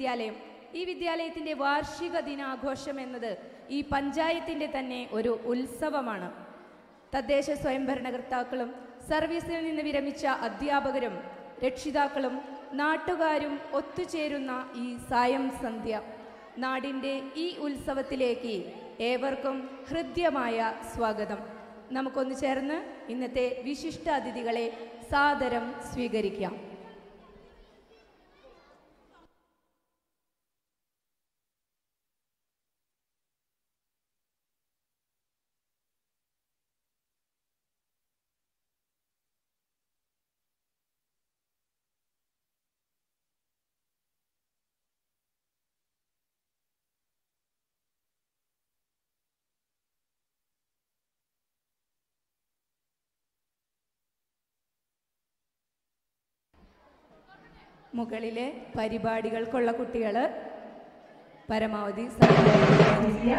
വിദ്യാലയം. ഈ വിദ്യാലയത്തിന്റെ വാർഷിക ദിനാഘോഷം എന്നത് ഈ പഞ്ചായത്തിന്റെ തന്നെ ഒരു ഉത്സവമാണ്. തദ്ദേശ സ്വയംഭരണകർത്താക്കളും സർവീസിൽ നിന്ന് വിരമിച്ച അധ്യാപകരും രക്ഷിതാക്കളും നാട്ടുകാരും ഒത്തുചേരുന്ന ഈ സായം സന്ധ്യ നാടിന്റെ ഈ ഉത്സവത്തിലേക്ക് ഏവർക്കും ഹൃദ്യമായ സ്വാഗതം. നമുക്കൊന്ന് ചേർന്ന് ഇന്നത്തെ വിശിഷ്ടാതിഥികളെ സാദരം സ്വീകരിക്കാം. മുകളിലെ പരിപാടികൾക്കുള്ള കുട്ടികൾ പരമാവധി സഹകരിക്കുക.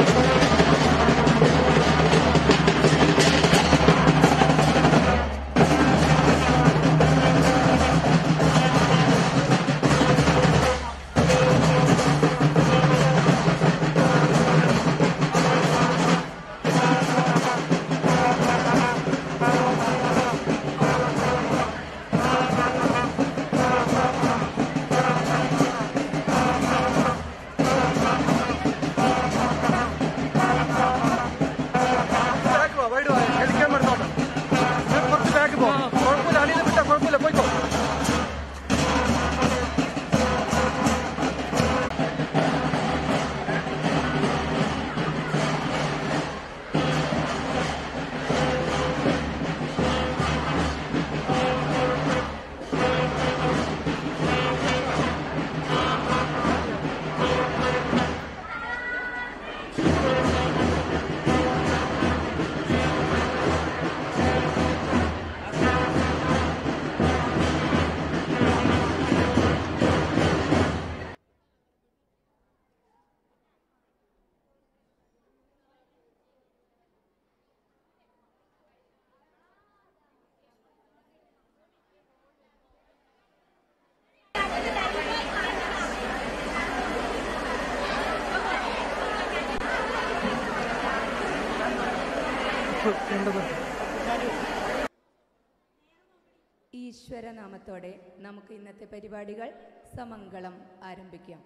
നമുക്ക് ഇന്നത്തെ പരിപാടികൾ സമംഗളം ആരംഭിക്കാം.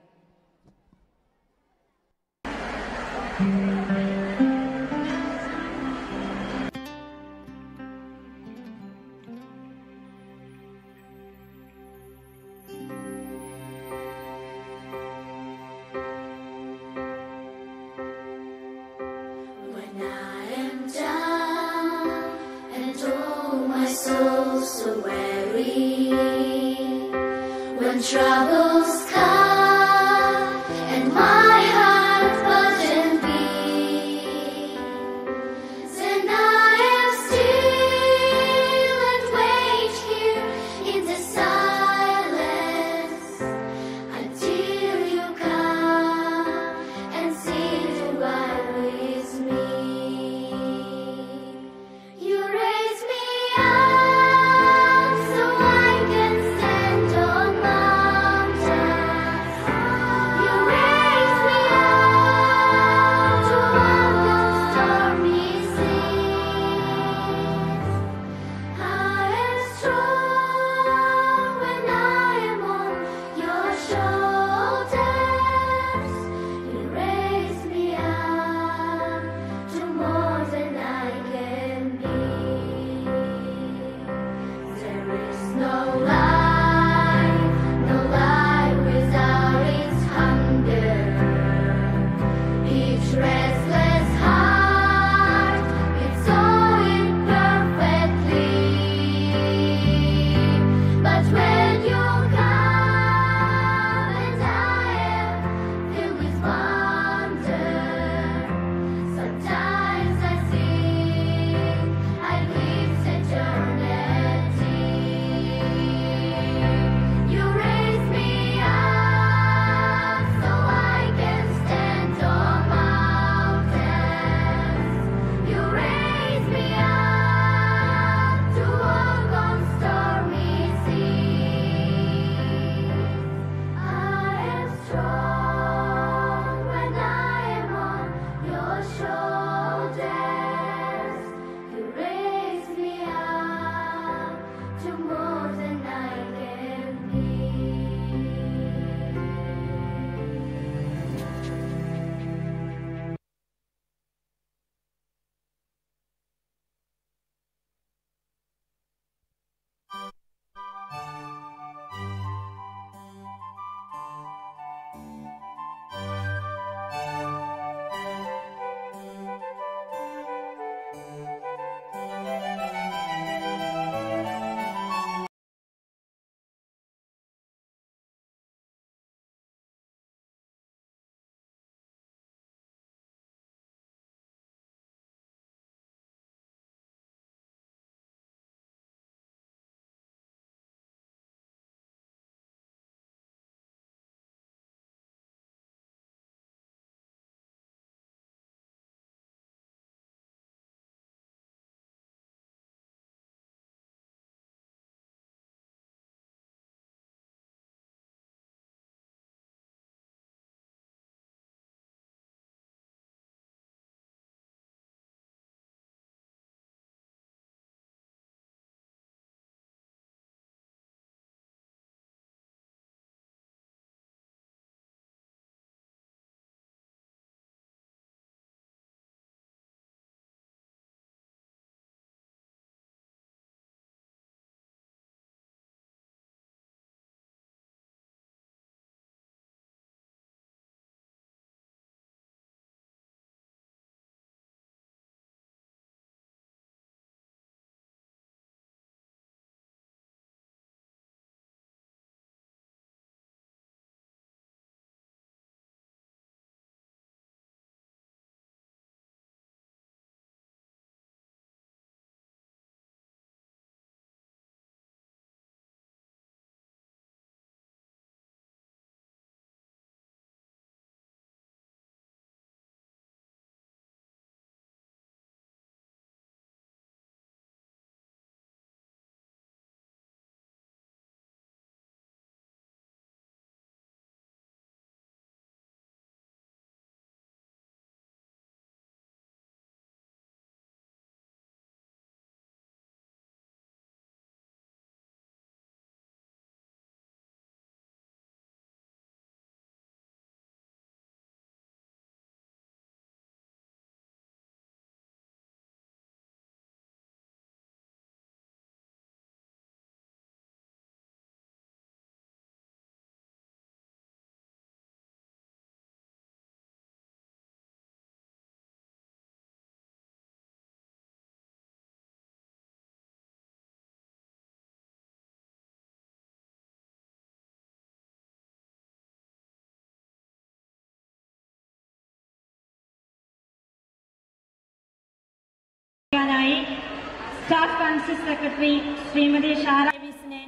Staff council secretary Shrimati Shara ഡേവിസിനെ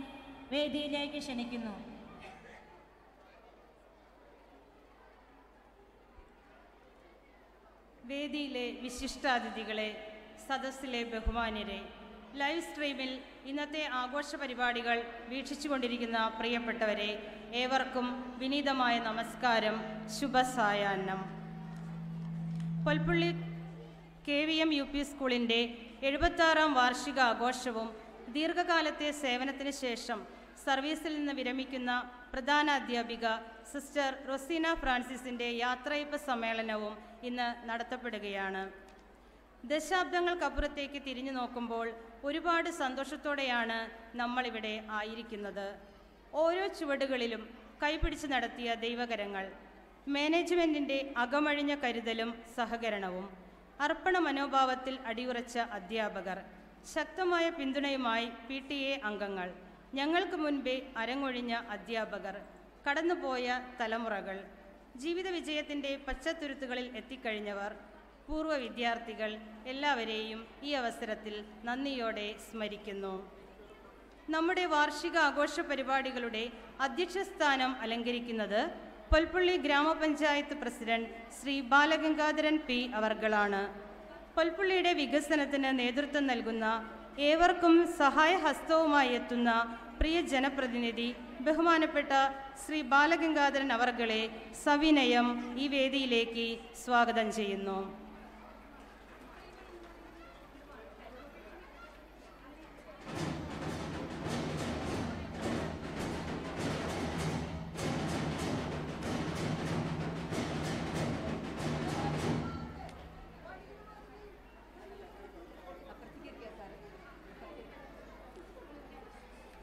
വേദിയിലേക്ക് ക്ഷണിക്കുന്നു. വേദിയിലെ വിശിഷ്ടാതിഥികളെ സദസ്സിലെ ബഹുമാന്യരെ ലൈവ് സ്ട്രീമിൽ ഇന്നത്തെ ആഘോഷ പരിപാടികൾ വീക്ഷിച്ചുകൊണ്ടിരിക്കുന്ന പ്രിയപ്പെട്ടവരെ ഏവർക്കും വിനീതമായ നമസ്കാരം ശുഭസായാഹ്നം. Polpully K V M U P സ്കൂളിന്റെ എഴുപത്താറാം വാർഷിക ആഘോഷവും ദീർഘകാലത്തെ സേവനത്തിന് ശേഷം സർവീസിൽ നിന്ന് വിരമിക്കുന്ന പ്രധാന അധ്യാപിക സിസ്റ്റർ റൊസീന ഫ്രാൻസിസിന്റെ യാത്രയപ്പ് സമ്മേളനവും ഇന്ന് നടത്തപ്പെടുകയാണ്. ദശാബ്ദങ്ങൾക്കപ്പുറത്തേക്ക് തിരിഞ്ഞു നോക്കുമ്പോൾ ഒരുപാട് സന്തോഷത്തോടെയാണ് നമ്മളിവിടെ ആയിരിക്കുന്നത്. ഓരോ ചുവടുകളിലും കൈപിടിച്ച് നടത്തിയ ദൈവകരങ്ങൾ മാനേജ്മെന്റിന്റെ അകമഴിഞ്ഞ കരുതലും സഹകരണവും അർപ്പണ മനോഭാവത്തിൽ അടിയുറച്ച അധ്യാപകർ. ശക്തമായ പിന്തുണയുമായി പി ടി എ അംഗങ്ങൾ. ഞങ്ങൾക്ക് മുൻപേ അരങ്ങൊഴിഞ്ഞ അധ്യാപകർ. കടന്നുപോയ തലമുറകൾ. ജീവിത വിജയത്തിന്റെ പച്ചത്തുരുത്തുകളിൽ എത്തിക്കഴിഞ്ഞവർ. പൂർവ വിദ്യാർത്ഥികൾ എല്ലാവരെയും ഈ അവസരത്തിൽ നന്ദിയോടെ സ്മരിക്കുന്നു. നമ്മുടെ വാർഷിക ആഘോഷ പരിപാടികളുടെ അധ്യക്ഷസ്ഥാനം അലങ്കരിക്കുന്നത് പൊൽപ്പള്ളി ഗ്രാമപഞ്ചായത്ത് പ്രസിഡന്റ് ശ്രീ ബാലഗംഗാധരൻ പി അവർകളാണ്. പൊൽപ്പുള്ളിയുടെ വികസനത്തിന് നേതൃത്വം നൽകുന്ന ഏവർക്കും സഹായഹസ്തവുമായി എത്തുന്ന പ്രിയ ജനപ്രതിനിധി ബഹുമാനപ്പെട്ട ശ്രീ ബാലഗംഗാധരൻ അവർകളെ സവിനയം ഈ വേദിയിലേക്ക് സ്വാഗതം ചെയ്യുന്നു.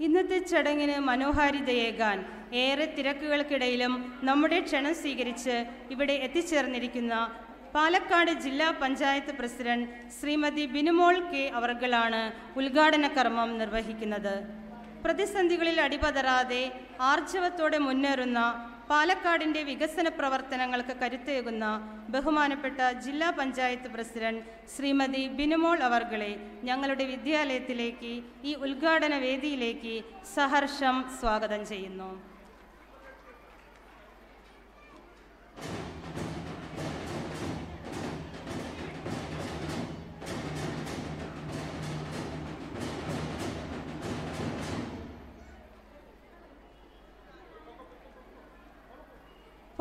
ഇന്നത്തെ ചടങ്ങിന് മനോഹാരിതയേകാൻ ഏറെ തിരക്കുകൾക്കിടയിലും നമ്മുടെ ക്ഷണം സ്വീകരിച്ച് ഇവിടെ എത്തിച്ചേർന്നിരിക്കുന്ന പാലക്കാട് ജില്ലാ പഞ്ചായത്ത് പ്രസിഡന്റ് ശ്രീമതി ബിനുമോൾ കെ അവർകളാണ് ഉദ്ഘാടന കർമ്മം നിർവഹിക്കുന്നത്. പ്രതിസന്ധികളിൽ അടിപതറാതെ ആർജവത്തോടെ മുന്നേറുന്ന പാലക്കാടിന്റെ വികസന പ്രവർത്തനങ്ങൾക്ക് കരുത്തേകുന്ന ബഹുമാനപ്പെട്ട ജില്ലാ പഞ്ചായത്ത് പ്രസിഡന്റ് ശ്രീമതി ബിനുമോൾ അവർകളെ ഞങ്ങളുടെ വിദ്യാലയത്തിലേക്ക് ഈ ഉദ്ഘാടന വേദിയിലേക്ക് സഹർഷം സ്വാഗതം ചെയ്യുന്നു.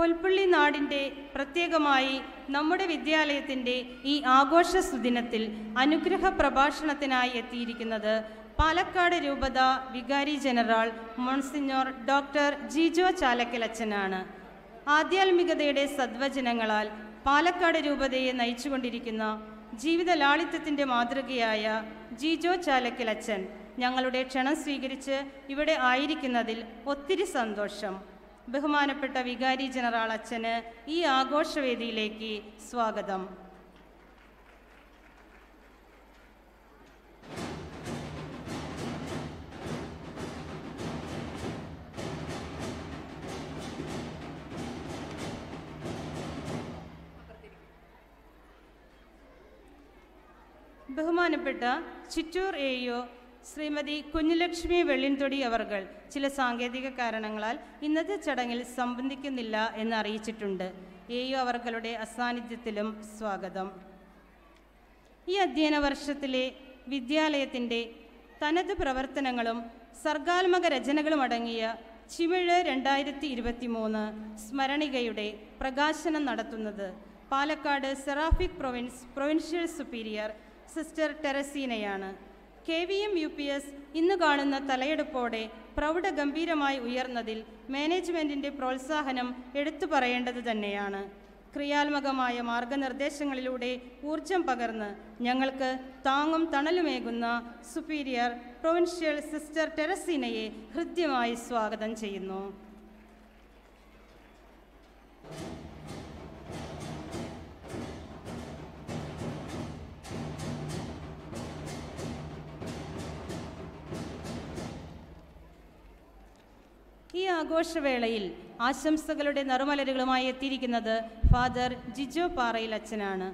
പൊൽപ്പള്ളി നാടിന്റെ പ്രത്യേകമായി നമ്മുടെ വിദ്യാലയത്തിന്റെ ഈ ആഘോഷ സുദിനത്തിൽ അനുഗ്രഹ പ്രഭാഷണത്തിനായി എത്തിയിരിക്കുന്നത് പാലക്കാട് രൂപത വികാരി ജനറൽ മോൺസിഞ്ഞോർ ഡോക്ടർ ജിജോ ചാലക്കലച്ചനാണ്. ആധ്യാത്മികതയുടെ സദ്വചനങ്ങളാൽ പാലക്കാട് രൂപതയെ നയിച്ചുകൊണ്ടിരിക്കുന്ന ജീവിത ലാളിത്യത്തിന്റെ മാതൃകയായ ജിജോ ചാലക്കലച്ചൻ ഞങ്ങളുടെ ക്ഷണം സ്വീകരിച്ച് ഇവിടെ ആയിരിക്കുന്നതിൽ ഒത്തിരി സന്തോഷം. ബഹുമാനപ്പെട്ട വികാരി ജനറൽ അച്ഛന് ഈ ആഘോഷവേദിയിലേക്ക് സ്വാഗതം. ബഹുമാനപ്പെട്ട ചിറ്റൂർ എ ശ്രീമതി കുഞ്ഞുലക്ഷ്മി വെള്ളിൻതൊടി അവർകൾ ചില സാങ്കേതിക കാരണങ്ങളാൽ ഇന്നത്തെ ചടങ്ങിൽ സംബന്ധിക്കുന്നില്ല എന്ന് അറിയിച്ചിട്ടുണ്ട് എ യു അവർകളുടെ അസാന്നിധ്യത്തിലും സ്വാഗതം. ഈ അധ്യയന വർഷത്തിലെ വിദ്യാലയത്തിന്റെ തനത് പ്രവർത്തനങ്ങളും സർഗാത്മക രചനകളും അടങ്ങിയ ചിമിഴ് രണ്ടായിരത്തി ഇരുപത്തി മൂന്ന് സ്മരണികയുടെ പ്രകാശനം നടത്തുന്നത് Palakkad seraphic province provincial superior sister ടെറസീനയാണ്. K V M U P S ഇന്ന് കാണുന്ന തലയെടുപ്പോടെ പ്രൗഢഗംഭീരമായി ഉയർന്നതിൽ മാനേജ്മെന്റിന്റെ പ്രോത്സാഹനം എടുത്തു പറയേണ്ടത് തന്നെയാണ്. ക്രിയാത്മകമായ മാർഗനിർദ്ദേശങ്ങളിലൂടെ ഊർജം പകർന്ന് ഞങ്ങൾക്ക് താങ്ങും തണലുമേകുന്ന സുപ്പീരിയർ പ്രൊവിൻഷ്യൽ സിസ്റ്റർ ടെറസീനയെ ഹൃദ്യമായി സ്വാഗതം ചെയ്യുന്നു. ഈ ആഘോഷവേളയിൽ ആശംസകളുടെ നറുമലരുകളുമായി എത്തിയിരിക്കുന്നത് ഫാദർ ജിജോ പാറയിൽ അച്ഛനാണ്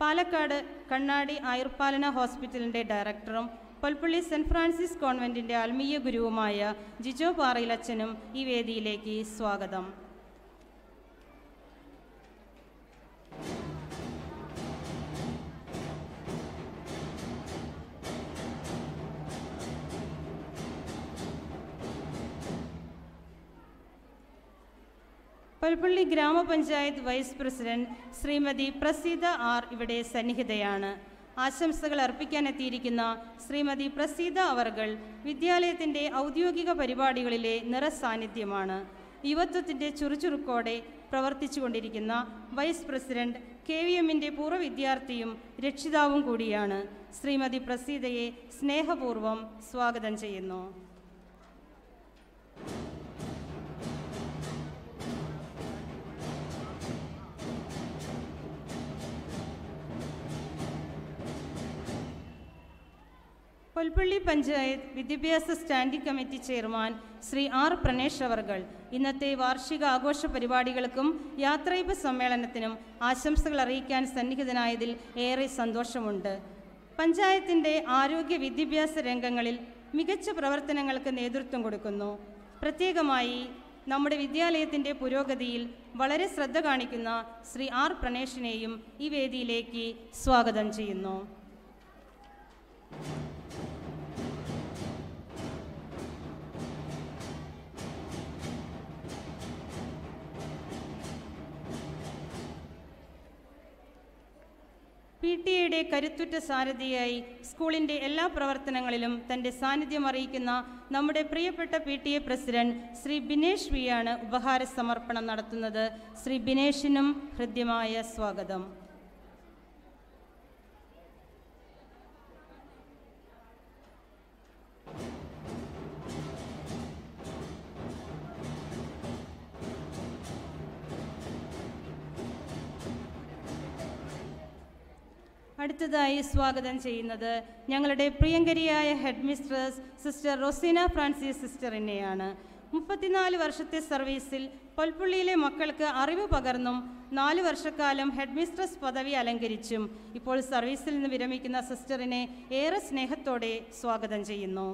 പാലക്കാട് കണ്ണാടി ആയുർപാലന ഹോസ്പിറ്റലിന്റെ ഡയറക്ടറും പൊൽപ്പള്ളി സെന്റ് ഫ്രാൻസിസ് കോൺവെന്റിന്റെ ആത്മീയ ഗുരുവുമായ ജിജോ പാറയിൽ അച്ഛനും ഈ വേദിയിലേക്ക് സ്വാഗതം. പൽപ്പള്ളി ഗ്രാമപഞ്ചായത്ത് vice president Shrimati Praseetha R ഇവിടെ സന്നിഹിതയാണ്. ആശംസകൾ അർപ്പിക്കാനെത്തിയിരിക്കുന്ന ശ്രീമതി പ്രസീത അവർകൾ വിദ്യാലയത്തിന്റെ ഔദ്യോഗിക പരിപാടികളിലെ നിറസാന്നിധ്യമാണ്. യുവത്വത്തിന്റെ ചുറുചുറുക്കോടെ പ്രവർത്തിച്ചുകൊണ്ടിരിക്കുന്ന വൈസ് പ്രസിഡന്റ് കെ വി എമ്മിന്റെ പൂർവ വിദ്യാർത്ഥിയും രക്ഷിതാവും കൂടിയാണ്. ശ്രീമതി പ്രസീതയെ സ്നേഹപൂർവം സ്വാഗതം ചെയ്യുന്നു. പുൽപ്പള്ളി പഞ്ചായത്ത് വിദ്യാഭ്യാസ standing committee chairman Shri R Pranesh അവർകൾ ഇന്നത്തെ വാർഷിക ആഘോഷ പരിപാടികൾക്കും യാത്രയപ്പ് സമ്മേളനത്തിനും ആശംസകൾ അറിയിക്കാൻ സന്നിഹിതനായതിൽ ഏറെ സന്തോഷമുണ്ട്. പഞ്ചായത്തിന്റെ ആരോഗ്യ വിദ്യാഭ്യാസ രംഗങ്ങളിൽ മികച്ച പ്രവർത്തനങ്ങൾക്ക് നേതൃത്വം കൊടുക്കുന്നു. പ്രത്യേകമായി നമ്മുടെ വിദ്യാലയത്തിന്റെ പുരോഗതിയിൽ വളരെ ശ്രദ്ധ കാണിക്കുന്ന ശ്രീ ആർ പ്രണേഷിനെയും ഈ വേദിയിലേക്ക് സ്വാഗതം ചെയ്യുന്നു. പി ടി എയുടെ കരുത്തുറ്റ സാരഥിയായി സ്കൂളിന്റെ എല്ലാ പ്രവർത്തനങ്ങളിലും തന്റെ സാന്നിധ്യം അറിയിക്കുന്ന നമ്മുടെ പ്രിയപ്പെട്ട P T A president Shri Binesh V ആണ് ഉപഹാര സമർപ്പണം നടത്തുന്നത്. ശ്രീ ബിനേഷിനും ഹൃദ്യമായ സ്വാഗതം. അടുത്തതായി സ്വാഗതം ചെയ്യുന്നത് ഞങ്ങളുടെ പ്രിയങ്കരിയായ head mistress sister Rosina Francis സിസ്റ്ററിനെയാണ്. മുപ്പത്തിനാല് വർഷത്തെ സർവീസിൽ പൊൽപ്പുള്ളിയിലെ മക്കൾക്ക് അറിവ് പകർന്നും നാല് വർഷക്കാലം ഹെഡ് മിസ്ട്രസ് പദവി അലങ്കരിച്ചും ഇപ്പോൾ സർവീസിൽ നിന്ന് വിരമിക്കുന്ന സിസ്റ്ററിനെ ഏറെ സ്നേഹത്തോടെ സ്വാഗതം ചെയ്യുന്നു.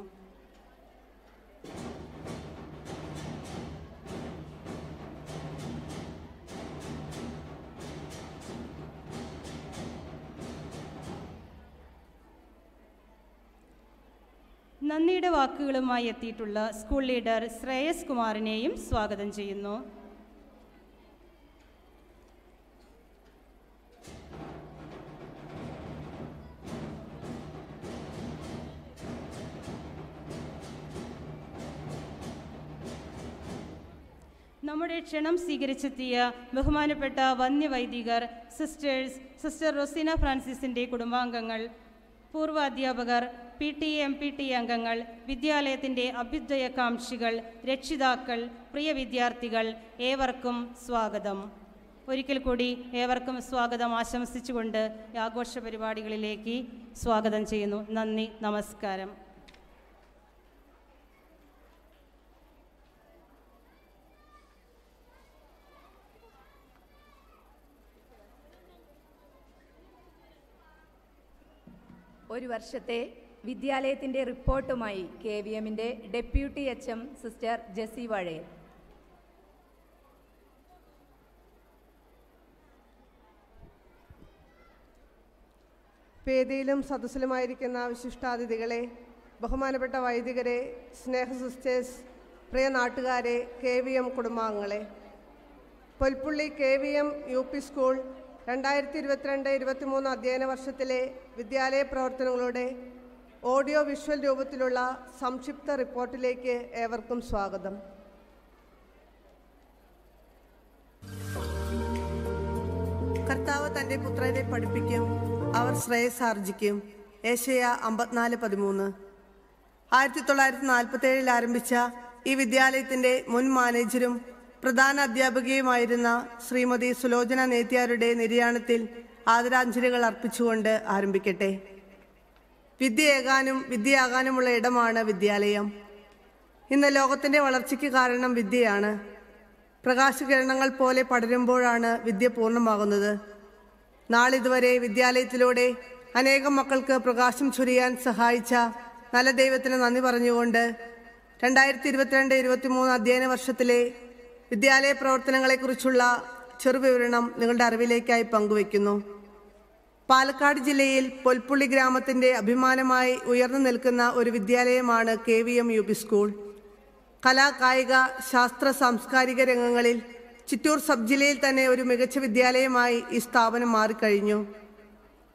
നന്ദിയുടെ വാക്കുകളുമായി എത്തിയിട്ടുള്ള സ്കൂൾ ലീഡർ ശ്രേയസ് കുമാറിനെയും സ്വാഗതം ചെയ്യുന്നു. നമ്മുടെ ക്ഷണം സ്വീകരിച്ചെത്തിയ ബഹുമാനപ്പെട്ട വന്യവൈദികർ സിസ്റ്റേഴ്സ് സിസ്റ്റർ റൊസീന ഫ്രാൻസിസിന്റെ കുടുംബാംഗങ്ങൾ പൂർവ അധ്യാപകർ P T M P T അംഗങ്ങൾ വിദ്യാലയത്തിന്റെ അഭ്യുദയകാംക്ഷികൾ രക്ഷിതാക്കൾ പ്രിയ വിദ്യാർത്ഥികൾ ഏവർക്കും സ്വാഗതം. ഒരിക്കൽ കൂടി ഏവർക്കും സ്വാഗതം ആശംസിച്ചുകൊണ്ട് ആഘോഷ പരിപാടികളിലേക്ക് സ്വാഗതം ചെയ്യുന്നു. നന്ദി നമസ്കാരം. ഒരു വർഷത്തെ വിദ്യാലയത്തിന്റെ റിപ്പോർട്ടുമായി കെ വി എമ്മിന്റെ deputy H M sister Jessy Vazhayan. വേദിയിലും സദസ്സിലുമായിരിക്കുന്ന വിശിഷ്ടാതിഥികളെ ബഹുമാനപ്പെട്ട വൈദികരെ സ്നേഹ സിസ്റ്റേഴ്സ് പ്രിയ നാട്ടുകാരെ കെ വി എം കുടുംബാംഗങ്ങളെ Polpully K V M U P school രണ്ടായിരത്തി ഇരുപത്തിരണ്ട് ഇരുപത്തിമൂന്ന് അധ്യയന വർഷത്തിലെ വിദ്യാലയ പ്രവർത്തനങ്ങളുടെ ഓഡിയോ വിഷ്വൽ രൂപത്തിലുള്ള സംക്ഷിപ്ത റിപ്പോർട്ടിലേക്ക് ഏവർക്കും സ്വാഗതം. കർത്താവ് തന്റെ പുത്രരെ പഠിപ്പിക്കും അവർ ശ്രേയസ് ആർജിക്കും. ഏഷ്യ അമ്പത്തിനാല് പതിമൂന്ന്. ആയിരത്തി തൊള്ളായിരത്തി നാൽപ്പത്തി ഏഴിൽ ആരംഭിച്ച ഈ വിദ്യാലയത്തിന്റെ മുൻ മാനേജരും പ്രധാന അധ്യാപികയുമായിരുന്ന ശ്രീമതി സുലോചന നേത്യാരുടെ നിര്യാണത്തിൽ ആദരാഞ്ജലികൾ അർപ്പിച്ചുകൊണ്ട് ആരംഭിക്കട്ടെ. വിദ്യയേകാനും വിദ്യയാകാനുമുള്ള ഇടമാണ് വിദ്യാലയം. ഇന്ന് ലോകത്തിന്റെ വളർച്ചയ്ക്ക് കാരണം വിദ്യയാണ്. പ്രകാശകിരണങ്ങൾ പോലെ പടരുമ്പോഴാണ് വിദ്യ പൂർണമാകുന്നത്. നാളിതുവരെ വിദ്യാലയത്തിലൂടെ അനേകം മക്കൾക്ക് പ്രകാശം ചൊരിയാൻ സഹായിച്ച നല്ല ദൈവത്തിന് നന്ദി പറഞ്ഞുകൊണ്ട് രണ്ടായിരത്തി ഇരുപത്തിരണ്ട് ഇരുപത്തിമൂന്ന് അധ്യയന വർഷത്തിലെ വിദ്യാലയ പ്രവർത്തനങ്ങളെക്കുറിച്ചുള്ള ചെറുവിവരണം നിങ്ങളുടെ അറിവിലേക്കായി പങ്കുവയ്ക്കുന്നു. പാലക്കാട് ജില്ലയിൽ പൊൽപ്പുള്ളി ഗ്രാമത്തിന്റെ അഭിമാനമായി ഉയർന്നു നിൽക്കുന്ന ഒരു വിദ്യാലയമാണ് K V M U P school. കലാ കായിക ശാസ്ത്ര സാംസ്കാരിക രംഗങ്ങളിൽ ചിറ്റൂർ സബ് ജില്ലയിൽ തന്നെ ഒരു മികച്ച വിദ്യാലയമായി ഈ സ്ഥാപനം മാറിക്കഴിഞ്ഞു.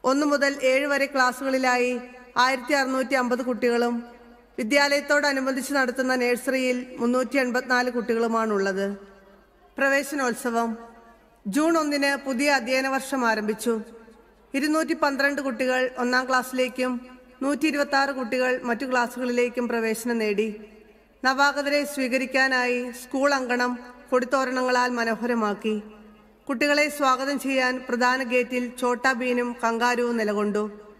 ഒന്നു മുതൽ ഏഴ് വരെ ക്ലാസ്സുകളിലായി ആയിരത്തി അറുന്നൂറ്റി അമ്പത് കുട്ടികളും വിദ്യാലയത്തോടനുബന്ധിച്ച് നടത്തുന്ന നഴ്സറിയിൽ മുന്നൂറ്റി എൺപത്തിനാല് കുട്ടികളുമാണുള്ളത്. പ്രവേശനോത്സവം ജൂൺ ഒന്നിന് പുതിയ അധ്യയന വർഷം ആരംഭിച്ചു. ഇരുന്നൂറ്റി പന്ത്രണ്ട് കുട്ടികൾ ഒന്നാം ക്ലാസ്സിലേക്കും നൂറ്റി ഇരുപത്തി ആറ് കുട്ടികൾ മറ്റു ക്ലാസ്സുകളിലേക്കും പ്രവേശനം നേടി. നവാഗതരെ സ്വീകരിക്കാനായി സ്കൂൾ അങ്കണം കൊടിത്തോരണങ്ങളാൽ മനോഹരമാക്കി. കുട്ടികളെ സ്വാഗതം ചെയ്യാൻ പ്രധാന ഗേറ്റിൽ ചോട്ടാ ബീനും കങ്കാരുവും നിലകൊണ്ടു.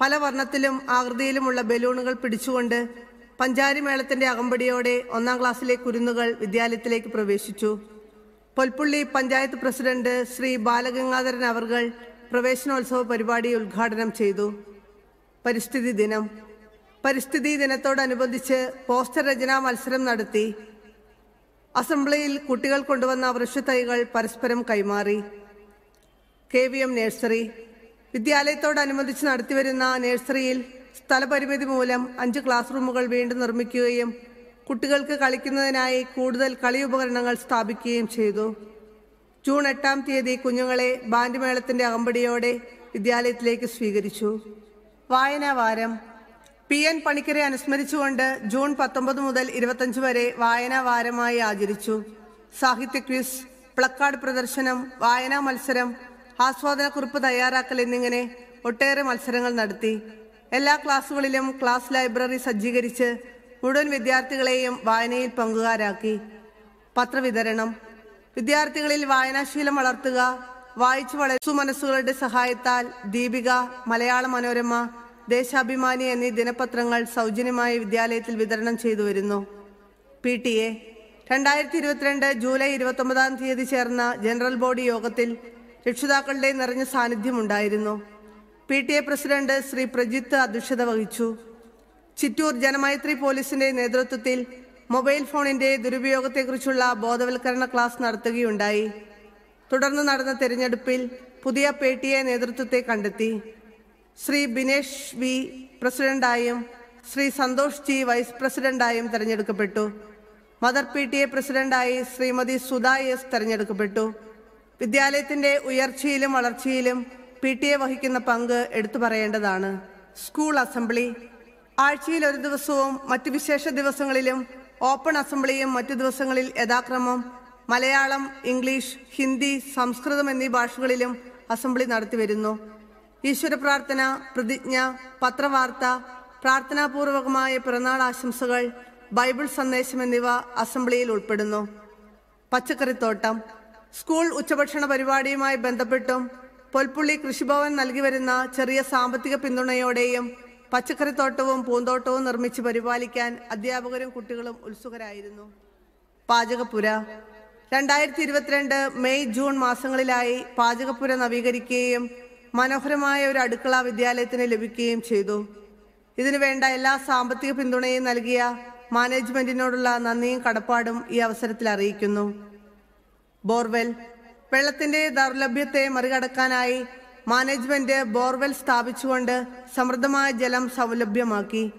പല വർണത്തിലും ആകൃതിയിലുമുള്ള ബലൂണുകൾ പിടിച്ചുകൊണ്ട് പഞ്ചാരി മേളത്തിന്റെ അകമ്പടിയോടെ ഒന്നാം ക്ലാസ്സിലെ കുരുന്നുകൾ വിദ്യാലയത്തിലേക്ക് പ്രവേശിച്ചു. പൊൽപ്പുള്ളി പഞ്ചായത്ത് പ്രസിഡന്റ് ശ്രീ ബാലഗംഗാധരൻ അവർകൾ പ്രവേശനോത്സവ പരിപാടി ഉദ്ഘാടനം ചെയ്തു. പരിസ്ഥിതി ദിനം. പരിസ്ഥിതി ദിനത്തോടനുബന്ധിച്ച് പോസ്റ്റർ രചനാ മത്സരം നടത്തി. അസംബ്ലിയിൽ കുട്ടികൾ കൊണ്ടുവന്ന വൃക്ഷത്തൈകൾ പരസ്പരം കൈമാറി. കെ വി എം നഴ്സറി വിദ്യാലയത്തോടനുബന്ധിച്ച് നടത്തിവരുന്ന നഴ്സറിയിൽ സ്ഥലപരിമിതി മൂലം അഞ്ച് ക്ലാസ് റൂമുകൾ വീണ്ടും നിർമ്മിക്കുകയും കുട്ടികൾക്ക് കളിക്കുന്നതിനായി കൂടുതൽ കളി ഉപകരണങ്ങൾ സ്ഥാപിക്കുകയും ചെയ്തു. ജൂൺ എട്ടാം തീയതി കുഞ്ഞുങ്ങളെ ബാൻഡ് മേളത്തിന്റെ അകമ്പടിയോടെ വിദ്യാലയത്തിലേക്ക് സ്വീകരിച്ചു. വായനാ വാരം. പി എൻ പണിക്കരെ അനുസ്മരിച്ചുകൊണ്ട് ജൂൺ പത്തൊമ്പത് മുതൽ ഇരുപത്തഞ്ച് വരെ വായനാ വാരമായി ആചരിച്ചു. സാഹിത്യ ക്വിസ് പ്ലക്കാർഡ് പ്രദർശനം വായനാ മത്സരം ആസ്വാദനക്കുറിപ്പ് തയ്യാറാക്കൽ എന്നിങ്ങനെ ഒട്ടേറെ മത്സരങ്ങൾ നടത്തി. എല്ലാ ക്ലാസ്സുകളിലും ക്ലാസ് ലൈബ്രറി സജ്ജീകരിച്ച് മുഴുവൻ വിദ്യാർത്ഥികളെയും വായനയിൽ പങ്കുകാരാക്കി. പത്രവിതരണം. വിദ്യാർത്ഥികളിൽ വായനാശീലം വളർത്തുക വായിച്ചു വളർച്ചു മനസ്സുകളുടെ സഹായത്താൽ ദീപിക മലയാള മനോരമ ദേശാഭിമാനി എന്നീ ദിനപത്രങ്ങൾ സൗജന്യമായി വിദ്യാലയത്തിൽ വിതരണം ചെയ്തു വരുന്നു. P T A. രണ്ടായിരത്തി ഇരുപത്തിരണ്ട് ജൂലൈ ഇരുപത്തൊമ്പതാം തീയതി ചേർന്ന ജനറൽ ബോഡി യോഗത്തിൽ രക്ഷിതാക്കളുടെ നിറഞ്ഞ സാന്നിധ്യമുണ്ടായിരുന്നു. P. T. A president Shri Prajith അധ്യക്ഷത വഹിച്ചു. ചിറ്റൂർ ജനമൈത്രി പോലീസിന്റെ നേതൃത്വത്തിൽ മൊബൈൽ ഫോണിന്റെ ദുരുപയോഗത്തെക്കുറിച്ചുള്ള ബോധവൽക്കരണ ക്ലാസ് നടത്തുകയുണ്ടായി. തുടർന്ന് നടന്ന തെരഞ്ഞെടുപ്പിൽ പുതിയ പി ടി എ നേതൃത്വത്തെ കണ്ടെത്തി. ശ്രീ ബിനേഷ് വി. പ്രസിഡന്റായും ശ്രീ സന്തോഷ് ജി. വൈസ് പ്രസിഡന്റായും തെരഞ്ഞെടുക്കപ്പെട്ടു. Mother P. ടി. എ പ്രസിഡന്റായി ശ്രീമതി സുധ എസ് തെരഞ്ഞെടുക്കപ്പെട്ടു. വിദ്യാലയത്തിന്റെ ഉയർച്ചയിലും വളർച്ചയിലും പി ടി എ വഹിക്കുന്ന പങ്ക് എടുത്തു പറയേണ്ടതാണ്. സ്കൂൾ അസംബ്ലി ആഴ്ചയിൽ ഒരു ദിവസവും മറ്റ് വിശേഷ ദിവസങ്ങളിലും ഓപ്പൺ അസംബ്ലിയും മറ്റു ദിവസങ്ങളിൽ യഥാക്രമം മലയാളം ഇംഗ്ലീഷ് ഹിന്ദി സംസ്കൃതം എന്നീ ഭാഷകളിലും അസംബ്ലി നടത്തിവരുന്നു ഈശ്വര പ്രാർത്ഥന പ്രതിജ്ഞ പത്രവാർത്ത പ്രാർത്ഥനാപൂർവകമായ പിറന്നാൾ ആശംസകൾ ബൈബിൾ സന്ദേശം എന്നിവ അസംബ്ലിയിൽ ഉൾപ്പെടുന്നു. പച്ചക്കറിത്തോട്ടം സ്കൂൾ ഉച്ചഭക്ഷണ പരിപാടിയുമായി ബന്ധപ്പെട്ടും പൊൽപ്പുള്ളി കൃഷിഭവൻ നൽകി വരുന്ന ചെറിയ സാമ്പത്തിക പിന്തുണയോടെയും പച്ചക്കറിത്തോട്ടവും പൂന്തോട്ടവും നിർമ്മിച്ച് പരിപാലിക്കാൻ അധ്യാപകരും കുട്ടികളും ഉത്സുകരായിരുന്നു. പാചകപ്പുര. രണ്ടായിരത്തി ഇരുപത്തിരണ്ട് മെയ് ജൂൺ മാസങ്ങളിലായി പാചകപ്പുര നവീകരിക്കുകയും മനോഹരമായ ഒരു അടുക്കള വിദ്യാലയത്തിന് ലഭിക്കുകയും ചെയ്തു. ഇതിനു വേണ്ട എല്ലാ സാമ്പത്തിക പിന്തുണയും നൽകിയ മാനേജ്മെന്റിനോടുള്ള നന്ദിയും കടപ്പാടും ഈ അവസരത്തിൽ അറിയിക്കുന്നു. ബോർവെൽ. വെള്ളത്തിന്റെ ദൗർലഭ്യത്തെ മറികടക്കാനായി മാനേജ്മെന്റ് ബോർവെൽ സ്ഥാപിച്ചുകൊണ്ട് സമൃദ്ധമായ ജലം സൗലഭ്യമാക്കി.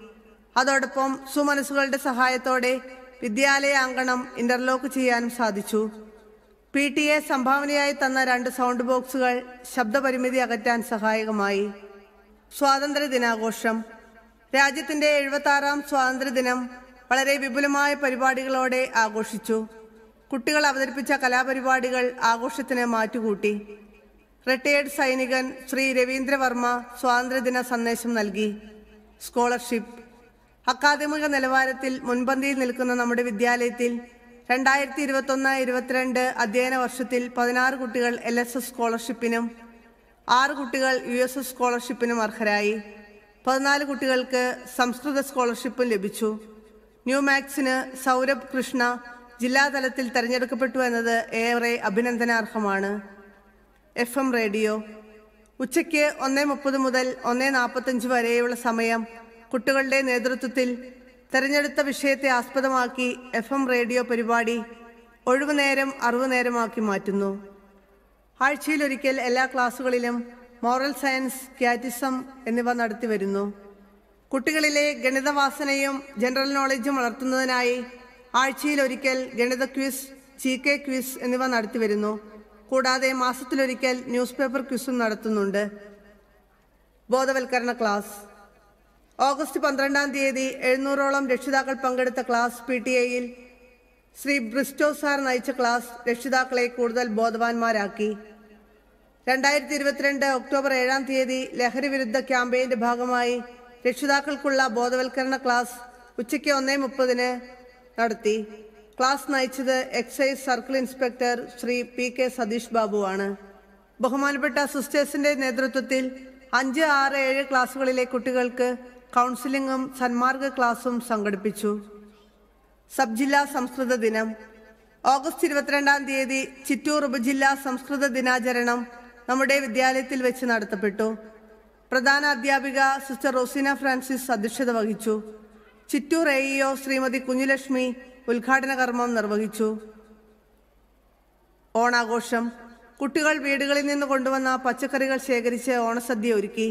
അതോടൊപ്പം സുമനസ്സുകളുടെ സഹായത്തോടെ വിദ്യാലയ അങ്കണം ഇന്റർലോക്ക് ചെയ്യാനും സാധിച്ചു. പി ടി എ സംഭാവനയായി തന്ന രണ്ട് സൗണ്ട് ബോക്സുകൾ ശബ്ദപരിമിതി അകറ്റാൻ സഹായകമായി. സ്വാതന്ത്ര്യ ദിനാഘോഷം രാജ്യത്തിന്റെ എഴുപത്തി ആറാം സ്വാതന്ത്ര്യ ദിനം വളരെ വിപുലമായ പരിപാടികളോടെ ആഘോഷിച്ചു. കുട്ടികൾ അവതരിപ്പിച്ച കലാപരിപാടികൾ ആഘോഷത്തിന് മാറ്റുകൂട്ടി. റിട്ടയേർഡ് സൈനികൻ ശ്രീ രവീന്ദ്രവർമ്മ സ്വാതന്ത്ര്യദിന സന്ദേശം നൽകി. സ്കോളർഷിപ്പ്. അക്കാദമിക നിലവാരത്തിൽ മുൻപന്തിയിൽ നിൽക്കുന്ന നമ്മുടെ വിദ്യാലയത്തിൽ രണ്ടായിരത്തി ഇരുപത്തൊന്ന് ഇരുപത്തിരണ്ട് അധ്യയന വർഷത്തിൽ പതിനാറ് കുട്ടികൾ എൽ എസ് എസ് സ്കോളർഷിപ്പിനും ആറ് കുട്ടികൾ യു എസ് എസ് സ്കോളർഷിപ്പിനും അർഹരായി. പതിനാല് കുട്ടികൾക്ക് സംസ്കൃത സ്കോളർഷിപ്പും ലഭിച്ചു. ന്യൂ മാക്സിന് സൗരഭ് കൃഷ്ണ ജില്ലാതലത്തിൽ തെരഞ്ഞെടുക്കപ്പെട്ടു എന്നത് ഏറെ അഭിനന്ദനാർഹമാണ്. F M radio. ഉച്ചയ്ക്ക് ഒന്നേ മുപ്പത് മുതൽ ഒന്നേ നാൽപ്പത്തഞ്ച് വരെയുള്ള സമയം കുട്ടികളുടെ നേതൃത്വത്തിൽ തെരഞ്ഞെടുത്ത വിഷയത്തെ ആസ്പദമാക്കി എഫ് എം റേഡിയോ പരിപാടി ഒഴിവുനേരം അറിവുനേരമാക്കി മാറ്റുന്നു. ആഴ്ചയിലൊരിക്കൽ എല്ലാ ക്ലാസ്സുകളിലും മോറൽ സയൻസ് ക്യാറ്റിസം എന്നിവ നടത്തി വരുന്നു. കുട്ടികളിലെ ഗണിതവാസനയും ജനറൽ നോളജും വളർത്തുന്നതിനായി ആഴ്ചയിലൊരിക്കൽ ഗണിത ക്വിസ് ജി കെ ക്വിസ് എന്നിവ നടത്തി വരുന്നു. കൂടാതെ മാസത്തിലൊരിക്കൽ ന്യൂസ് പേപ്പർ ക്വിസും നടത്തുന്നുണ്ട്. ബോധവൽക്കരണ ക്ലാസ്. ഓഗസ്റ്റ് പന്ത്രണ്ടാം തീയതി എഴുന്നൂറോളം രക്ഷിതാക്കൾ പങ്കെടുത്ത ക്ലാസ് പി ടി എയിൽ ശ്രീ ബ്രിസ്റ്റോ സാർ നയിച്ച ക്ലാസ് രക്ഷിതാക്കളെ കൂടുതൽ ബോധവാന്മാരാക്കി. രണ്ടായിരത്തി ഇരുപത്തിരണ്ട് ഒക്ടോബർ ഏഴാം തീയതി ലഹരി വിരുദ്ധ ക്യാമ്പയിന്റെ ഭാഗമായി രക്ഷിതാക്കൾക്കുള്ള ബോധവൽക്കരണ ക്ലാസ് ഉച്ചയ്ക്ക് ഒന്നേ മുപ്പതിന് നടത്തി. ക്ലാസ് നയിച്ചത് excise circle inspector Shri P K Satheesh ബാബുവാണ് ബഹുമാനപ്പെട്ട സിസ്റ്റേഴ്സിന്റെ നേതൃത്വത്തിൽ അഞ്ച് ആറ് ഏഴ് ക്ലാസ്സുകളിലെ കുട്ടികൾക്ക് കൗൺസിലിംഗും സന്മാർഗ ക്ലാസും സംഘടിപ്പിച്ചു. സബ് ജില്ലാ സംസ്കൃത ദിനം. ഓഗസ്റ്റ് ഇരുപത്തിരണ്ടാം തീയതി ചിറ്റൂർ ഉപജില്ലാ സംസ്കൃത ദിനാചരണം നമ്മുടെ വിദ്യാലയത്തിൽ വെച്ച് നടത്തപ്പെട്ടു. പ്രധാന അധ്യാപിക സിസ്റ്റർ റോസിന ഫ്രാൻസിസ് അധ്യക്ഷത വഹിച്ചു. Chittur A E O Shrimati Kunjulakshmi ഉദ്ഘാടന കർമ്മം നിർവഹിച്ചു. ഓണാഘോഷം. കുട്ടികൾ വീടുകളിൽ നിന്ന് കൊണ്ടുവന്ന പച്ചക്കറികൾ ശേഖരിച്ച് ഓണസദ്യ ഒരുക്കി.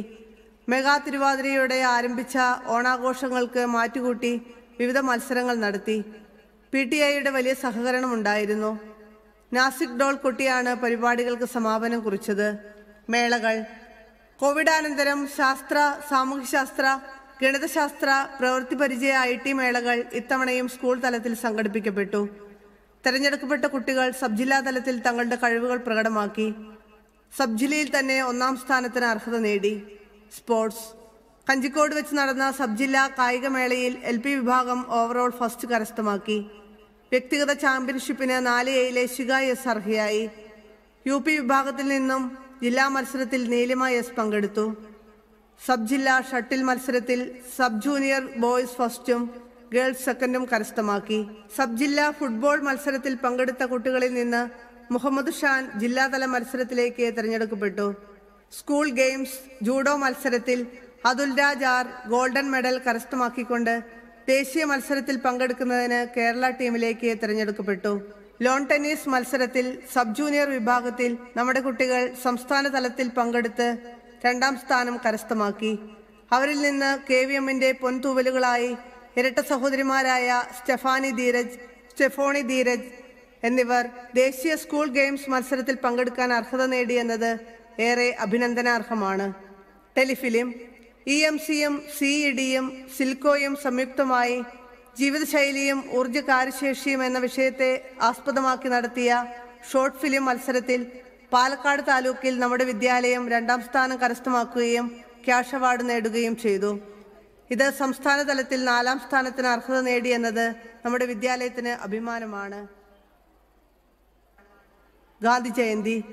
മെഗാ തിരുവാതിരയോടെ ആരംഭിച്ച ഓണാഘോഷങ്ങൾക്ക് മാറ്റുകൂട്ടി വിവിധ മത്സരങ്ങൾ നടത്തി. പി ടി ഐയുടെ വലിയ സഹകരണം ഉണ്ടായിരുന്നു. നാസിക് ഡോൾ കുട്ടിയാണ് പരിപാടികൾക്ക് സമാപനം കുറിച്ചത്. മേളകൾ. കോവിഡാനന്തരം ശാസ്ത്ര സാമൂഹ്യശാസ്ത്ര ഗണിതശാസ്ത്ര പ്രവൃത്തി പരിചയ ഐ ടി മേളകൾ ഇത്തവണയും സ്കൂൾ തലത്തിൽ സംഘടിപ്പിക്കപ്പെട്ടു. തെരഞ്ഞെടുക്കപ്പെട്ട കുട്ടികൾ സബ് ജില്ലാ തലത്തിൽ തങ്ങളുടെ കഴിവുകൾ പ്രകടമാക്കി. സബ് ജില്ലയിൽ തന്നെ ഒന്നാം സ്ഥാനത്തിന് അർഹത നേടി. സ്പോർട്സ്. കഞ്ചിക്കോട് വെച്ച് നടന്ന സബ് ജില്ലാ കായികമേളയിൽ എൽ പി വിഭാഗം ഓവറോൾ ഫസ്റ്റ് കരസ്ഥമാക്കി. വ്യക്തിഗത ചാമ്പ്യൻഷിപ്പിന് നാല് എയിലെ ശിഖ എസ് അർഹയായി. യു പി വിഭാഗത്തിൽ നിന്നും ജില്ലാ മത്സരത്തിൽ നീലിമ എസ് പങ്കെടുത്തു. സബ് ജില്ലാ ഷട്ടിൽ മത്സരത്തിൽ സബ് ജൂനിയർ ബോയ്സ് ഫസ്റ്റും ഗേൾസ് സെക്കൻഡും കരസ്ഥമാക്കി. സബ് ജില്ലാ ഫുട്ബോൾ മത്സരത്തിൽ പങ്കെടുത്ത കുട്ടികളിൽ നിന്ന് മുഹമ്മദ് ഷാൻ ജില്ലാതല മത്സരത്തിലേക്ക് തിരഞ്ഞെടുക്കപ്പെട്ടു. സ്കൂൾ ഗെയിംസ് ജൂഡോ മത്സരത്തിൽ Athul Raj R golden medal കരസ്ഥമാക്കിക്കൊണ്ട് ദേശീയ മത്സരത്തിൽ പങ്കെടുക്കുന്നതിന് കേരള ടീമിലേക്ക് തിരഞ്ഞെടുക്കപ്പെട്ടു. ലോൺ ടെന്നീസ് മത്സരത്തിൽ സബ് ജൂനിയർ വിഭാഗത്തിൽ നമ്മുടെ കുട്ടികൾ സംസ്ഥാന തലത്തിൽ പങ്കെടുത്ത് രണ്ടാം സ്ഥാനം കരസ്ഥമാക്കി. അവരിൽ നിന്ന് കെ വി എമ്മിന്റെ പൊൻതൂവലുകളായി ഇരട്ട സഹോദരിമാരായ സ്റ്റെഫാനി ധീരജ് സ്റ്റെഫോണി ധീരജ് എന്നിവർ ദേശീയ സ്കൂൾ ഗെയിംസ് മത്സരത്തിൽ പങ്കെടുക്കാൻ അർഹത നേടിയെന്നത് ഏറെ അഭിനന്ദനാർഹമാണ്. ടെലിഫിലിം ഇ എം സിയും സി ഇ ഡിയും സിൽക്കോയും സംയുക്തമായി ജീവിതശൈലിയും ഊർജ കാര്യശേഷിയും എന്ന വിഷയത്തെ ആസ്പദമാക്കി നടത്തിയ ഷോർട്ട് ഫിലിം മത്സരത്തിൽ പാലക്കാട് താലൂക്കിൽ നമ്മുടെ വിദ്യാലയം രണ്ടാം സ്ഥാനം കരസ്ഥമാക്കുകയും ക്യാഷ് അവാർഡ് നേടുകയും ചെയ്തു. ഇത് സംസ്ഥാന തലത്തിൽ നാലാം സ്ഥാനത്തിന് അർഹത നേടി എന്നത് നമ്മുടെ വിദ്യാലയത്തിന് അഭിമാനമാണ്. ഗാന്ധി ജയന്തി.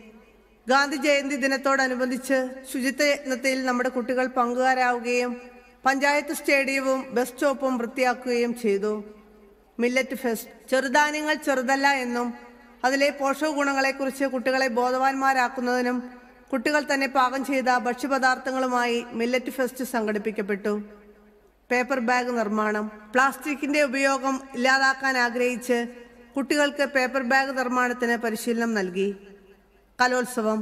ഗാന്ധി ജയന്തി ദിനത്തോടനുബന്ധിച്ച് ശുചിത്വ യജ്ഞത്തിൽ നമ്മുടെ കുട്ടികൾ പങ്കുകാരാവുകയും പഞ്ചായത്ത് സ്റ്റേഡിയവും ബസ് സ്റ്റോപ്പും വൃത്തിയാക്കുകയും ചെയ്തു. Millet fest. ചെറുധാന്യങ്ങൾ ചെറുതല്ല എന്നും അതിലെ പോഷക ഗുണങ്ങളെക്കുറിച്ച് കുട്ടികളെ ബോധവാന്മാരാക്കുന്നതിനും കുട്ടികൾ തന്നെ പാകം ചെയ്ത ഭക്ഷ്യപദാർത്ഥങ്ങളുമായി മില്ലറ്റ് ഫെസ്റ്റ് സംഘടിപ്പിക്കപ്പെട്ടു. പേപ്പർ ബാഗ് നിർമ്മാണം. പ്ലാസ്റ്റിക്കിന്റെ ഉപയോഗം ഇല്ലാതാക്കാൻ ആഗ്രഹിച്ച് കുട്ടികൾക്ക് പേപ്പർ ബാഗ് നിർമ്മാണത്തിന് പരിശീലനം നൽകി. കലോത്സവം.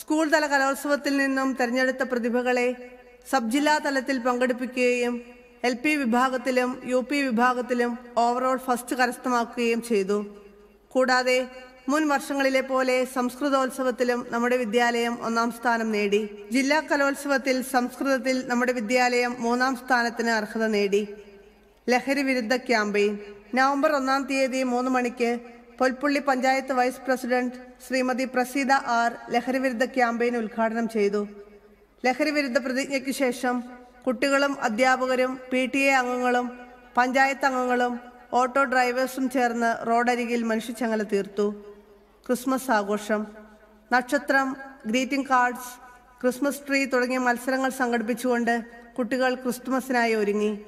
സ്കൂൾ തല കലോത്സവത്തിൽ നിന്നും തെരഞ്ഞെടുത്ത പ്രതിഭകളെ സബ് ജില്ലാ തലത്തിൽ പങ്കെടുപ്പിക്കുകയും എൽ പി വിഭാഗത്തിലും യു പി വിഭാഗത്തിലും ഓവറോൾ ഫസ്റ്റ് കരസ്ഥമാക്കുകയും ചെയ്തു. കൂടാതെ മുൻ വർഷങ്ങളിലെ പോലെ സംസ്കൃതോത്സവത്തിലും നമ്മുടെ വിദ്യാലയം ഒന്നാം സ്ഥാനം നേടി. ജില്ലാ കലോത്സവത്തിൽ സംസ്കൃതത്തിൽ നമ്മുടെ വിദ്യാലയം മൂന്നാം സ്ഥാനത്തിന് അർഹത നേടി. ലഹരി വിരുദ്ധ ക്യാമ്പയിൻ. നവംബർ ഒന്നാം തീയതി മൂന്ന് മണിക്ക് Polpully panchayat vice president Shrimati Praseetha R ലഹരി വിരുദ്ധ ക്യാമ്പയിൻ ഉദ്ഘാടനം ചെയ്തു. ലഹരി വിരുദ്ധ പ്രതിജ്ഞയ്ക്ക് ശേഷം കുട്ടികളും അധ്യാപകരും പി ടി എ അംഗങ്ങളും പഞ്ചായത്ത് അംഗങ്ങളും ഓട്ടോ ഡ്രൈവേഴ്സും ചേർന്ന് റോഡരികിൽ മനുഷ്യച്ചങ്ങല തീർത്തു. ക്രിസ്മസ് ആഘോഷം. നക്ഷത്രം ഗ്രീറ്റിംഗ് കാർഡ്സ് ക്രിസ്മസ് ട്രീ തുടങ്ങിയ മത്സരങ്ങൾ സംഘടിപ്പിച്ചുകൊണ്ട് കുട്ടികൾ ക്രിസ്തുമസിനായി ഒരുങ്ങി.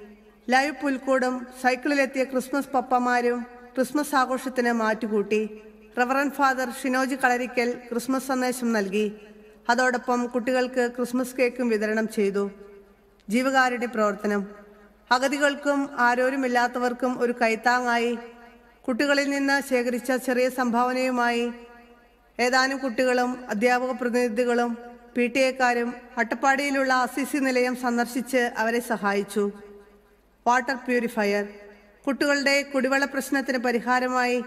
ലൈവ് പുൽക്കൂടും സൈക്കിളിലെത്തിയ ക്രിസ്മസ് പപ്പമാരും ക്രിസ്മസ് ആഘോഷത്തിന് മാറ്റുകൂട്ടി. Reverend father Shinoji Kalarikkal Christmas സന്ദേശം നൽകി. അതോടൊപ്പം കുട്ടികൾക്ക് ക്രിസ്മസ് കേക്കും വിതരണം ചെയ്തു. ജീവകാരുടെ പ്രവർത്തനം. അഗതികൾക്കും ആരോരുമില്ലാത്തവർക്കും ഒരു കൈത്താങ്ങായി കുട്ടികളിൽ നിന്ന് ശേഖരിച്ച ചെറിയ സംഭാവനയുമായി ഏതാനും കുട്ടികളും അധ്യാപക പ്രതിനിധികളും പി ടി എക്കാരും അട്ടപ്പാടിയിലുള്ള അസിസി നിലയം സന്ദർശിച്ച് അവരെ സഹായിച്ചു. Water purifier. കുട്ടികളുടെ കുടിവെള്ള പ്രശ്നത്തിന് പരിഹാരമായി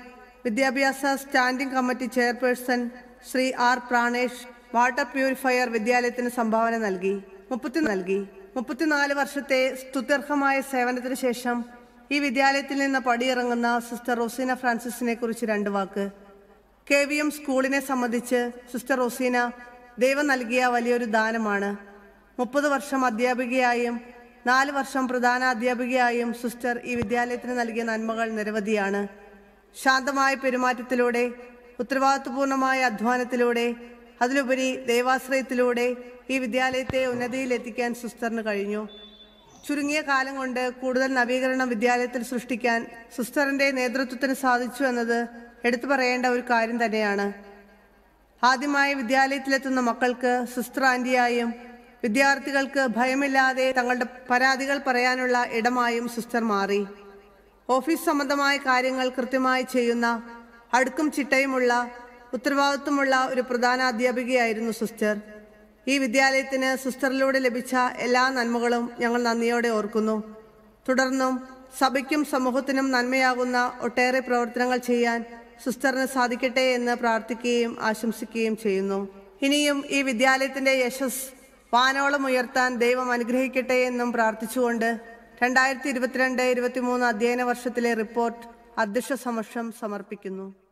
വിദ്യാഭ്യാസ standing committee chairperson Shri R Pranesh water purifier വിദ്യാലയത്തിന് സംഭാവന നൽകി. മുപ്പത്തി നൽകി. മുപ്പത്തിനാല് വർഷത്തെ സ്തുത്യർഹമായ സേവനത്തിന് ശേഷം ഈ വിദ്യാലയത്തിൽ നിന്ന് പടിയിറങ്ങുന്ന സിസ്റ്റർ റോസീന ഫ്രാൻസിസിനെ കുറിച്ച് രണ്ട് വാക്ക്. കെ വി എം സ്കൂളിനെ സംബന്ധിച്ച് സിസ്റ്റർ റോസീന ദൈവം നൽകിയ വലിയൊരു ദാനമാണ്. മുപ്പത് വർഷം അധ്യാപികയായും നാല് വർഷം പ്രധാന അധ്യാപികയായും സിസ്റ്റർ ഈ വിദ്യാലയത്തിന് നൽകിയ നന്മകൾ നിരവധിയാണ്. ശാന്തമായ പെരുമാറ്റത്തിലൂടെ ഉത്തരവാദിത്വപൂർണമായ അധ്വാനത്തിലൂടെ അതിലുപരി ദൈവാശ്രയത്തിലൂടെ ഈ വിദ്യാലയത്തെ ഉന്നതിയിലെത്തിക്കാൻ സിസ്റ്ററിന് കഴിഞ്ഞു. ചുരുങ്ങിയ കാലം കൊണ്ട് കൂടുതൽ നവീകരണം വിദ്യാലയത്തിൽ സൃഷ്ടിക്കാൻ സിസ്റ്ററിന്റെ നേതൃത്വത്തിന് സാധിച്ചു എന്നത് എടുത്തു പറയേണ്ട ഒരു കാര്യം തന്നെയാണ്. ആദ്യമായി വിദ്യാലയത്തിലെത്തുന്ന മക്കൾക്ക് സിസ്റ്റർ ആന്റിയായും വിദ്യാർത്ഥികൾക്ക് ഭയമില്ലാതെ തങ്ങളുടെ പരാതികൾ പറയാനുള്ള ഇടമായും സിസ്റ്റർ മാറി. ഓഫീസ് സംബന്ധമായ കാര്യങ്ങൾ കൃത്യമായി ചെയ്യുന്ന അടുക്കും ചിട്ടയുമുള്ള ഉത്തരവാദിത്വമുള്ള ഒരു പ്രധാന അധ്യാപികയായിരുന്നു സിസ്റ്റർ. ഈ വിദ്യാലയത്തിന് സിസ്റ്ററിലൂടെ ലഭിച്ച എല്ലാ നന്മകളും ഞങ്ങൾ നന്ദിയോടെ ഓർക്കുന്നു. തുടർന്നും സഭയ്ക്കും സമൂഹത്തിനും നന്മയാകുന്ന ഒട്ടേറെ പ്രവർത്തനങ്ങൾ ചെയ്യാൻ സിസ്റ്ററിന് സാധിക്കട്ടെ എന്ന് പ്രാർത്ഥിക്കുകയും ആശംസിക്കുകയും ചെയ്യുന്നു. ഇനിയും ഈ വിദ്യാലയത്തിന്റെ യശസ് വാനോളം ഉയർത്താൻ ദൈവം അനുഗ്രഹിക്കട്ടെ എന്നും പ്രാർത്ഥിച്ചുകൊണ്ട് രണ്ടായിരത്തി ഇരുപത്തിരണ്ട് ഇരുപത്തിമൂന്ന് അധ്യയന വർഷത്തിലെ റിപ്പോർട്ട് അധ്യക്ഷ സമക്ഷം സമർപ്പിക്കുന്നു.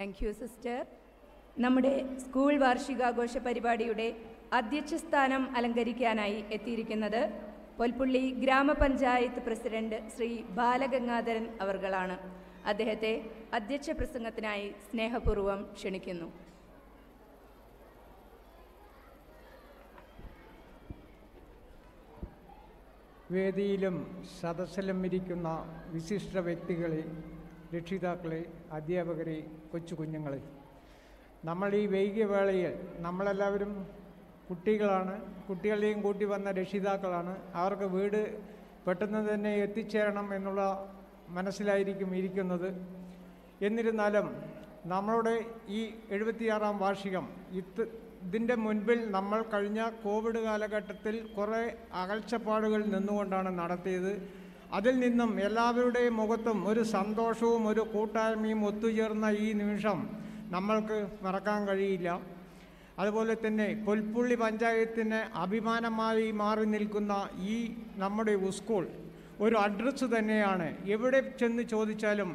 താങ്ക് യു സിസ്റ്റർ നമ്മുടെ സ്കൂൾ വാർഷികാഘോഷ പരിപാടിയുടെ അധ്യക്ഷ സ്ഥാനം അലങ്കരിക്കാനായി എത്തിയിരിക്കുന്നത് പൊൽപ്പുള്ളി ഗ്രാമപഞ്ചായത്ത് പ്രസിഡന്റ് ശ്രീ ബാലഗംഗാധരൻ അവർകളാണ്. അദ്ദേഹത്തെ അധ്യക്ഷ പ്രസംഗത്തിനായി സ്നേഹപൂർവം ക്ഷണിക്കുന്നു. വേദിയിലും സദസ്സിലും ഇരിക്കുന്ന വിശിഷ്ട വ്യക്തികളെ രക്ഷിതാക്കളെ അധ്യാപകരെ കൊച്ചു കുഞ്ഞുങ്ങളെ. നമ്മൾ ഈ വൈകിയ വേളയിൽ നമ്മളെല്ലാവരും കുട്ടികളാണ്. കുട്ടികളെയും കൂട്ടി വന്ന രക്ഷിതാക്കളാണ്. അവർക്ക് വീട് പെട്ടെന്ന് തന്നെ എത്തിച്ചേരണം എന്നുള്ള മനസ്സിലായിരിക്കും ഇരിക്കുന്നത്. എന്നിരുന്നാലും നമ്മളുടെ ഈ എഴുപത്തിയാറാം വാർഷികം ഇത് ഇതിന്റെ മുൻപിൽ നമ്മൾ കഴിഞ്ഞ കോവിഡ് കാലഘട്ടത്തിൽ കുറേ അകൽച്ചപ്പാടുകൾ നിന്നുകൊണ്ടാണ് നടത്തിയത്. അതിൽ നിന്നും എല്ലാവരുടെയും മുഖത്തും ഒരു സന്തോഷവും ഒരു കൂട്ടായ്മയും ഒത്തുചേർന്ന ഈ നിമിഷം നമ്മൾക്ക് മറക്കാൻ കഴിയില്ല. അതുപോലെ തന്നെ പുൽപ്പുള്ളി പഞ്ചായത്തിന് അഭിമാനമായി മാറി നിൽക്കുന്ന ഈ നമ്മുടെ ഉസ്കൂൾ ഒരു അഡ്രസ്സ് തന്നെയാണ്. എവിടെ ചെന്ന് ചോദിച്ചാലും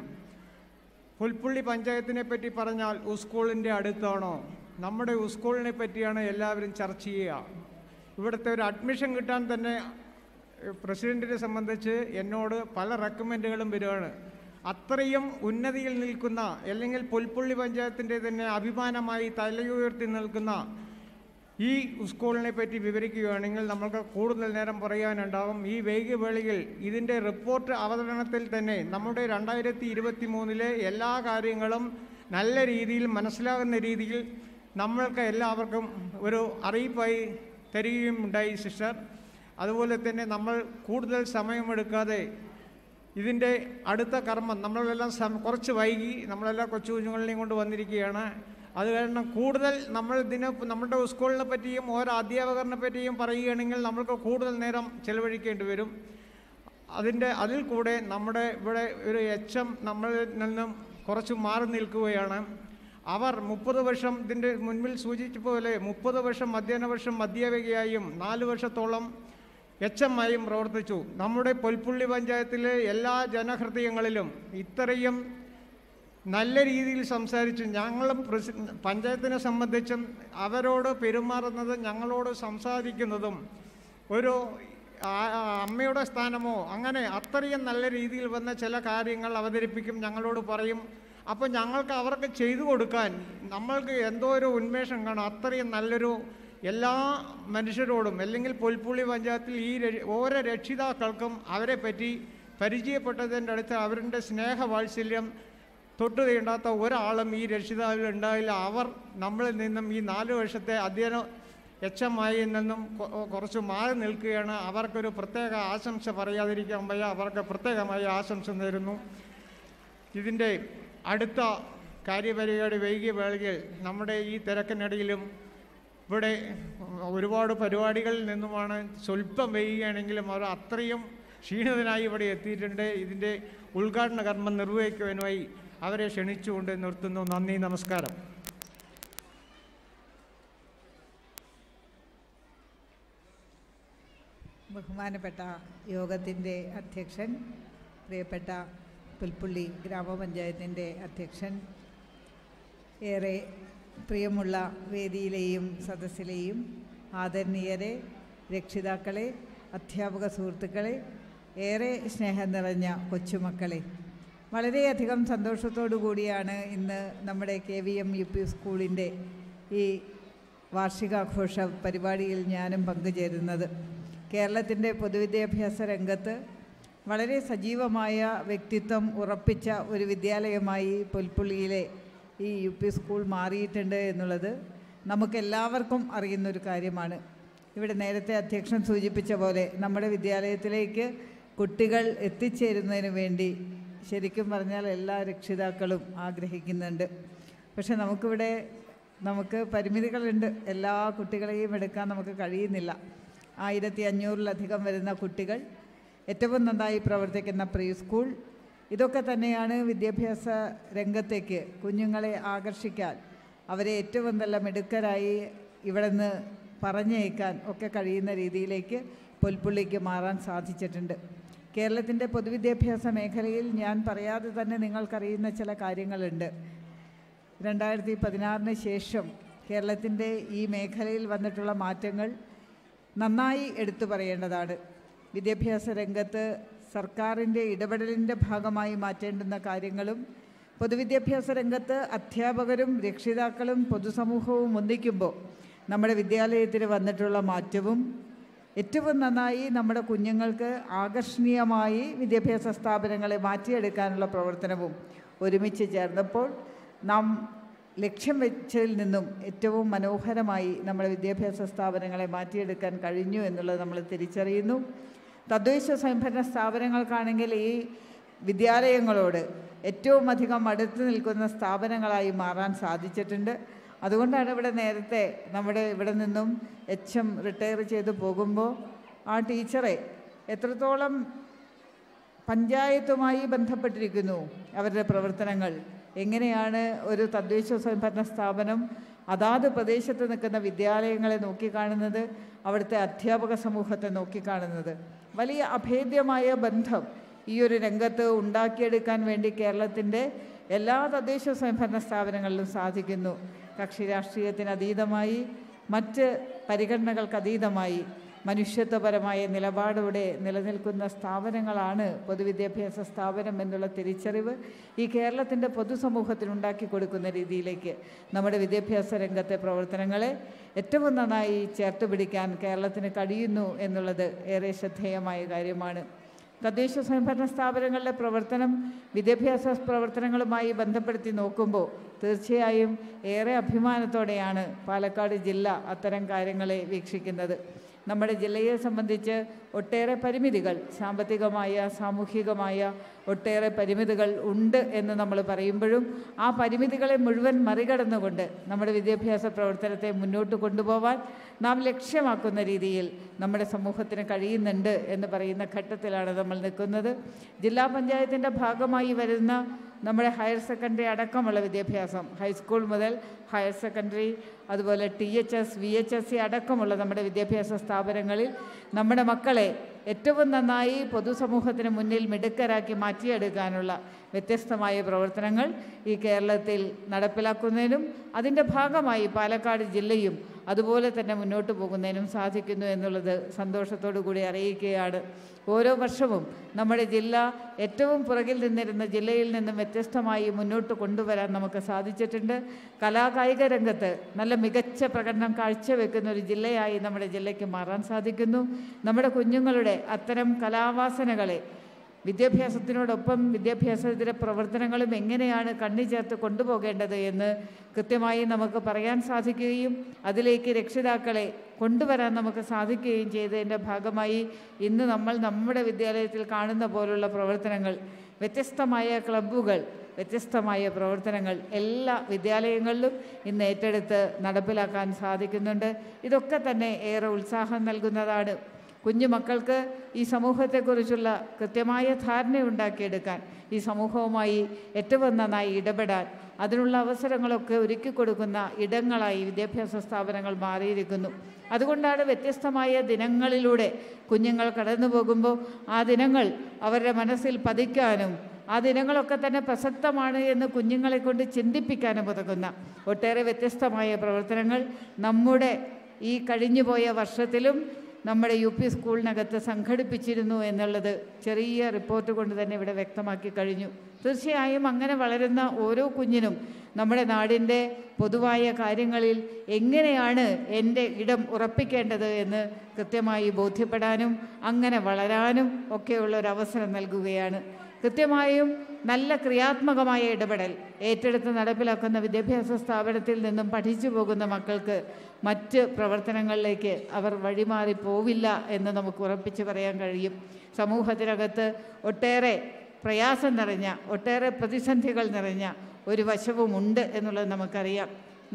പുൽപ്പുള്ളി പഞ്ചായത്തിനെ പറ്റി പറഞ്ഞാൽ സ്കൂളിന്റെ അടുത്താണോ? നമ്മുടെ ഉസ്കൂളിനെ പറ്റിയാണ് എല്ലാവരും ചർച്ച ചെയ്യുക. ഇവിടുത്തെ ഒരു അഡ്മിഷൻ കിട്ടാൻ തന്നെ ഏഹ്, പ്രസിഡന്റിനെ സംബന്ധിച്ച് എന്നോട് പല റെക്കമെൻഡുകളും വരികയാണ് അത്രയും ഉന്നതിയിൽ നിൽക്കുന്ന അല്ലെങ്കിൽ പുൽപ്പള്ളി പഞ്ചായത്തിന്റെ തന്നെ അഭിമാനമായി തലയുയർത്തി നിൽക്കുന്ന ഈ സ്കൂളിനെ പറ്റി വിവരിക്കുകയാണെങ്കിൽ നമ്മൾക്ക് കൂടുതൽ നേരം പറയാനുണ്ടാകും ഈ വേഗവേളയിൽ ഇതിന്റെ റിപ്പോർട്ട് അവതരണത്തിൽ തന്നെ നമ്മുടെ രണ്ടായിരത്തി ഇരുപത്തി മൂന്നിലെ എല്ലാ കാര്യങ്ങളും നല്ല രീതിയിൽ മനസ്സിലാകുന്ന രീതിയിൽ നമ്മൾക്ക് എല്ലാവർക്കും ഒരു അറിയിപ്പായി തരികയും ഉണ്ടായി സിസ്റ്റർ. അതുപോലെ തന്നെ നമ്മൾ കൂടുതൽ സമയമെടുക്കാതെ ഇതിന്റെ അടുത്ത കർമ്മം നമ്മളെല്ലാം കുറച്ച് വൈകി നമ്മളെല്ലാം കൊച്ചു കുഞ്ഞുങ്ങളെയും കൊണ്ട് വന്നിരിക്കുകയാണ്. അത് കാരണം കൂടുതൽ നമ്മൾ ഇതിനെ നമ്മുടെ സ്കൂളിനെ പറ്റിയും ഓരോ അധ്യാപകരനെ പറ്റിയും പറയുകയാണെങ്കിൽ നമ്മൾക്ക് കൂടുതൽ നേരം ചെലവഴിക്കേണ്ടി വരും. അതിന്റെ അതിൽ കൂടെ നമ്മുടെ ഇവിടെ ഒരു എച്ച് എം നമ്മളിൽ നിന്നും കുറച്ച് മാറി നിൽക്കുകയാണ്. അവർ മുപ്പത് വർഷം ഇതിന്റെ മുൻപിൽ സൂചിച്ച പോലെ മുപ്പത് വർഷം മധ്യാഹ്ന വർഷം അധ്യാപികയായും നാല് വർഷത്തോളം എച്ച് എം ആയും പ്രവർത്തിച്ചു. നമ്മുടെ പൊൽപ്പുള്ളി പഞ്ചായത്തിലെ എല്ലാ ജനഹൃദയങ്ങളിലും ഇത്രയും നല്ല രീതിയിൽ സംസാരിച്ചു. ഞങ്ങളും പഞ്ചായത്തിനെ സംബന്ധിച്ചും അവരോട് പെരുമാറുന്നത് ഞങ്ങളോട് സംസാരിക്കുന്നതും ഒരു അമ്മയുടെ സ്ഥാനമോ അങ്ങനെ അത്രയും നല്ല രീതിയിൽ വന്ന ചില കാര്യങ്ങൾ അവതരിപ്പിക്കും ഞങ്ങളോട് പറയും. അപ്പോൾ ഞങ്ങൾക്ക് അവർക്ക് ചെയ്തു കൊടുക്കാൻ നമ്മൾക്ക് എന്തോ ഒരു ഉന്മേഷം കാണും. അത്രയും നല്ലൊരു എല്ലാ മനുഷ്യരോടും അല്ലെങ്കിൽ പൊൽപ്പുള്ളി പഞ്ചായത്തിൽ ഈ ഓരോ രക്ഷിതാക്കൾക്കും അവരെ പറ്റി പരിചയപ്പെട്ടതിന്റെ അടുത്ത് അവരുടെ സ്നേഹവാത്സല്യം തൊട്ടു തീണ്ടാത്ത ഒരാളും ഈ രക്ഷിതാവിൽ ഉണ്ടായില്ല. അവർ നമ്മളിൽ നിന്നും ഈ നാല് വർഷത്തെ അധ്യയനം എച്ചമായി നിന്നും കൊ- കുറച്ച് മാറി നിൽക്കുകയാണ്. അവർക്കൊരു പ്രത്യേക ആശംസ പറയാതിരിക്കാൻ വയ്യ. അവർക്ക് പ്രത്യേകമായി ആശംസ നേരുന്നു. ഇതിന്റെ അടുത്ത കാര്യപരിപാടി വൈകിയ വേളയിൽ നമ്മുടെ ഈ തിരക്കിനിടയിലും ഇവിടെ ഒരുപാട് പരിപാടികളിൽ നിന്നുമാണ് സ്വല്പം വൈകുകയാണെങ്കിലും അവർ അത്രയും ക്ഷീണിതനായി ഇവിടെ എത്തിയിട്ടുണ്ട്. ഇതിന്റെ ഉദ്ഘാടന കർമ്മം നിർവഹിക്കുവാനുമായി അവരെ ക്ഷണിച്ചുകൊണ്ട് നിർത്തുന്നു. നന്ദി നമസ്കാരം. ബഹുമാനപ്പെട്ട യോഗത്തിന്റെ അധ്യക്ഷൻ പ്രിയപ്പെട്ട പുൽപ്പള്ളി ഗ്രാമപഞ്ചായത്തിന്റെ അധ്യക്ഷൻ ഏറെ പ്രിയമുള്ള വേദിയിലെയും സദസ്സിലെയും ആദരണീയരെ രക്ഷിതാക്കളെ അധ്യാപക സുഹൃത്തുക്കളെ ഏറെ സ്നേഹം നിറഞ്ഞ കൊച്ചുമക്കളെ. വളരെയധികം സന്തോഷത്തോടു കൂടിയാണ് ഇന്ന് നമ്മുടെ K V M U P സ്കൂളിന്റെ ഈ വാർഷികാഘോഷ പരിപാടിയിൽ ഞാനും പങ്കുചേരുന്നത്. കേരളത്തിന്റെ പൊതുവിദ്യാഭ്യാസ രംഗത്ത് വളരെ സജീവമായ വ്യക്തിത്വം ഉറപ്പിച്ച ഒരു വിദ്യാലയമായി പുൽപ്പള്ളിയിലെ ഈ യു പി സ്കൂൾ മാറിയിട്ടുണ്ട് എന്നുള്ളത് നമുക്കെല്ലാവർക്കും അറിയുന്നൊരു കാര്യമാണ്. ഇവിടെ നേരത്തെ അധ്യക്ഷൻ സൂചിപ്പിച്ച പോലെ നമ്മുടെ വിദ്യാലയത്തിലേക്ക് കുട്ടികൾ എത്തിച്ചേരുന്നതിന് വേണ്ടി ശരിക്കും പറഞ്ഞാൽ എല്ലാ രക്ഷിതാക്കളും ആഗ്രഹിക്കുന്നുണ്ട്. പക്ഷെ നമുക്കിവിടെ നമുക്ക് പരിമിതികളുണ്ട്. എല്ലാ കുട്ടികളെയും എടുക്കാൻ നമുക്ക് കഴിയുന്നില്ല. ആയിരത്തി അഞ്ഞൂറിലധികം വരുന്ന കുട്ടികൾ ഏറ്റവും നന്നായി പ്രവർത്തിക്കുന്ന പ്രീ സ്കൂൾ ഇതൊക്കെ തന്നെയാണ് വിദ്യാഭ്യാസ രംഗത്തേക്ക് കുഞ്ഞുങ്ങളെ ആകർഷിക്കാൻ അവരെ ഏറ്റവും നല്ല മിടുക്കരായി ഇവിടെ നിന്ന് പറഞ്ഞയക്കാൻ ഒക്കെ കഴിയുന്ന രീതിയിലേക്ക് പുൽപ്പുള്ളിക്ക് മാറാൻ സാധിച്ചിട്ടുണ്ട്. കേരളത്തിന്റെ പൊതുവിദ്യാഭ്യാസ മേഖലയിൽ ഞാൻ പറയാതെ തന്നെ നിങ്ങൾക്കറിയുന്ന ചില കാര്യങ്ങളുണ്ട്. രണ്ടായിരത്തി പതിനാറിന് ശേഷം കേരളത്തിന്റെ ഈ മേഖലയിൽ വന്നിട്ടുള്ള മാറ്റങ്ങൾ നന്നായി എടുത്തു പറയേണ്ടതാണ്. വിദ്യാഭ്യാസ രംഗത്ത് സർക്കാരിന്റെ ഇടപെടലിന്റെ ഭാഗമായി മാറ്റേണ്ടുന്ന കാര്യങ്ങളും പൊതുവിദ്യാഭ്യാസ രംഗത്ത് അധ്യാപകരും രക്ഷിതാക്കളും പൊതുസമൂഹവും ഒന്നിക്കുമ്പോൾ നമ്മുടെ വിദ്യാലയത്തിൽ വന്നിട്ടുള്ള മാറ്റവും ഏറ്റവും നന്നായി നമ്മുടെ കുഞ്ഞുങ്ങൾക്ക് ആകർഷണീയമായി വിദ്യാഭ്യാസ സ്ഥാപനങ്ങളെ മാറ്റിയെടുക്കാനുള്ള പ്രവർത്തനവും ഒരുമിച്ച് ചേർന്നപ്പോൾ നാം ലക്ഷ്യം വെച്ചതിൽ നിന്നും ഏറ്റവും മനോഹരമായി നമ്മുടെ വിദ്യാഭ്യാസ സ്ഥാപനങ്ങളെ മാറ്റിയെടുക്കാൻ കഴിഞ്ഞു എന്നുള്ളത് നമ്മൾ തിരിച്ചറിയുന്നു. തദ്ദേശ സ്വയംഭരണ സ്ഥാപനങ്ങൾക്കാണെങ്കിൽ ഈ വിദ്യാലയങ്ങളോട് ഏറ്റവും അധികം അടുത്ത് നിൽക്കുന്ന സ്ഥാപനങ്ങളായി മാറാൻ സാധിച്ചിട്ടുണ്ട്. അതുകൊണ്ടാണ് ഇവിടെ നേരത്തെ നമ്മുടെ ഇവിടെ നിന്നും എച്ച് എം റിട്ടയർ ചെയ്ത് പോകുമ്പോൾ ആ ടീച്ചറെ എത്രത്തോളം പഞ്ചായത്തുമായി ബന്ധപ്പെട്ടിരിക്കുന്നു അവരുടെ പ്രവർത്തനങ്ങൾ. എങ്ങനെയാണ് ഒരു തദ്ദേശ സ്വയംഭരണ സ്ഥാപനം അതാത് പ്രദേശത്ത് നിൽക്കുന്ന വിദ്യാലയങ്ങളെ നോക്കിക്കാണുന്നത് അവിടുത്തെ അധ്യാപക സമൂഹത്തെ നോക്കിക്കാണുന്നത്? വലിയ അഭേദ്യമായ ബന്ധം ഈ ഒരു രംഗത്ത് ഉണ്ടാക്കിയെടുക്കാൻ വേണ്ടി കേരളത്തിന്റെ എല്ലാ തദ്ദേശ സ്വയംഭരണ സ്ഥാപനങ്ങളിലും സാധിക്കുന്നു. കക്ഷി രാഷ്ട്രീയത്തിന് അതീതമായി മറ്റ് പരിഗണനകൾക്ക് അതീതമായി മനുഷ്യത്വപരമായ നിലപാടോടെ നിലനിൽക്കുന്ന സ്ഥാപനങ്ങളാണ് പൊതുവിദ്യാഭ്യാസ സ്ഥാപനം എന്നുള്ള തിരിച്ചറിവ് ഈ കേരളത്തിന്റെ പൊതുസമൂഹത്തിന് ഉണ്ടാക്കി കൊടുക്കുന്ന രീതിയിലേക്ക് നമ്മുടെ വിദ്യാഭ്യാസ രംഗത്തെ പ്രവർത്തനങ്ങളെ ഏറ്റവും നന്നായി ചേർത്ത് പിടിക്കാൻ കേരളത്തിന് കഴിയുന്നു എന്നുള്ളത് ഏറെ ശ്രദ്ധേയമായ കാര്യമാണ്. തദ്ദേശ സ്വയംഭരണ സ്ഥാപനങ്ങളുടെ പ്രവർത്തനം വിദ്യാഭ്യാസ പ്രവർത്തനങ്ങളുമായി ബന്ധപ്പെടുത്തി നോക്കുമ്പോൾ തീർച്ചയായും ഏറെ അഭിമാനത്തോടെയാണ് പാലക്കാട് ജില്ല അത്തരം കാര്യങ്ങളെ വീക്ഷിക്കുന്നത്. നമ്മുടെ ജില്ലയെ സംബന്ധിച്ച് ഒട്ടേറെ പരിമിതികൾ സാമ്പത്തികമായ സാമൂഹികമായ ഒട്ടേറെ പരിമിതികൾ ഉണ്ട് എന്ന് നമ്മൾ പറയുമ്പോഴും ആ പരിമിതികളെ മുഴുവൻ മറികടന്നുകൊണ്ട് നമ്മുടെ വിദ്യാഭ്യാസ പ്രവർത്തനത്തെ മുന്നോട്ട് കൊണ്ടുപോകാൻ നാം ലക്ഷ്യമാക്കുന്ന രീതിയിൽ നമ്മുടെ സമൂഹത്തിന് കഴിയുന്നുണ്ട് എന്ന് പറയുന്ന ഘട്ടത്തിലാണ് നമ്മൾ നിൽക്കുന്നത്. ജില്ലാ പഞ്ചായത്തിന്റെ ഭാഗമായി വരുന്ന നമ്മുടെ ഹയർ സെക്കൻഡറി അടക്കമുള്ള വിദ്യാഭ്യാസം ഹൈസ്കൂൾ മുതൽ ഹയർ സെക്കൻഡറി അതുപോലെ T H S V H S C അടക്കമുള്ള നമ്മുടെ വിദ്യാഭ്യാസ സ്ഥാപനങ്ങളിൽ നമ്മുടെ മക്കളെ ഏറ്റവും നന്നായി പൊതുസമൂഹത്തിന് മുന്നിൽ മിടുക്കരാക്കി മാറ്റിയെടുക്കാനുള്ള വ്യത്യസ്തമായ പ്രവർത്തനങ്ങൾ ഈ കേരളത്തിൽ നടപ്പിലാക്കുന്നതിനും അതിന്റെ ഭാഗമായി പാലക്കാട് ജില്ലയും അതുപോലെ തന്നെ മുന്നോട്ട് പോകുന്നതിനും സാധിക്കുന്നു എന്നുള്ളത് സന്തോഷത്തോടു കൂടി അറിയിക്കുകയാണ്. ഓരോ വർഷവും നമ്മുടെ ജില്ല ഏറ്റവും പുറകിൽ നിന്നിരുന്ന ജില്ലയിൽ നിന്നും വ്യത്യസ്തമായി മുന്നോട്ട് കൊണ്ടുവരാൻ നമുക്ക് സാധിച്ചിട്ടുണ്ട്. കലാകായിക രംഗത്ത് നല്ല മികച്ച പ്രകടനം കാഴ്ചവെക്കുന്ന ഒരു ജില്ലയായി നമ്മുടെ ജില്ലയ്ക്ക് മാറാൻ സാധിക്കുന്നു. നമ്മുടെ കുഞ്ഞുങ്ങളുടെ അത്തരം കലാവാസനകളെ വിദ്യാഭ്യാസത്തിനോടൊപ്പം വിദ്യാഭ്യാസത്തിന്റെ പ്രവർത്തനങ്ങളും എങ്ങനെയാണ് കണ്ണി ചേർത്ത് കൊണ്ടുപോകേണ്ടത് എന്ന് കൃത്യമായി നമുക്ക് പറയാൻ സാധിക്കുകയും അതിലേക്ക് രക്ഷിതാക്കളെ കൊണ്ടുവരാൻ നമുക്ക് സാധിക്കുകയും ചെയ്തതിന്റെ ഭാഗമായി ഇന്ന് നമ്മൾ നമ്മുടെ വിദ്യാലയത്തിൽ കാണുന്ന പോലുള്ള പ്രവർത്തനങ്ങൾ വ്യത്യസ്തമായ ക്ലബ്ബുകൾ വ്യത്യസ്തമായ പ്രവർത്തനങ്ങൾ എല്ലാ വിദ്യാലയങ്ങളിലും ഇന്ന് ഏറ്റെടുത്ത് നടപ്പിലാക്കാൻ സാധിക്കുന്നുണ്ട്. ഇതൊക്കെ തന്നെ ഏറെ ഉത്സാഹം നൽകുന്നതാണ്. കുഞ്ഞു മക്കൾക്ക് ഈ സമൂഹത്തെക്കുറിച്ചുള്ള കൃത്യമായ ധാരണ ഉണ്ടാക്കിയെടുക്കാൻ ഈ സമൂഹവുമായി ഏറ്റവും നന്നായി ഇടപെടാൻ അതിനുള്ള അവസരങ്ങളൊക്കെ ഒരുക്കി കൊടുക്കുന്ന ഇടങ്ങളായി വിദ്യാഭ്യാസ സ്ഥാപനങ്ങൾ മാറിയിരിക്കുന്നു. അതുകൊണ്ടാണ് വ്യത്യസ്തമായ ദിനങ്ങളിലൂടെ കുഞ്ഞുങ്ങൾ കടന്നു പോകുമ്പോൾ ആ ദിനങ്ങൾ അവരുടെ മനസ്സിൽ പതിക്കാനും ആ ദിനങ്ങളൊക്കെ തന്നെ പ്രസക്തമാണ് എന്ന് കുഞ്ഞുങ്ങളെ കൊണ്ട് ചിന്തിപ്പിക്കാനും ഉതകുന്ന ഒട്ടേറെ വ്യത്യസ്തമായ പ്രവർത്തനങ്ങൾ നമ്മുടെ ഈ കഴിഞ്ഞുപോയ വർഷത്തിലും നമ്മുടെ യു പി സ്കൂളിനകത്ത് സംഘടിപ്പിച്ചിരുന്നു എന്നുള്ളത് ചെറിയ റിപ്പോർട്ട് കൊണ്ട് തന്നെ ഇവിടെ വ്യക്തമാക്കി കഴിഞ്ഞു. തീർച്ചയായും അങ്ങനെ വളരുന്ന ഓരോ കുഞ്ഞിനും നമ്മുടെ നാടിന്റെ പൊതുവായ കാര്യങ്ങളിൽ എങ്ങനെയാണ് എന്റെ ഇടം ഉറപ്പിക്കേണ്ടത് എന്ന് കൃത്യമായി ബോധ്യപ്പെടാനും അങ്ങനെ വളരാനും ഒക്കെയുള്ള ഒരു അവസരം നൽകുകയാണ്. കൃത്യമായും നല്ല ക്രിയാത്മകമായ ഇടപെടൽ ഏറ്റെടുത്ത് നടപ്പിലാക്കുന്ന വിദ്യാഭ്യാസ സ്ഥാപനത്തിൽ നിന്നും പഠിച്ചു പോകുന്ന മക്കൾക്ക് മറ്റ് പ്രവർത്തനങ്ങളിലേക്ക് അവർ വഴിമാറി പോവില്ല എന്ന് നമുക്ക് ഉറപ്പിച്ച് പറയാൻ കഴിയും. സമൂഹത്തിനകത്ത് ഒട്ടേറെ പ്രയാസം നിറഞ്ഞ ഒട്ടേറെ പ്രതിസന്ധികൾ നിറഞ്ഞ ഒരു വശവുമുണ്ട് എന്നുള്ളത് നമുക്കറിയാം.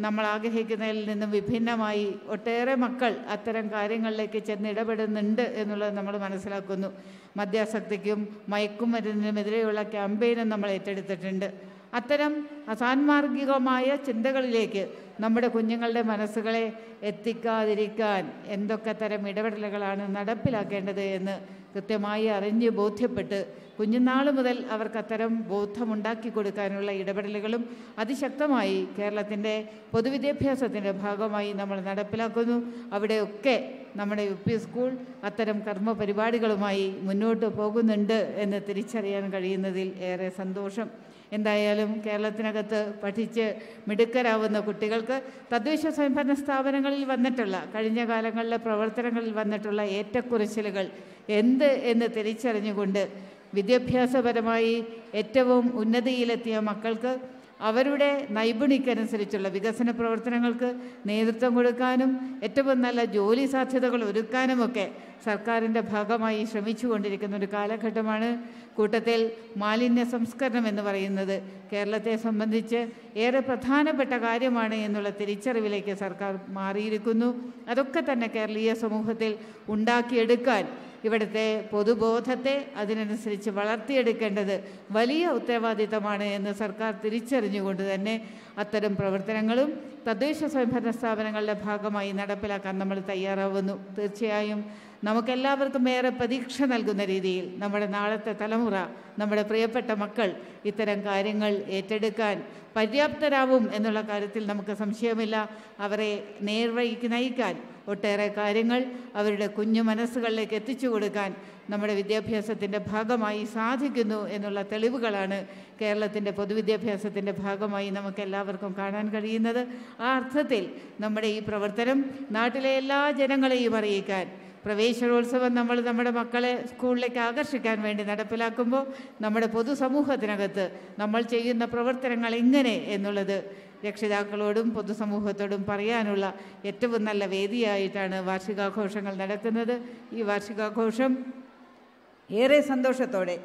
നമ്മൾ ആഗ്രഹിക്കുന്നതിൽ നിന്നും വിഭിന്നമായി ഒട്ടേറെ മക്കൾ അത്തരം കാര്യങ്ങളിലേക്ക് ചെന്ന് ഇടപെടുന്നുണ്ട് എന്നുള്ളത് നമ്മൾ മനസ്സിലാക്കുന്നു. മദ്യാസക്തിക്കും മയക്കുമരുന്നിനുമെതിരെയുള്ള ക്യാമ്പയിനും നമ്മൾ ഏറ്റെടുത്തിട്ടുണ്ട്. അത്തരം അസാൻമാർഗികമായ ചിന്തകളിലേക്ക് നമ്മുടെ കുഞ്ഞുങ്ങളുടെ മനസ്സുകളെ എത്തിക്കാതിരിക്കാൻ എന്തൊക്കെ തരം ഇടപെടലുകളാണ് നടപ്പിലാക്കേണ്ടത് എന്ന് കൃത്യമായി അറിഞ്ഞ് ബോധ്യപ്പെട്ട് കുഞ്ഞുനാൾ മുതൽ അവർക്ക് അത്തരം ബോധമുണ്ടാക്കി കൊടുക്കാനുള്ള ഇടപെടലുകളും അതിശക്തമായി കേരളത്തിന്റെ പൊതുവിദ്യാഭ്യാസത്തിന്റെ ഭാഗമായി നമ്മൾ നടപ്പിലാക്കുന്നു. അവിടെയൊക്കെ നമ്മുടെ യു പി സ്കൂൾ അത്തരം കർമ്മ പരിപാടികളുമായി മുന്നോട്ട് പോകുന്നുണ്ട് എന്ന് തിരിച്ചറിയാൻ കഴിയുന്നതിൽ ഏറെ സന്തോഷം. എന്തായാലും കേരളത്തിനകത്ത് പഠിച്ച് മിടുക്കരാവുന്ന കുട്ടികൾക്ക് തദ്ദേശ സ്വയംഭരണ സ്ഥാപനങ്ങളിൽ വന്നിട്ടുള്ള കഴിഞ്ഞ കാലങ്ങളിലെ പ്രവർത്തനങ്ങളിൽ വന്നിട്ടുള്ള ഏറ്റക്കുറച്ചിലുകൾ എന്ത് എന്ന് തിരിച്ചറിഞ്ഞുകൊണ്ട് വിദ്യാഭ്യാസപരമായി ഏറ്റവും ഉന്നതിയിലെത്തിയ മക്കൾക്ക് അവരുടെ നൈപുണിക്കനുസരിച്ചുള്ള വികസന പ്രവർത്തനങ്ങൾക്ക് നേതൃത്വം കൊടുക്കാനും ഏറ്റവും നല്ല ജോലി സാധ്യതകൾ ഒരുക്കാനുമൊക്കെ സർക്കാരിന്റെ ഭാഗമായി ശ്രമിച്ചുകൊണ്ടിരിക്കുന്ന ഒരു കാലഘട്ടമാണ് കൂട്ടത്തിൽ മാലിന്യ സംസ്കരണം എന്ന് പറയുന്നത്. കേരളത്തെ സംബന്ധിച്ച് ഏറെ പ്രധാനപ്പെട്ട കാര്യമാണ് എന്നുള്ള തിരിച്ചറിവിലേക്ക് സർക്കാർ മാറിയിരിക്കുന്നു. അതൊക്കെ തന്നെ കേരളീയ സമൂഹത്തിൽ ഉണ്ടാക്കിയെടുക്കാൻ ഇവിടുത്തെ പൊതുബോധത്തെ അതിനനുസരിച്ച് വളർത്തിയെടുക്കേണ്ടത് വലിയ ഉത്തരവാദിത്തമാണ് എന്ന് സർക്കാർ തിരിച്ചറിഞ്ഞുകൊണ്ട് തന്നെ അത്തരം പ്രവർത്തനങ്ങളും തദ്ദേശ സ്വയംഭരണ സ്ഥാപനങ്ങളുടെ ഭാഗമായി നടപ്പിലാക്കാൻ നമ്മൾ തയ്യാറാവുന്നു. തീർച്ചയായും നമുക്കെല്ലാവർക്കും ഏറെ പ്രതീക്ഷ നൽകുന്ന രീതിയിൽ നമ്മുടെ നാളത്തെ തലമുറ നമ്മുടെ പ്രിയപ്പെട്ട മക്കൾ ഇത്തരം കാര്യങ്ങൾ ഏറ്റെടുക്കാൻ പര്യാപ്തരാവും എന്നുള്ള കാര്യത്തിൽ നമുക്ക് സംശയമില്ല. അവരെ നേർവഴിക്ക് നയിക്കാൻ ഒട്ടേറെ കാര്യങ്ങൾ അവരുടെ കുഞ്ഞു മനസ്സുകളിലേക്ക് എത്തിച്ചു കൊടുക്കാൻ നമ്മുടെ വിദ്യാഭ്യാസത്തിന്റെ ഭാഗമായി സാധിക്കുന്നു എന്നുള്ള തെളിവുകളാണ് കേരളത്തിന്റെ പൊതുവിദ്യാഭ്യാസത്തിന്റെ ഭാഗമായി നമുക്കെല്ലാവർക്കും കാണാൻ കഴിയുന്നത്. ആ അർത്ഥത്തിൽ നമ്മുടെ ഈ പ്രവർത്തനം നാട്ടിലെ എല്ലാ ജനങ്ങളെയും അറിയിക്കാൻ പ്രവേശനോത്സവം നമ്മൾ നമ്മുടെ മക്കളെ സ്കൂളിലേക്ക് ആകർഷിക്കാൻ വേണ്ടി നടപ്പിലാക്കുമ്പോൾ നമ്മുടെ പൊതുസമൂഹത്തിനകത്ത് നമ്മൾ ചെയ്യുന്ന പ്രവർത്തനങ്ങൾ എങ്ങനെ എന്നുള്ളത് രക്ഷിതാക്കളോടും പൊതുസമൂഹത്തോടും പറയാനുള്ള ഏറ്റവും നല്ല വേദിയായിട്ടാണ് വാർഷികാഘോഷങ്ങൾ നടക്കുന്നത് ഈ വാർഷികാഘോഷം ഏറെ സന്തോഷത്തോടെ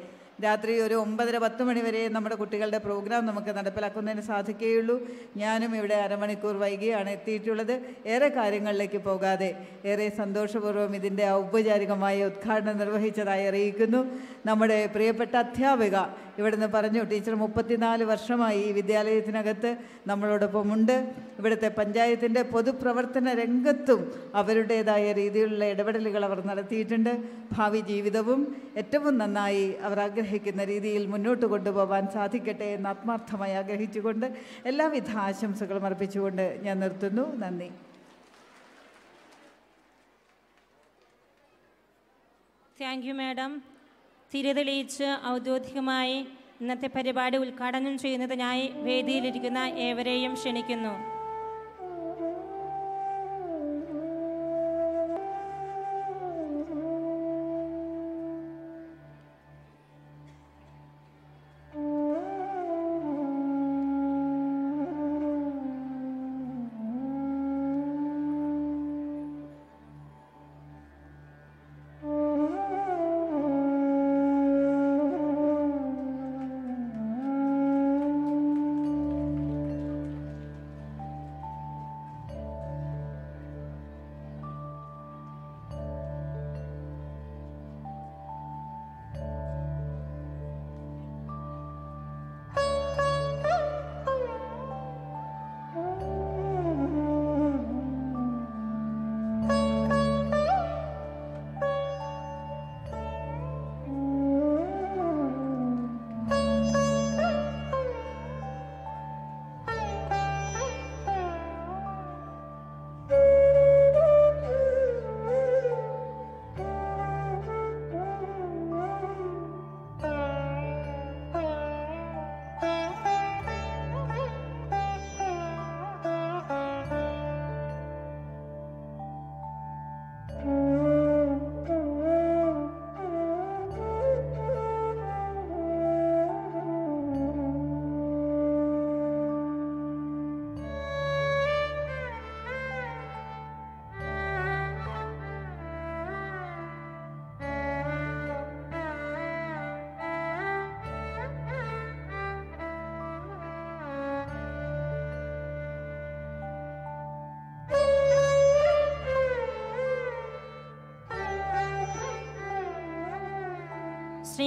രാത്രി ഒരു ഒമ്പതര പത്ത് മണി വരെ നമ്മുടെ കുട്ടികളുടെ പ്രോഗ്രാം നമുക്ക് നടപ്പിലാക്കുന്നതിന് സാധിക്കുകയുള്ളൂ. ഞാനും ഇവിടെ അരമണിക്കൂർ വൈകിയാണ് എത്തിയിട്ടുള്ളത്. ഏറെ കാര്യങ്ങളിലേക്ക് പോകാതെ ഏറെ സന്തോഷപൂർവം ഇതിന്റെ ഔപചാരികമായ ഉദ്ഘാടനം നിർവഹിച്ചതായി അറിയിക്കുന്നു. നമ്മുടെ പ്രിയപ്പെട്ട അധ്യാപിക ഇവിടുന്ന് പറഞ്ഞു ടീച്ചർ മുപ്പത്തിനാല് വർഷമായി ഈ വിദ്യാലയത്തിനകത്ത് നമ്മളോടൊപ്പം ഉണ്ട്. ഇവിടുത്തെ പഞ്ചായത്തിന്റെ പൊതുപ്രവർത്തന രംഗത്തും അവരുടേതായ രീതിയിലുള്ള ഇടപെടലുകൾ അവർ നടത്തിയിട്ടുണ്ട്. ഭാവി ജീവിതവും ഏറ്റവും നന്നായി അവർ ആഗ്രഹിക്കുന്ന രീതിയിൽ മുന്നോട്ട് കൊണ്ടുപോകാൻ സാധിക്കട്ടെ എന്ന് ആത്മാർത്ഥമായി ആഗ്രഹിച്ചുകൊണ്ട് എല്ലാവിധ ആശംസകളും അർപ്പിച്ചുകൊണ്ട് ഞാൻ നിർത്തുന്നു. നന്ദി. താങ്ക് യു മാഡം തിരിതെളിയിച്ച് ഔദ്യോഗികമായി ഇന്നത്തെ പരിപാടി ഉദ്ഘാടനം ചെയ്യുന്നതിനായി വേദിയിലിരിക്കുന്ന ഏവരെയും ക്ഷണിക്കുന്നു.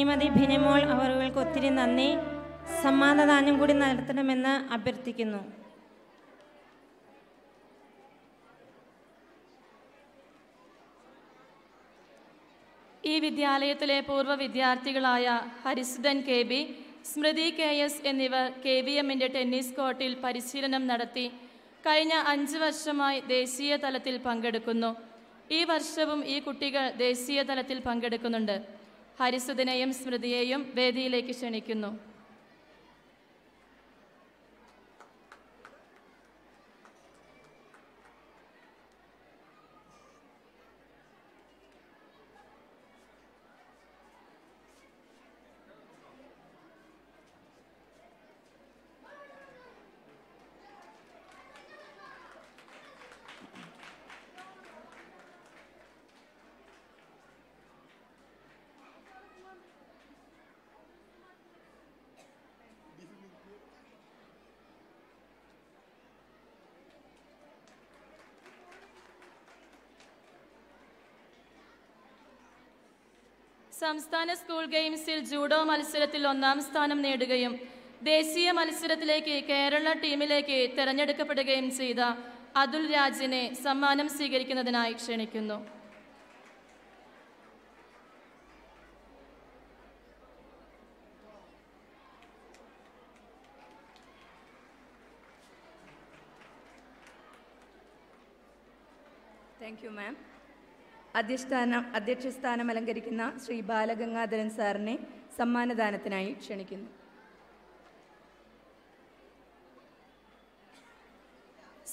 ശ്രീമതി ഭിനിമോൾ അവറുകൾക്ക് ഒത്തിരി നന്ദി. സമ്മാനദാനം കൂടി നടത്തണമെന്ന് അഭ്യർത്ഥിക്കുന്നു. ഈ വിദ്യാലയത്തിലെ പൂർവ വിദ്യാർത്ഥികളായ Harisudan K. B. Smrithi K. S. എന്നിവർ കെ. വി. എമ്മിന്റെ ടെന്നീസ് കോർട്ടിൽ പരിശീലനം നടത്തി കഴിഞ്ഞ അഞ്ച് വർഷമായി ദേശീയ തലത്തിൽ പങ്കെടുക്കുന്നു. ഈ വർഷവും ഈ കുട്ടികൾ ദേശീയ തലത്തിൽ പങ്കെടുക്കുന്നുണ്ട്. ഹരിസുധനെയും സ്മൃതിയെയും വേദിയിലേക്ക് ക്ഷണിക്കുന്നു. സംസ്ഥാന സ്കൂൾ ഗെയിംസിൽ ജൂഡോ മത്സരത്തിൽ ഒന്നാം സ്ഥാനം നേടുകയും ദേശീയ മത്സരത്തിലേക്ക് കേരള ടീമിലേക്ക് തെരഞ്ഞെടുക്കപ്പെടുകയും ചെയ്ത അതുൽ രാജിനെ സമ്മാനം സ്വീകരിക്കുന്നതിനായി ക്ഷണിക്കുന്നു. താങ്ക് യു മാം അധ്യസ്ഥാനം അധ്യക്ഷസ്ഥാനം അലങ്കരിക്കുന്ന ശ്രീ ബാലഗംഗാധരൻ സാറിനെ സമ്മാനദാനത്തിനായി ക്ഷണിക്കുന്നു.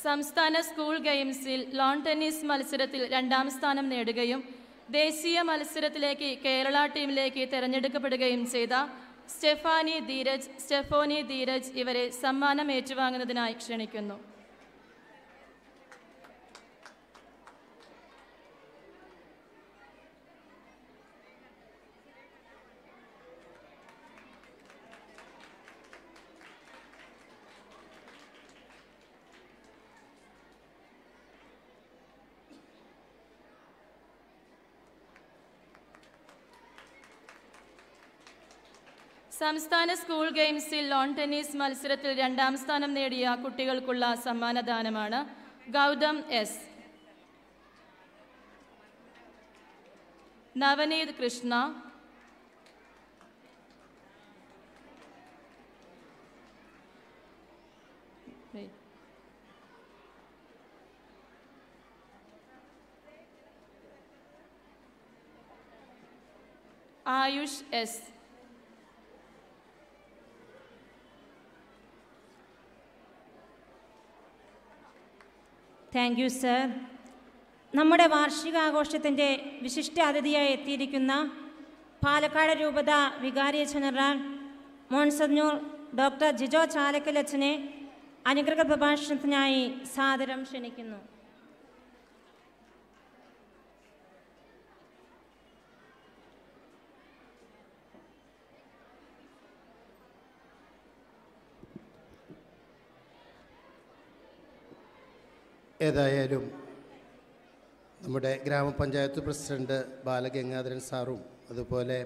സംസ്ഥാന സ്കൂൾ ഗെയിംസിൽ ലോൺ ടെന്നീസ് മത്സരത്തിൽ രണ്ടാം സ്ഥാനം നേടുകയും ദേശീയ മത്സരത്തിലേക്ക് കേരള ടീമിലേക്ക് തെരഞ്ഞെടുക്കപ്പെടുകയും ചെയ്ത സ്റ്റെഫാനി ധീരജ് സ്റ്റെഫോനി ധീരജ് ഇവരെ സമ്മാനം ഏറ്റുവാങ്ങുന്നതിനായി ക്ഷണിക്കുന്നു. സംസ്ഥാന സ്കൂൾ ഗെയിംസിൽ ലോൺ ടെന്നീസ് മത്സരത്തിൽ രണ്ടാം സ്ഥാനം നേടിയ കുട്ടികൾക്കുള്ള സമ്മാനദാനമാണ് Gautham S. Navaneeth Krishna. Ayush S. Thank you sir നമ്മുടെ വാർഷികാഘോഷത്തിന്റെ വിശിഷ്ടാതിഥിയായി എത്തിയിരിക്കുന്ന പാലക്കാട് രൂപത വികാരി ജനറൽ മോൺസഞ്ഞൂർ ഡോക്ടർ ജിജോ ചാലക്കലച്ചനെ അനുഗ്രഹ പ്രഭാഷണത്തിനായി സാദരം ക്ഷണിക്കുന്നു. ഏതായാലും നമ്മുടെ ഗ്രാമപഞ്ചായത്ത് പ്രസിഡന്റ് ബാലഗംഗാധരൻ സാറും അതുപോലെ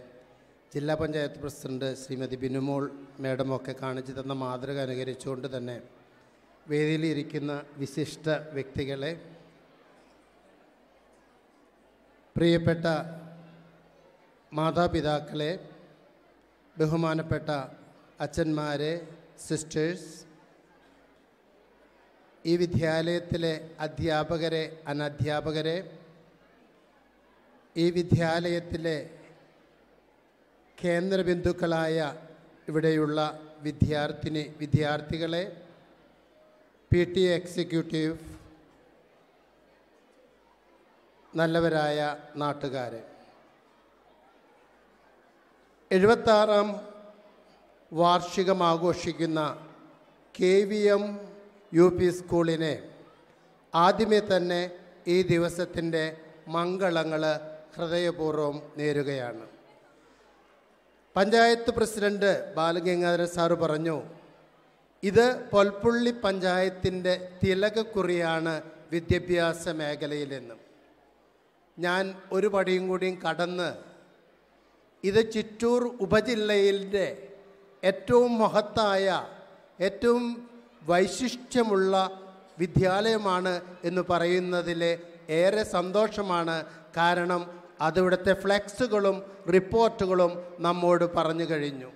ജില്ലാ പഞ്ചായത്ത് പ്രസിഡന്റ് ശ്രീമതി ബിനുമോൾ മേഡമൊക്കെ കാണിച്ചു തന്ന മാതൃക അനുകരിച്ചുകൊണ്ട് തന്നെ വേദിയിലിരിക്കുന്ന വിശിഷ്ട വ്യക്തികളെ പ്രിയപ്പെട്ട മാതാപിതാക്കളെ ബഹുമാനപ്പെട്ട അച്ഛന്മാരെ സിസ്റ്റേഴ്സ് ഈ വിദ്യാലയത്തിലെ അധ്യാപകരെ അനധ്യാപകരെ ഈ വിദ്യാലയത്തിലെ കേന്ദ്രബിന്ദുക്കളായ ഇവിടെയുള്ള വിദ്യാർത്ഥിനി വിദ്യാർത്ഥികളെ പി ടി എക്സിക്യൂട്ടീവ് നല്ലവരായ നാട്ടുകാരെ. എഴുപത്താറാം വാർഷികം ആഘോഷിക്കുന്ന K V M U P സ്കൂളിനെ. ആദ്യമേ തന്നെ ഈ ദിവസത്തിന്റെ മംഗളങ്ങൾ ഹൃദയപൂർവം നേരുകയാണ്. പഞ്ചായത്ത് പ്രസിഡന്റ് ബാലഗംഗാധരൻ സാറ് പറഞ്ഞു ഇത് പൊൽപ്പുള്ളി പഞ്ചായത്തിന്റെ തിലകക്കുറിയാണ് വിദ്യാഭ്യാസ മേഖലയിലെന്നും. ഞാൻ ഒരു പടിയും കൂടിയും കടന്ന് ഇത് ചിറ്റൂർ ഉപജില്ലയിലെ ഏറ്റവും മഹത്തായ ഏറ്റവും വൈശിഷ്ട്യമുള്ള വിദ്യാലയമാണ് എന്ന് പറയുന്നതിൽ ഏറെ സന്തോഷമാണ്. കാരണം അതിവിടുത്തെ ഫ്ലെക്സുകളും റിപ്പോർട്ടുകളും നമ്മോട് പറഞ്ഞു കഴിഞ്ഞു.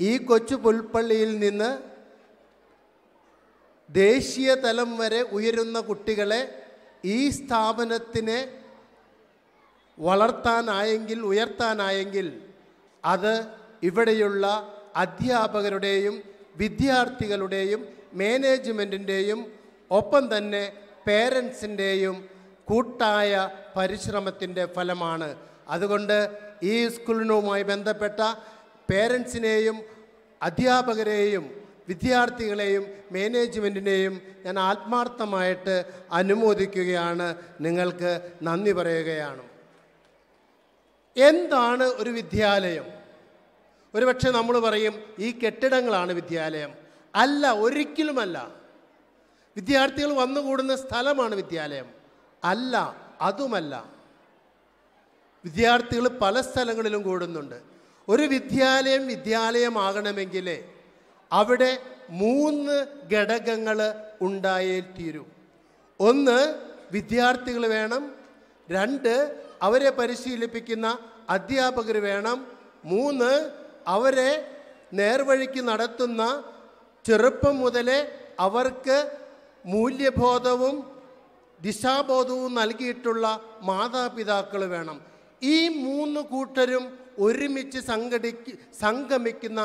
ഈ കൊച്ചു പുൽപ്പള്ളിയിൽ നിന്ന് ദേശീയ തലം വരെ ഉയരുന്ന കുട്ടികളെ ഈ സ്ഥാപനത്തിനെ വളർത്താനായെങ്കിൽ ഉയർത്താനായെങ്കിൽ അത് ഇവിടെയുള്ള അധ്യാപകരുടെയും വിദ്യാർത്ഥികളുടെയും മാനേജ്മെന്റിന്റെയും ഒപ്പം തന്നെ പേരൻസിന്റെയും കൂട്ടായ പരിശ്രമത്തിന്റെ ഫലമാണ്. അതുകൊണ്ട് ഈ സ്കൂളിനുമായി ബന്ധപ്പെട്ട പേരൻസിനെയും അധ്യാപകരെയും വിദ്യാർത്ഥികളെയും മാനേജ്മെന്റിനെയും ഞാൻ ആത്മാർത്ഥമായിട്ട് അനുമോദിക്കുകയാണ്. നിങ്ങൾക്ക് നന്ദി പറയുകയാണ്. എന്താണ് ഒരു വിദ്യാലയം? ഒരുപക്ഷെ നമ്മൾ പറയും ഈ കെട്ടിടങ്ങളാണ് വിദ്യാലയം. അല്ല ഒരിക്കലുമല്ല. വിദ്യാർത്ഥികൾ വന്നുകൂടുന്ന സ്ഥലമാണ് വിദ്യാലയം. അല്ല അതുമല്ല. വിദ്യാർത്ഥികൾ പല സ്ഥലങ്ങളിലും കൂടുന്നുണ്ട്. ഒരു വിദ്യാലയം വിദ്യാലയമാകണമെങ്കിൽ അവിടെ മൂന്ന് ഘടകങ്ങൾ ഉണ്ടായേ തീരൂ ഒന്ന് വിദ്യാർത്ഥികൾ വേണം. രണ്ട് അവരെ പരിശീലിപ്പിക്കുന്ന അധ്യാപകർ വേണം. മൂന്ന് അവരെ നേർവഴിക്ക് നടത്തുന്ന ചെറുപ്പം മുതലേ അവർക്ക് മൂല്യബോധവും ദിശാബോധവും നൽകിയിട്ടുള്ള മാതാപിതാക്കൾ വേണം. ഈ മൂന്ന് കൂട്ടരും ഒരുമിച്ച് സംഘടിക്ക് സംഗമിക്കുന്ന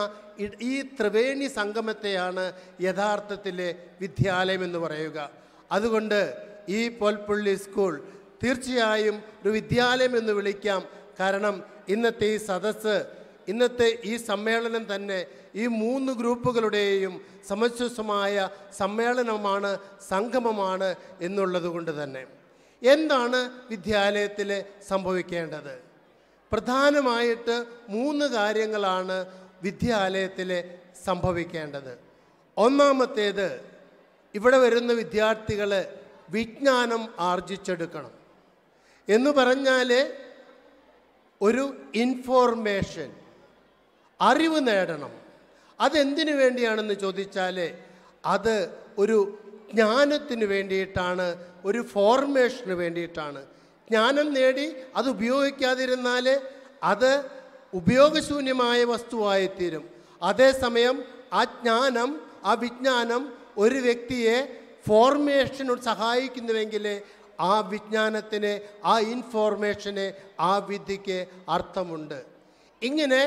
ഈ ത്രിവേണി സംഗമത്തെയാണ് യഥാർത്ഥത്തിലെ വിദ്യാലയം എന്ന് പറയുക. അതുകൊണ്ട് ഈ പൊൽപ്പള്ളി സ്കൂൾ തീർച്ചയായും ഒരു വിദ്യാലയം എന്ന് വിളിക്കാം. കാരണം ഇന്നത്തെ ഈ സദസ്സ് ഇന്നത്തെ ഈ സമ്മേളനം തന്നെ ഈ മൂന്ന് ഗ്രൂപ്പുകളുടെയും സമഞ്ജസമായ സമ്മേളനമാണ് സംഗമമാണ് എന്നുള്ളതുകൊണ്ട് തന്നെ. എന്താണ് വിദ്യാലയത്തിൽ സംഭവിക്കേണ്ടത്? പ്രധാനമായിട്ട് മൂന്ന് കാര്യങ്ങളാണ് വിദ്യാലയത്തിൽ സംഭവിക്കേണ്ടത്. ഒന്നാമത്തേത് ഇവിടെ വരുന്ന വിദ്യാർത്ഥികൾ വിജ്ഞാനം ആർജിച്ചെടുക്കണം. എന്ന് പറഞ്ഞാൽ ഒരു ഇൻഫോർമേഷൻ അറിവ് നേടണം. അതെന്തിനു വേണ്ടിയാണെന്ന് ചോദിച്ചാൽ അത് ഒരു ജ്ഞാനത്തിന് വേണ്ടിയിട്ടാണ് ഒരു ഫോർമേഷന് വേണ്ടിയിട്ടാണ്. ജ്ഞാനം നേടി അത് ഉപയോഗിക്കാതിരുന്നാൽ അത് ഉപയോഗശൂന്യമായ വസ്തുവായിത്തീരും. അതേസമയം ആ ജ്ഞാനം ആ വിജ്ഞാനം ഒരു വ്യക്തിയെ ഫോർമേഷനോട് സഹായിക്കുന്നുവെങ്കിൽ ആ വിജ്ഞാനത്തിന് ആ ഇൻഫോർമേഷന് ആ വിദ്യയ്ക്ക് അർത്ഥമുണ്ട്. ഇങ്ങനെ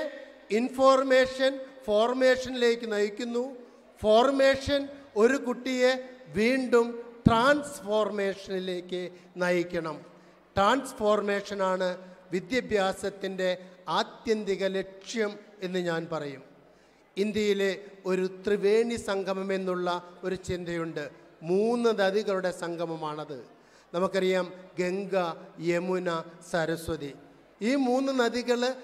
ഇൻഫോർമേഷൻ ഫോർമേഷനിലേക്ക് നയിക്കുന്നു. ഫോർമേഷൻ ഒരു കുട്ടിയെ വീണ്ടും ട്രാൻസ്ഫോർമേഷനിലേക്ക് നയിക്കണം. ട്രാൻസ്ഫോർമേഷനാണ് വിദ്യാഭ്യാസത്തിന്റെ ആത്യന്തിക ലക്ഷ്യം എന്ന് ഞാൻ പറയും. ഇന്ത്യയിലെ ഒരു ത്രിവേണി സംഗമം എന്നുള്ള ഒരു ചിന്തയുണ്ട്. മൂന്ന് നദികളുടെ സംഗമമാണത്. നമുക്കറിയാം ഗംഗ യമുന സരസ്വതി. ഈ മൂന്ന് നദികൾ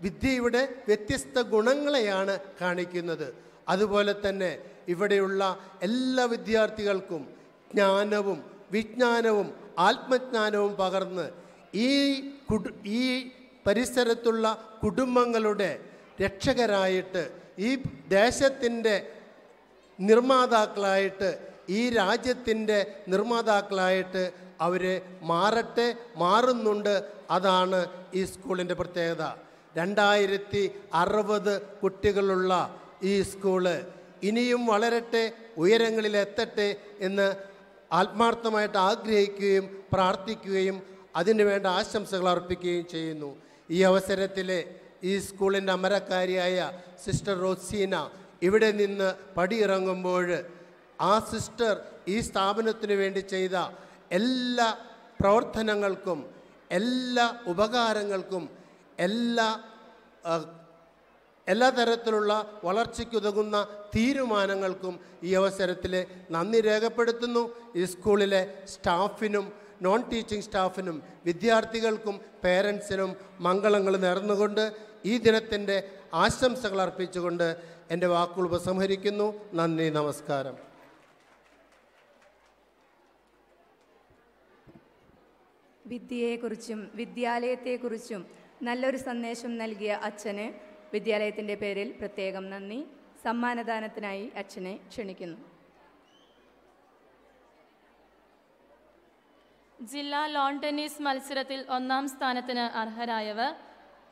വിദ്യയുടെ വ്യത്യസ്ത ഗുണങ്ങളെയാണ് കാണിക്കുന്നത്. അതുപോലെ തന്നെ ഇവിടെയുള്ള എല്ലാ വിദ്യാർത്ഥികൾക്കും ജ്ഞാനവും വിജ്ഞാനവും ആത്മജ്ഞാനവും പകർന്ന് ഈ കുടു ഈ പരിസരത്തുള്ള കുടുംബങ്ങളുടെ രക്ഷകരായിട്ട് ഈ ദേശത്തിന്റെ നിർമ്മാതാക്കളായിട്ട് ഈ രാജ്യത്തിന്റെ നിർമ്മാതാക്കളായിട്ട് അവരെ മാറട്ടെ മാറുന്നുണ്ട്. അതാണ് ഈ സ്കൂളിന്റെ പ്രത്യേകത. രണ്ടായിരത്തി അറുപത് കുട്ടികളുള്ള ഈ സ്കൂൾ ഇനിയും വളരട്ടെ ഉയരങ്ങളിൽ എത്തട്ടെ എന്ന് ആത്മാർത്ഥമായിട്ട് ആഗ്രഹിക്കുകയും പ്രാർത്ഥിക്കുകയും അതിനുവേണ്ട ആശംസകൾ അർപ്പിക്കുകയും ചെയ്യുന്നു. ഈ അവസരത്തിൽ ഈ സ്കൂളിന്റെ അമരക്കാരിയായ സിസ്റ്റർ റോസീന ഇവിടെ നിന്ന് പടിയിറങ്ങുമ്പോൾ ആ സിസ്റ്റർ ഈ സ്ഥാപനത്തിന് വേണ്ടി ചെയ്ത എല്ലാ പ്രവർത്തനങ്ങൾക്കും എല്ലാ ഉപകാരങ്ങൾക്കും എല്ലാ എല്ലാ തരത്തിലുള്ള വളർച്ചയ്ക്കുതകുന്ന തീരുമാനങ്ങൾക്കും ഈ അവസരത്തിൽ നന്ദി രേഖപ്പെടുത്തുന്നു. ഈ സ്കൂളിലെ സ്റ്റാഫിനും നോൺ ടീച്ചിങ് സ്റ്റാഫിനും വിദ്യാർത്ഥികൾക്കും പേരൻസിനും മംഗളങ്ങൾ നേർന്നുകൊണ്ട് ഈ ദിനത്തിന്റെ ആശംസകൾ അർപ്പിച്ചുകൊണ്ട് എന്റെ വാക്കുകൾ ഉപസംഹരിക്കുന്നു. നന്ദി നമസ്കാരം. വിദ്യയെക്കുറിച്ചും വിദ്യാലയത്തെക്കുറിച്ചും നല്ലൊരു സന്ദേശം നൽകിയ അച്ഛന് വിദ്യാലയത്തിന്റെ പേരിൽ പ്രത്യേകം നന്ദി. സമ്മാനദാനത്തിനായി അച്ഛനെ ക്ഷണിക്കുന്നു. ജില്ലാ ലോൺ ടെന്നീസ് മത്സരത്തിൽ ഒന്നാം സ്ഥാനത്തിന് അർഹരായവർ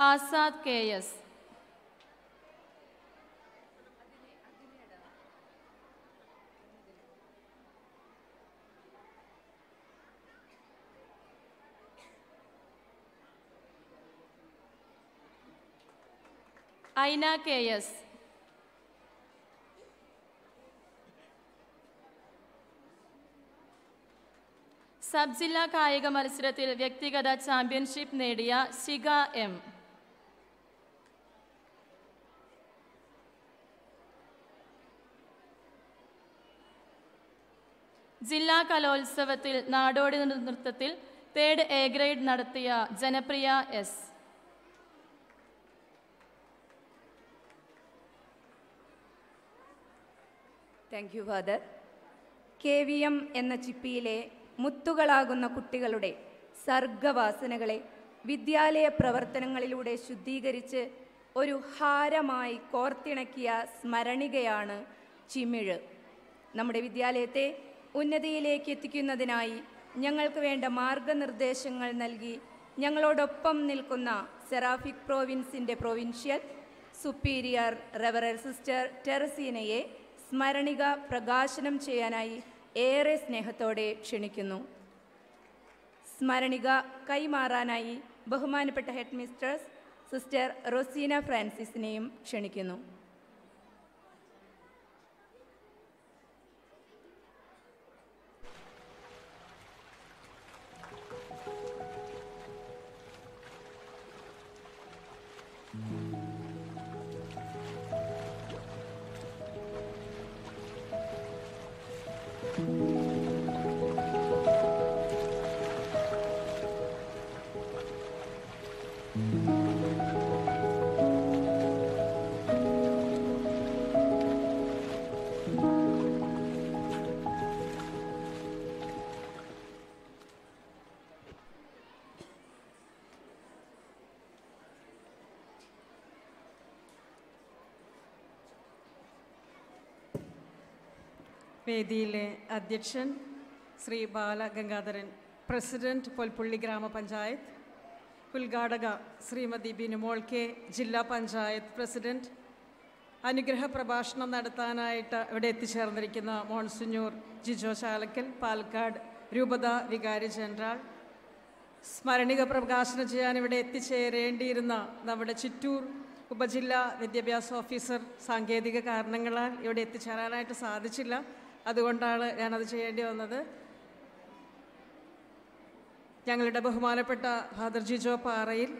Azad K S. Aina K S. Sub ജില്ലാ കായിക മത്സരത്തിൽ വ്യക്തിഗത ചാമ്പ്യൻഷിപ്പ് നേടിയ ശിഖ എം. ജില്ലാ കലോത്സവത്തിൽ നാടോടി നൃത്തത്തിൽ തേർഡ് എ ഗ്രേഡ് നടത്തിയ ജനപ്രിയ S. Thank you father K V M എന്ന ചിപ്പിയിലെ മുത്തുകളാകുന്ന കുട്ടികളുടെ സർഗവാസനകളെ വിദ്യാലയ പ്രവർത്തനങ്ങളിലൂടെ ശുദ്ധീകരിച്ച് ഒരു ഹാരമായി കോർത്തിണക്കിയ സ്മരണികയാണ് ചിമിഴ്. നമ്മുടെ വിദ്യാലയത്തെ ഉന്നതിയിലേക്ക് എത്തിക്കുന്നതിനായി ഞങ്ങൾക്ക് വേണ്ട മാർഗനിർദ്ദേശങ്ങൾ നൽകി ഞങ്ങളോടൊപ്പം നിൽക്കുന്ന സെറാഫിക് പ്രോവിൻസിന്റെ പ്രൊവിൻഷ്യൽ സുപ്പീരിയർ റെവറൽ സിസ്റ്റർ ടെറസീനയെ സ്മരണിക പ്രകാശനം ചെയ്യാനായി ഏറെ സ്നേഹത്തോടെ ക്ഷണിക്കുന്നു. സ്മരണിക കൈമാറാനായി ബഹുമാനപ്പെട്ട ഹെഡ് മിസ്റ്റേഴ്സ് സിസ്റ്റർ റൊസീന ഫ്രാൻസിസിനെയും ക്ഷണിക്കുന്നു. വേദിയിലെ അധ്യക്ഷൻ ശ്രീ ബാലഗംഗാധരൻ പ്രസിഡന്റ് പൊൽപ്പുള്ളി ഗ്രാമപഞ്ചായത്ത് ഉദ്ഘാടക ശ്രീമതി ബിനുമോൾ കെ ജില്ലാ പഞ്ചായത്ത് പ്രസിഡന്റ് അനുഗ്രഹ പ്രഭാഷണം നടത്താനായിട്ട് ഇവിടെ എത്തിച്ചേർന്നിരിക്കുന്ന മോൺസുഞ്ഞൂർ ജിജോ ചാലക്കൽ പാലക്കാട് രൂപത വികാരി ജനറാൾ സ്മരണിക പ്രകാശനം ചെയ്യാൻ ഇവിടെ എത്തിച്ചേരേണ്ടിയിരുന്ന നമ്മുടെ ചിറ്റൂർ ഉപജില്ലാ വിദ്യാഭ്യാസ ഓഫീസർ സാങ്കേതിക കാരണങ്ങളാൽ ഇവിടെ എത്തിച്ചേരാനായിട്ട് സാധിച്ചില്ല. അതുകൊണ്ടാണ് ഞാനത് ചെയ്യേണ്ടി വന്നത്. ഞങ്ങളുടെ ബഹുമാനപ്പെട്ട ഫാദർ ജിജോ പാറയിൽ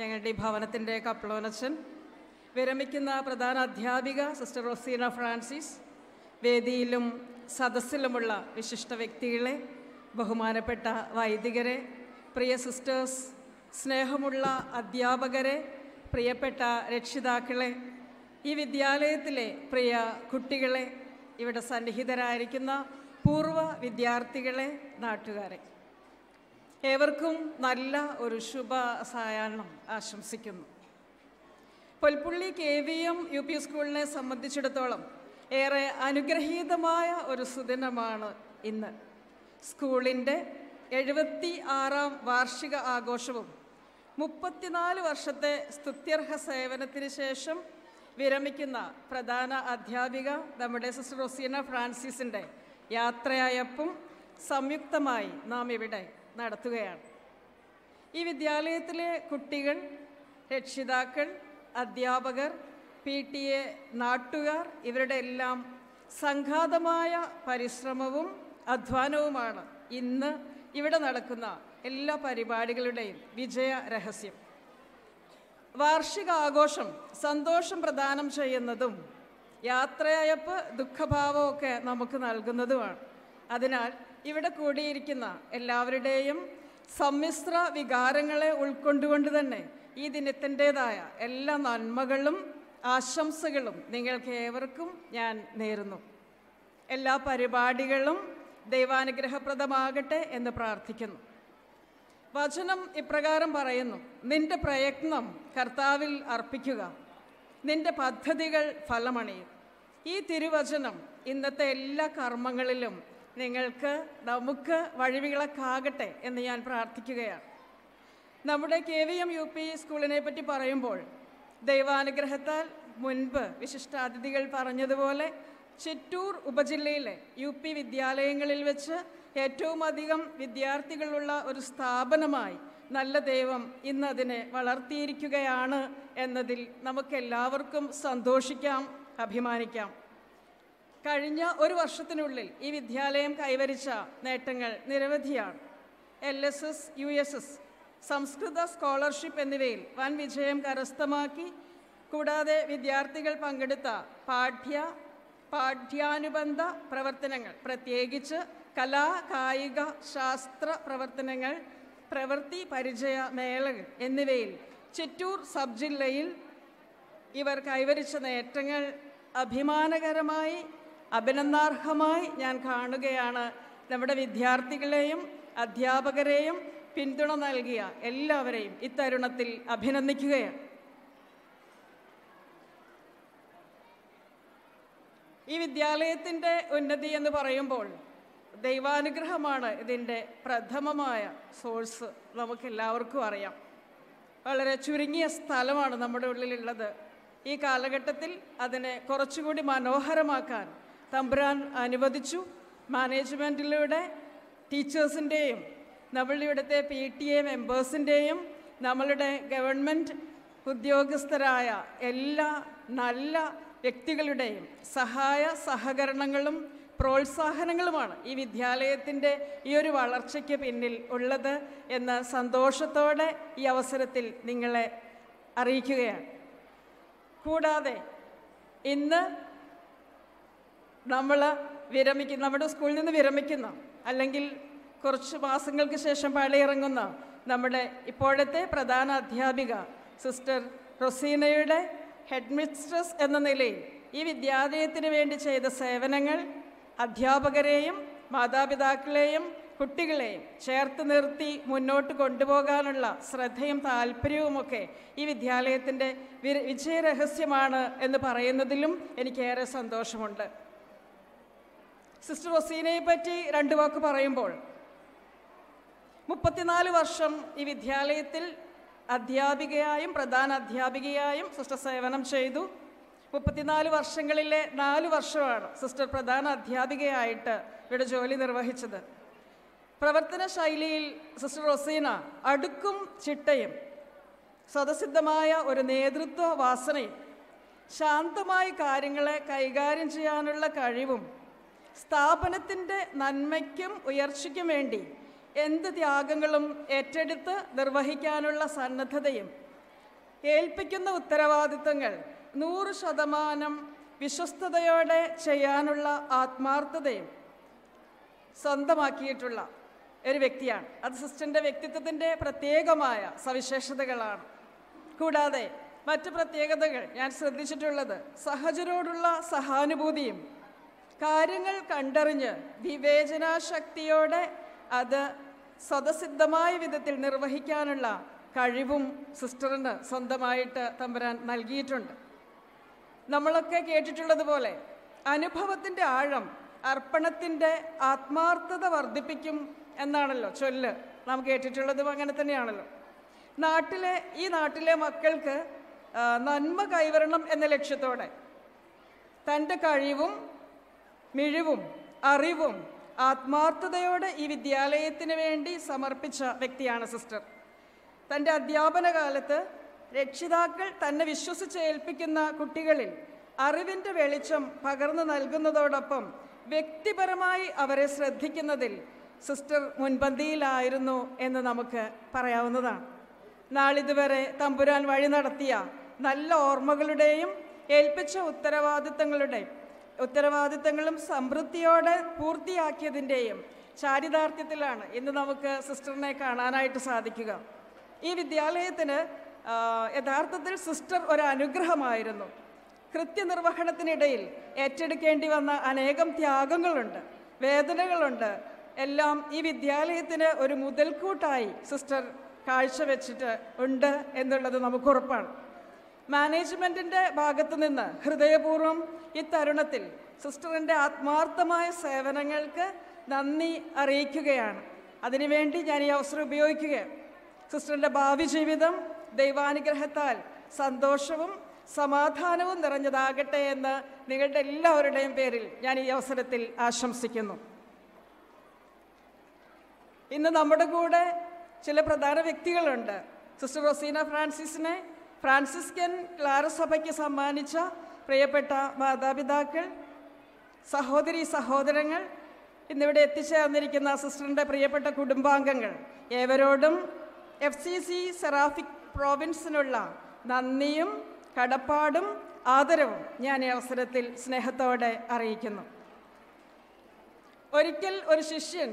ഞങ്ങളുടെ ഈ ഭവനത്തിന്റെ കപ്ലോനച്ചൻ വിരമിക്കുന്ന പ്രധാന അധ്യാപിക സിസ്റ്റർ റൊസീന ഫ്രാൻസിസ് വേദിയിലും സദസ്സിലുമുള്ള വിശിഷ്ട വ്യക്തികളെ ബഹുമാനപ്പെട്ട വൈദികരെ പ്രിയ സിസ്റ്റേഴ്സ് സ്നേഹമുള്ള അധ്യാപകരെ പ്രിയപ്പെട്ട രക്ഷിതാക്കളെ ഈ വിദ്യാലയത്തിലെ പ്രിയ കുട്ടികളെ ഇവിടെ സന്നിഹിതരായിരിക്കുന്ന പൂർവ വിദ്യാർത്ഥികളെ നാട്ടുകാരെ. ഏവർക്കും നല്ല ഒരു ശുഭ സായാഹ്നം ആശംസിക്കുന്നു. Polpully K V M U P സ്കൂളിനെ സംബന്ധിച്ചിടത്തോളം ഏറെ അനുഗ്രഹീതമായ ഒരു സുദിനമാണ് ഇന്ന്. സ്കൂളിന്റെ എഴുപത്തി ആറാം വാർഷിക ആഘോഷവും മുപ്പത്തിനാല് വർഷത്തെ സ്തുത്യർഹ സേവനത്തിന് ശേഷം വിരമിക്കുന്ന പ്രധാന അധ്യാപിക നമ്മുടെ സിസ്റ്റർ റൊസീന ഫ്രാൻസിസിന്റെ യാത്രയയപ്പും സംയുക്തമായി നാം ഇവിടെ നടത്തുകയാണ്. ഈ വിദ്യാലയത്തിലെ കുട്ടികൾ രക്ഷിതാക്കൾ അധ്യാപകർ പി ടി എ നാട്ടുകാർ ഇവരുടെ എല്ലാം സംഘാതമായ പരിശ്രമവും അധ്വാനവുമാണ് ഇന്ന് ഇവിടെ നടക്കുന്ന എല്ലാ പരിപാടികളുടെയും വിജയ രഹസ്യം. വാർഷിക ആഘോഷം സന്തോഷം പ്രദാനം ചെയ്യുന്നതും യാത്രയപ്പ് ദുഃഖഭാവമൊക്കെ നമുക്ക് നൽകുന്നതുമാണ്. അതിനാൽ ഇവിടെ കൂടിയിരിക്കുന്ന എല്ലാവരുടെയും സമ്മിശ്ര വികാരങ്ങളെ ഉൾക്കൊണ്ടുകൊണ്ട് തന്നെ ഈ ദിനത്തിന്റെതായ എല്ലാ നന്മകളും ആശംസകളും നിങ്ങൾക്ക് ഏവർക്കും ഞാൻ നേരുന്നു. എല്ലാ പരിപാടികളും ദൈവാനുഗ്രഹപ്രദമാകട്ടെ എന്ന് പ്രാർത്ഥിക്കുന്നു. വചനം ഇപ്രകാരം പറയുന്നു. നിന്റെ പ്രയത്നം കർത്താവിൽ അർപ്പിക്കുക. നിന്റെ പദ്ധതികൾ ഫലമണിയും. ഈ തിരുവചനം ഇന്നത്തെ എല്ലാ കർമ്മങ്ങളിലും നിങ്ങൾക്ക് നമുക്ക് വഴിവിളക്കാകട്ടെ എന്ന് ഞാൻ പ്രാർത്ഥിക്കുകയാണ്. നമ്മുടെ K V M U P സ്കൂളിനെ പറ്റി പറയുമ്പോൾ ദൈവാനുഗ്രഹത്താൽ മുൻപ് വിശിഷ്ടാതിഥികൾ പറഞ്ഞതുപോലെ ചിറ്റൂർ ഉപജില്ലയിലെ യു പി വിദ്യാലയങ്ങളിൽ വെച്ച് ഏറ്റവും അധികം വിദ്യാർത്ഥികളുള്ള ഒരു സ്ഥാപനമായി നല്ല ദൈവം ഇന്നതിനെ വളർത്തിയിരിക്കുകയാണ് എന്നതിൽ നമുക്കെല്ലാവർക്കും സന്തോഷിക്കാം അഭിമാനിക്കാം. കഴിഞ്ഞ ഒരു വർഷത്തിനുള്ളിൽ ഈ വിദ്യാലയം കൈവരിച്ച നേട്ടങ്ങൾ നിരവധിയാണ്. L S S U S S സംസ്കൃത സ്കോളർഷിപ്പ് എന്നിവയിൽ വൻ വിജയം കരസ്ഥമാക്കി കൂടാതെ വിദ്യാർത്ഥികൾ പങ്കെടുത്ത പാഠ്യ പാഠ്യാനുബന്ധ പ്രവർത്തനങ്ങൾ പ്രത്യേകിച്ച് കലാ കായിക ശാസ്ത്ര പ്രവർത്തനങ്ങൾ പ്രവൃത്തി പരിചയ മേളകൾ എന്നിവയിൽ ചിറ്റൂർ സബ് ജില്ലയിൽ ഇവർ കൈവരിച്ച നേട്ടങ്ങൾ അഭിമാനകരമായി അഭിനന്ദാർഹമായി ഞാൻ കാണുകയാണ്. നമ്മുടെ വിദ്യാർത്ഥികളെയും അധ്യാപകരെയും പിന്തുണ നൽകിയ എല്ലാവരെയും ഇത്തരുണത്തിൽ അഭിനന്ദിക്കുകയാണ്. ഈ വിദ്യാലയത്തിന്റെ ഉന്നതി എന്ന് പറയുമ്പോൾ ദൈവാനുഗ്രഹമാണ് ഇതിന്റെ പ്രഥമമായ സോഴ്സ് നമുക്കെല്ലാവർക്കും അറിയാം. വളരെ ചുരുങ്ങിയ സ്ഥലമാണ് നമ്മുടെ ഉള്ളിലുള്ളത്. ഈ കാലഘട്ടത്തിൽ അതിനെ കുറച്ചുകൂടി മനോഹരമാക്കാൻ തമ്പുരാൻ അനുവദിച്ചു. മാനേജ്മെന്റിലൂടെ ടീച്ചേഴ്സിന്റെയും നമ്മളുടെ ഇവിടുത്തെ പി ടി എ മെമ്പേഴ്സിന്റെയും നമ്മളുടെ ഗവൺമെന്റ് ഉദ്യോഗസ്ഥരായ എല്ലാ നല്ല വ്യക്തികളുടെയും സഹായ സഹകരണങ്ങളും പ്രോത്സാഹനങ്ങളുമാണ് ഈ വിദ്യാലയത്തിന്റെ ഈ ഒരു വളർച്ചയ്ക്ക് പിന്നിൽ ഉള്ളത് എന്ന് സന്തോഷത്തോടെ ഈ അവസരത്തിൽ നിങ്ങളെ അറിയിക്കുകയാണ്. കൂടാതെ ഇന്ന് നമ്മൾ വിരമിക്കുന്ന നമ്മുടെ സ്കൂളിൽ നിന്ന് വിരമിക്കുന്ന അല്ലെങ്കിൽ കുറച്ച് മാസങ്ങൾക്ക് ശേഷം പാളിയിറങ്ങുന്ന നമ്മുടെ ഇപ്പോഴത്തെ പ്രധാന അധ്യാപിക സിസ്റ്റർ റൊസീനയുടെ ഹെഡ് മിസ്ട്രസ് എന്ന നിലയിൽ ഈ വിദ്യാലയത്തിന് വേണ്ടി ചെയ്ത സേവനങ്ങൾ അധ്യാപകരെയും മാതാപിതാക്കളെയും കുട്ടികളെയും ചേർത്ത് നിർത്തി മുന്നോട്ട് കൊണ്ടുപോകാനുള്ള ശ്രദ്ധയും താല്പര്യവുമൊക്കെ ഈ വിദ്യാലയത്തിന്റെ വിജയരഹസ്യമാണ് എന്ന് പറയുന്നതിലും എനിക്കേറെ സന്തോഷമുണ്ട്. സിസ്റ്റർ റൊസീനയെ പറ്റി രണ്ട് വാക്ക് പറയുമ്പോൾ മുപ്പത്തിനാല് വർഷം ഈ വിദ്യാലയത്തിൽ അധ്യാപികയായും പ്രധാന അധ്യാപികയായും സിസ്റ്റർ സേവനം ചെയ്തു. മുപ്പത്തിനാല് വർഷങ്ങളിലെ നാല് വർഷമാണ് സിസ്റ്റർ പ്രധാന അധ്യാപികയായിട്ട് ഇവിടെ ജോലി നിർവഹിച്ചത്. പ്രവർത്തന ശൈലിയിൽ സിസ്റ്റർ റൊസീന അടുക്കും ചിട്ടയും സ്വതസിദ്ധമായ ഒരു നേതൃത്വ വാസനയും ശാന്തമായി കാര്യങ്ങളെ കൈകാര്യം ചെയ്യാനുള്ള കഴിവും സ്ഥാപനത്തിന്റെ നന്മയ്ക്കും ഉയർച്ചയ്ക്കും വേണ്ടി എന്ത് ത്യാഗങ്ങളും ഏറ്റെടുത്ത് നിർവഹിക്കാനുള്ള സന്നദ്ധതയും ഏൽപ്പിക്കുന്ന ഉത്തരവാദിത്തങ്ങൾ നൂറ് ശതമാനം വിശ്വസ്തയോടെ ചെയ്യാനുള്ള ആത്മാർത്ഥതയും സ്വന്തമാക്കിയിട്ടുള്ള ഒരു വ്യക്തിയാണ്. അത് സിസ്റ്ററിന്റെ വ്യക്തിത്വത്തിന്റെ പ്രത്യേകമായ സവിശേഷതകളാണ്. കൂടാതെ മറ്റ് പ്രത്യേകതകൾ ഞാൻ ശ്രദ്ധിച്ചിട്ടുള്ളത് സഹജരോടുള്ള സഹാനുഭൂതിയും കാര്യങ്ങൾ കണ്ടറിഞ്ഞ് വിവേചനാശക്തിയോടെ അത് സ്വതസിദ്ധമായ വിധത്തിൽ നിർവഹിക്കാനുള്ള കഴിവും സിസ്റ്ററിന് സ്വന്തമായിട്ട് തമ്പുരാൻ നൽകിയിട്ടുണ്ട്. നമ്മളൊക്കെ കേട്ടിട്ടുള്ളതുപോലെ അനുഭവത്തിന്റെ ആഴം അർപ്പണത്തിന്റെ ആത്മാർത്ഥത വർദ്ധിപ്പിക്കും എന്നാണല്ലോ ചൊല്ല്. നാം കേട്ടിട്ടുള്ളതും അങ്ങനെ തന്നെയാണല്ലോ. നാട്ടിലെ ഈ നാട്ടിലെ മക്കൾക്ക് നന്മ കൈവരണം എന്ന ലക്ഷ്യത്തോടെ തന്റെ കഴിവും മിഴിവും അറിവും ആത്മാർത്ഥതയോടെ ഈ വിദ്യാലയത്തിന് വേണ്ടി സമർപ്പിച്ച വ്യക്തിയാണ് സിസ്റ്റർ. തന്റെ അധ്യാപന കാലത്ത് രക്ഷിതാക്കൾ തന്നെ വിശ്വസിച്ച് ഏൽപ്പിക്കുന്ന കുട്ടികളിൽ അറിവിന്റെ വെളിച്ചം പകർന്നു നൽകുന്നതോടൊപ്പം വ്യക്തിപരമായി അവരെ ശ്രദ്ധിക്കുന്നതിൽ സിസ്റ്റർ മുൻപന്തിയിലായിരുന്നു എന്ന് നമുക്ക് പറയാവുന്നതാണ്. നാളിതുവരെ തമ്പുരാൻ വഴി നടത്തിയ നല്ല ഓർമ്മകളുടെയും ഏൽപ്പിച്ച ഉത്തരവാദിത്തങ്ങളുടെയും ഉത്തരവാദിത്തങ്ങളും സമൃദ്ധിയോടെ പൂർത്തിയാക്കിയതിന്റെയും ചാരിതാർത്ഥ്യത്തിലാണ് ഇന്ന് നമുക്ക് സിസ്റ്ററിനെ കാണാനായിട്ട് സാധിക്കുക. ഈ വിദ്യാലയത്തിന് യഥാർത്ഥത്തിൽ സിസ്റ്റർ ഒരു അനുഗ്രഹമായിരുന്നു കൃത്യനിർവഹണത്തിനിടയിൽ ഏറ്റെടുക്കേണ്ടി വന്ന അനേകം ത്യാഗങ്ങളുണ്ട് വേദനകളുണ്ട്. എല്ലാം ഈ വിദ്യാലയത്തിന് ഒരു മുതൽക്കൂട്ടായി സിസ്റ്റർ കാഴ്ചവെച്ചിട്ട് ഉണ്ട് എന്നുള്ളത് നമുക്ക് ഉറപ്പാണ് മാനേജ്മെന്റിന്റെ ഭാഗത്തു നിന്ന് ഹൃദയപൂർവം ഈ തരുണത്തിൽ സിസ്റ്ററിന്റെ ആത്മാർത്ഥമായ സേവനങ്ങൾക്ക് നന്ദി അറിയിക്കുകയാണ്. അതിനുവേണ്ടി ഞാൻ ഈ അവസരം ഉപയോഗിക്കുകയാണ്. സിസ്റ്ററിന്റെ ഭാവി ജീവിതം ദൈവാനുഗ്രഹത്താൽ സന്തോഷവും സമാധാനവും നിറഞ്ഞതാകട്ടെ എന്ന് നിങ്ങളുടെ എല്ലാവരുടെയും പേരിൽ ഞാൻ ഈ അവസരത്തിൽ ആശംസിക്കുന്നു. ഇന്ന് നമ്മുടെ കൂടെ ചില പ്രധാന വ്യക്തികളുണ്ട്. സിസ്റ്റർ റൊസീന ഫ്രാൻസിസിനെ ഫ്രാൻസിസ്കൻ ക്ലാരസഭയ്ക്ക് സമ്മാനിച്ച പ്രിയപ്പെട്ട മാതാപിതാക്കൾ സഹോദരി സഹോദരങ്ങൾ ഇന്നിവിടെ എത്തിച്ചേർന്നിരിക്കുന്ന സിസ്റ്ററിന്റെ പ്രിയപ്പെട്ട കുടുംബാംഗങ്ങൾ ഏവരോടും എഫ് സി സി സെറാഫിക് പ്രോവിൻസിനുള്ള നന്ദിയും കടപ്പാടും ആദരവും ഞാൻ ഈ അവസരത്തിൽ സ്നേഹത്തോടെ അറിയിക്കുന്നു. ഒരിക്കൽ ഒരു ശിഷ്യൻ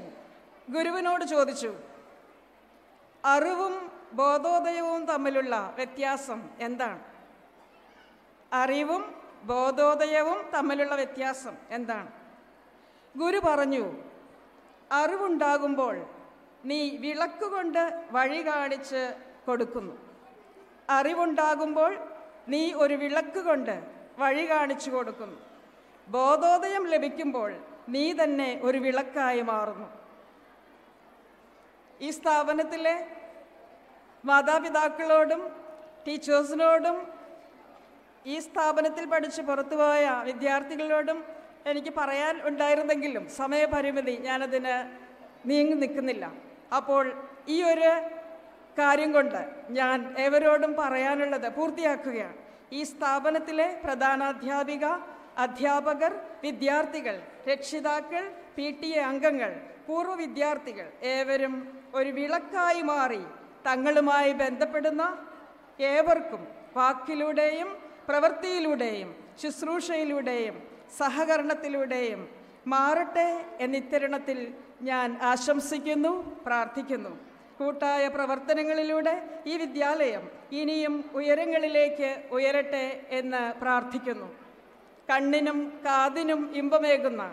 ഗുരുവിനോട് ചോദിച്ചു അറിവും ബോധോദയവും തമ്മിലുള്ള വ്യത്യാസം എന്താണ്? അറിവും ബോധോദയവും തമ്മിലുള്ള വ്യത്യാസം എന്താണ്? ഗുരു പറഞ്ഞു അറിവുണ്ടാകുമ്പോൾ നീ വിളക്കുകൊണ്ട് വഴി കാണിച്ച് കൊടുക്കുന്നു. അറിവുണ്ടാകുമ്പോൾ നീ ഒരു വിളക്ക് കൊണ്ട് വഴി കാണിച്ചു കൊടുക്കും. ബോധോദയം ലഭിക്കുമ്പോൾ നീ തന്നെ ഒരു വിളക്കായി മാറുന്നു. ഈ സ്ഥാപനത്തിലെ മാതാപിതാക്കളോടും ടീച്ചേഴ്സിനോടും ഈ സ്ഥാപനത്തിൽ പഠിച്ച് പുറത്തുപോയ വിദ്യാർത്ഥികളോടും എനിക്ക് പറയാൻ ഉണ്ടായിരുന്നെങ്കിലും സമയപരിമിതി ഞാനതിന് നീങ്ങി നിൽക്കുന്നില്ല. അപ്പോൾ ഈ ഒരു കാര്യം കൊണ്ട് ഞാൻ ഏവരോടും പറയാനുള്ളത് പൂർത്തിയാക്കുകയാണ്. ഈ സ്ഥാപനത്തിലെ പ്രധാനാധ്യാപിക അധ്യാപകർ വിദ്യാർത്ഥികൾ രക്ഷിതാക്കൾ പി ടി എ അംഗങ്ങൾ പൂർവ വിദ്യാർത്ഥികൾ ഏവരും ഒരു വിളക്കായി മാറി തങ്ങളുമായി ബന്ധപ്പെടുന്ന ഏവർക്കും വാക്കിലൂടെയും പ്രവൃത്തിയിലൂടെയും ശുശ്രൂഷയിലൂടെയും സഹകരണത്തിലൂടെയും മാറട്ടെ എന്നിത്തരണത്തിൽ ഞാൻ ആശംസിക്കുന്നു പ്രാർത്ഥിക്കുന്നു. കൂട്ടായ പ്രവർത്തനങ്ങളിലൂടെ ഈ വിദ്യാലയം ഇനിയും ഉയരങ്ങളിലേക്ക് ഉയരട്ടെ എന്ന് പ്രാർത്ഥിക്കുന്നു. കണ്ണിനും കാതിനും ഇമ്പമേകുന്ന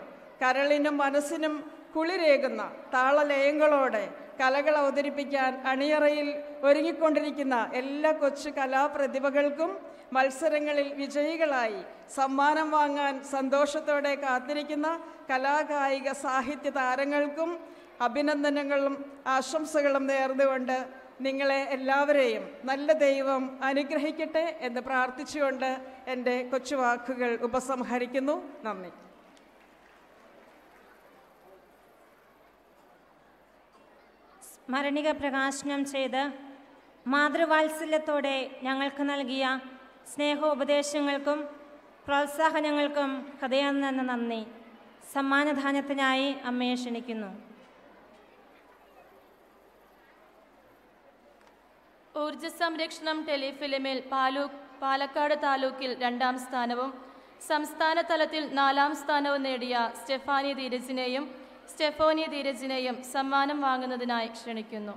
കരളിനും മനസ്സിനും കുളിരേകുന്ന താളലയങ്ങളോടെ കലകൾ അവതരിപ്പിക്കാൻ അണിയറയിൽ ഒരുങ്ങിക്കൊണ്ടിരിക്കുന്ന എല്ലാ കൊച്ചു കലാപ്രതിഭകൾക്കും മത്സരങ്ങളിൽ വിജയികളായി സമ്മാനം വാങ്ങാൻ സന്തോഷത്തോടെ കാത്തിരിക്കുന്ന കലാകായിക സാഹിത്യ താരങ്ങൾക്കും അഭിനന്ദനങ്ങളും ആശംസകളും നേർന്നുകൊണ്ട് നിങ്ങളെ എല്ലാവരെയും നല്ല ദൈവം അനുഗ്രഹിക്കട്ടെ എന്ന് പ്രാർത്ഥിച്ചുകൊണ്ട് എന്റെ കൊച്ചുവാക്കുകൾ ഉപസംഹരിക്കുന്നു. നന്ദി. സ്മരണിക പ്രകാശനം ചെയ്ത് മാതൃവാത്സല്യത്തോടെ ഞങ്ങൾക്ക് നൽകിയ സ്നേഹോപദേശങ്ങൾക്കും പ്രോത്സാഹനങ്ങൾക്കും ഹൃദയം നിന്ന് നന്ദി. സമ്മാനദാനത്തിനായി അമ്മയെ ക്ഷണിക്കുന്നു. ഊർജ സംരക്ഷണം ടെലിഫിലിമിൽ പാലൂ പാലക്കാട് താലൂക്കിൽ രണ്ടാം സ്ഥാനവും സംസ്ഥാന തലത്തിൽ നാലാം സ്ഥാനവും നേടിയ സ്റ്റെഫാനി ധീരജിനെയും സ്റ്റെഫോനി ധീരജിനെയും സമ്മാനം വാങ്ങുന്നതിനായി ക്ഷണിക്കുന്നു.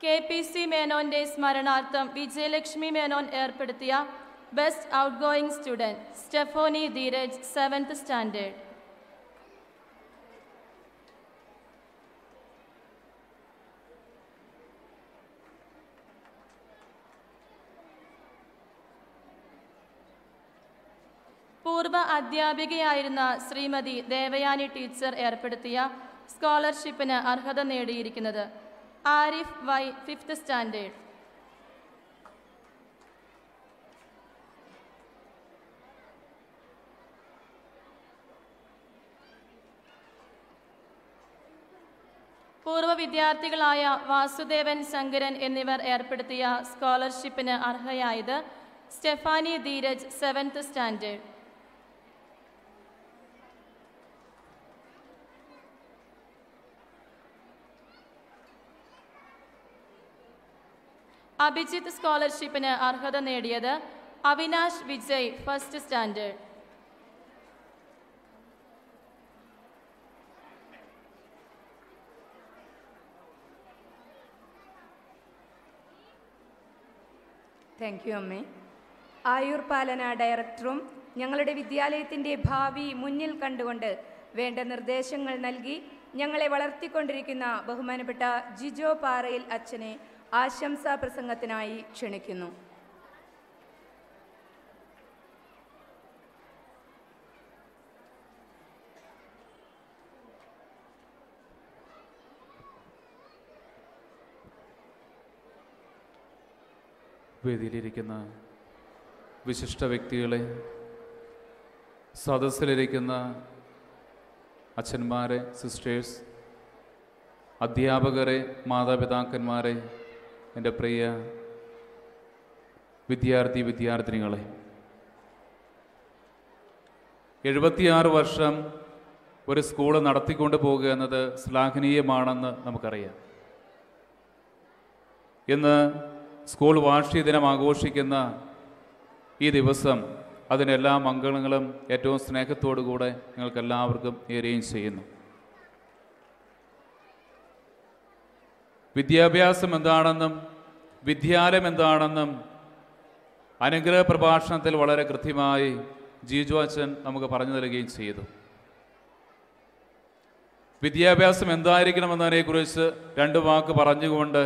കെ പി സി മേനോന്റെ സ്മരണാർത്ഥം വിജയലക്ഷ്മി മേനോൻ ഏർപ്പെടുത്തിയ best outgoing student Stephanie Dheeraj seventh standard പൂർവ അധ്യാപികയായിരുന്ന ശ്രീമതി ദേവയാനി ടീച്ചർ ഏർപ്പെടുത്തിയ സ്കോളർഷിപ്പിന് അർഹത നേടിയിരിക്കുന്നത് ആരിഫ് വൈ ഫിഫ്ത്ത് സ്റ്റാൻഡേർഡ്. പൂർവ വിദ്യാർത്ഥികളായ വാസുദേവൻ ശങ്കരൻ എന്നിവർ ഏർപ്പെടുത്തിയ സ്കോളർഷിപ്പിന് അർഹയായത് Stephanie Dheeraj seventh standard. Abhijith സ്കോളർഷിപ്പിന് അർഹത നേടിയത് Avinash Vijay first standard. Thank you അമ്മേ. ആയുർ പാലന ഡയറക്ടറും ഞങ്ങളുടെ വിദ്യാലയത്തിന്റെ ഭാവി മുന്നിൽ കണ്ടുകൊണ്ട് വേണ്ട നിർദ്ദേശങ്ങൾ നൽകി ഞങ്ങളെ വളർത്തിക്കൊണ്ടിരിക്കുന്ന ബഹുമാനപ്പെട്ട ജിജോ പാറയിൽ അച്ഛനെ ആശംസാ പ്രസംഗത്തിനായി ക്ഷണിക്കുന്നു. വേദിയിലിരിക്കുന്ന വിശിഷ്ട വ്യക്തികളെ സദസ്സിലിരിക്കുന്ന അച്ഛന്മാരെ സിസ്റ്റേഴ്സ് അധ്യാപകരെ മാതാപിതാക്കന്മാരെ എന്റെ പ്രിയ വിദ്യാർത്ഥി വിദ്യാർത്ഥിനികളെ. എഴുപത്തിയാറ് വർഷം ഒരു സ്കൂൾ നടത്തിക്കൊണ്ട് പോകുക എന്നത് ശ്ലാഘനീയമാണെന്ന് നമുക്കറിയാം. ഇന്ന് സ്കൂൾ വാർഷിക ദിനം ആഘോഷിക്കുന്ന ഈ ദിവസം അതിനെല്ലാ മംഗളങ്ങളും ഏറ്റവും സ്നേഹത്തോടുകൂടെ നിങ്ങൾക്ക് എല്ലാവർക്കും ഏരെയും ചെയ്യുന്നു. വിദ്യാഭ്യാസം എന്താണെന്നും വിദ്യാലയം എന്താണെന്നും അനുഗ്രഹ പ്രഭാഷണത്തിൽ വളരെ കൃത്യമായി ജീജു അച്ഛൻ നമുക്ക് പറഞ്ഞു തരികയും ചെയ്തു. വിദ്യാഭ്യാസം എന്തായിരിക്കണമെന്നതിനെക്കുറിച്ച് രണ്ട് വാക്ക് പറഞ്ഞുകൊണ്ട്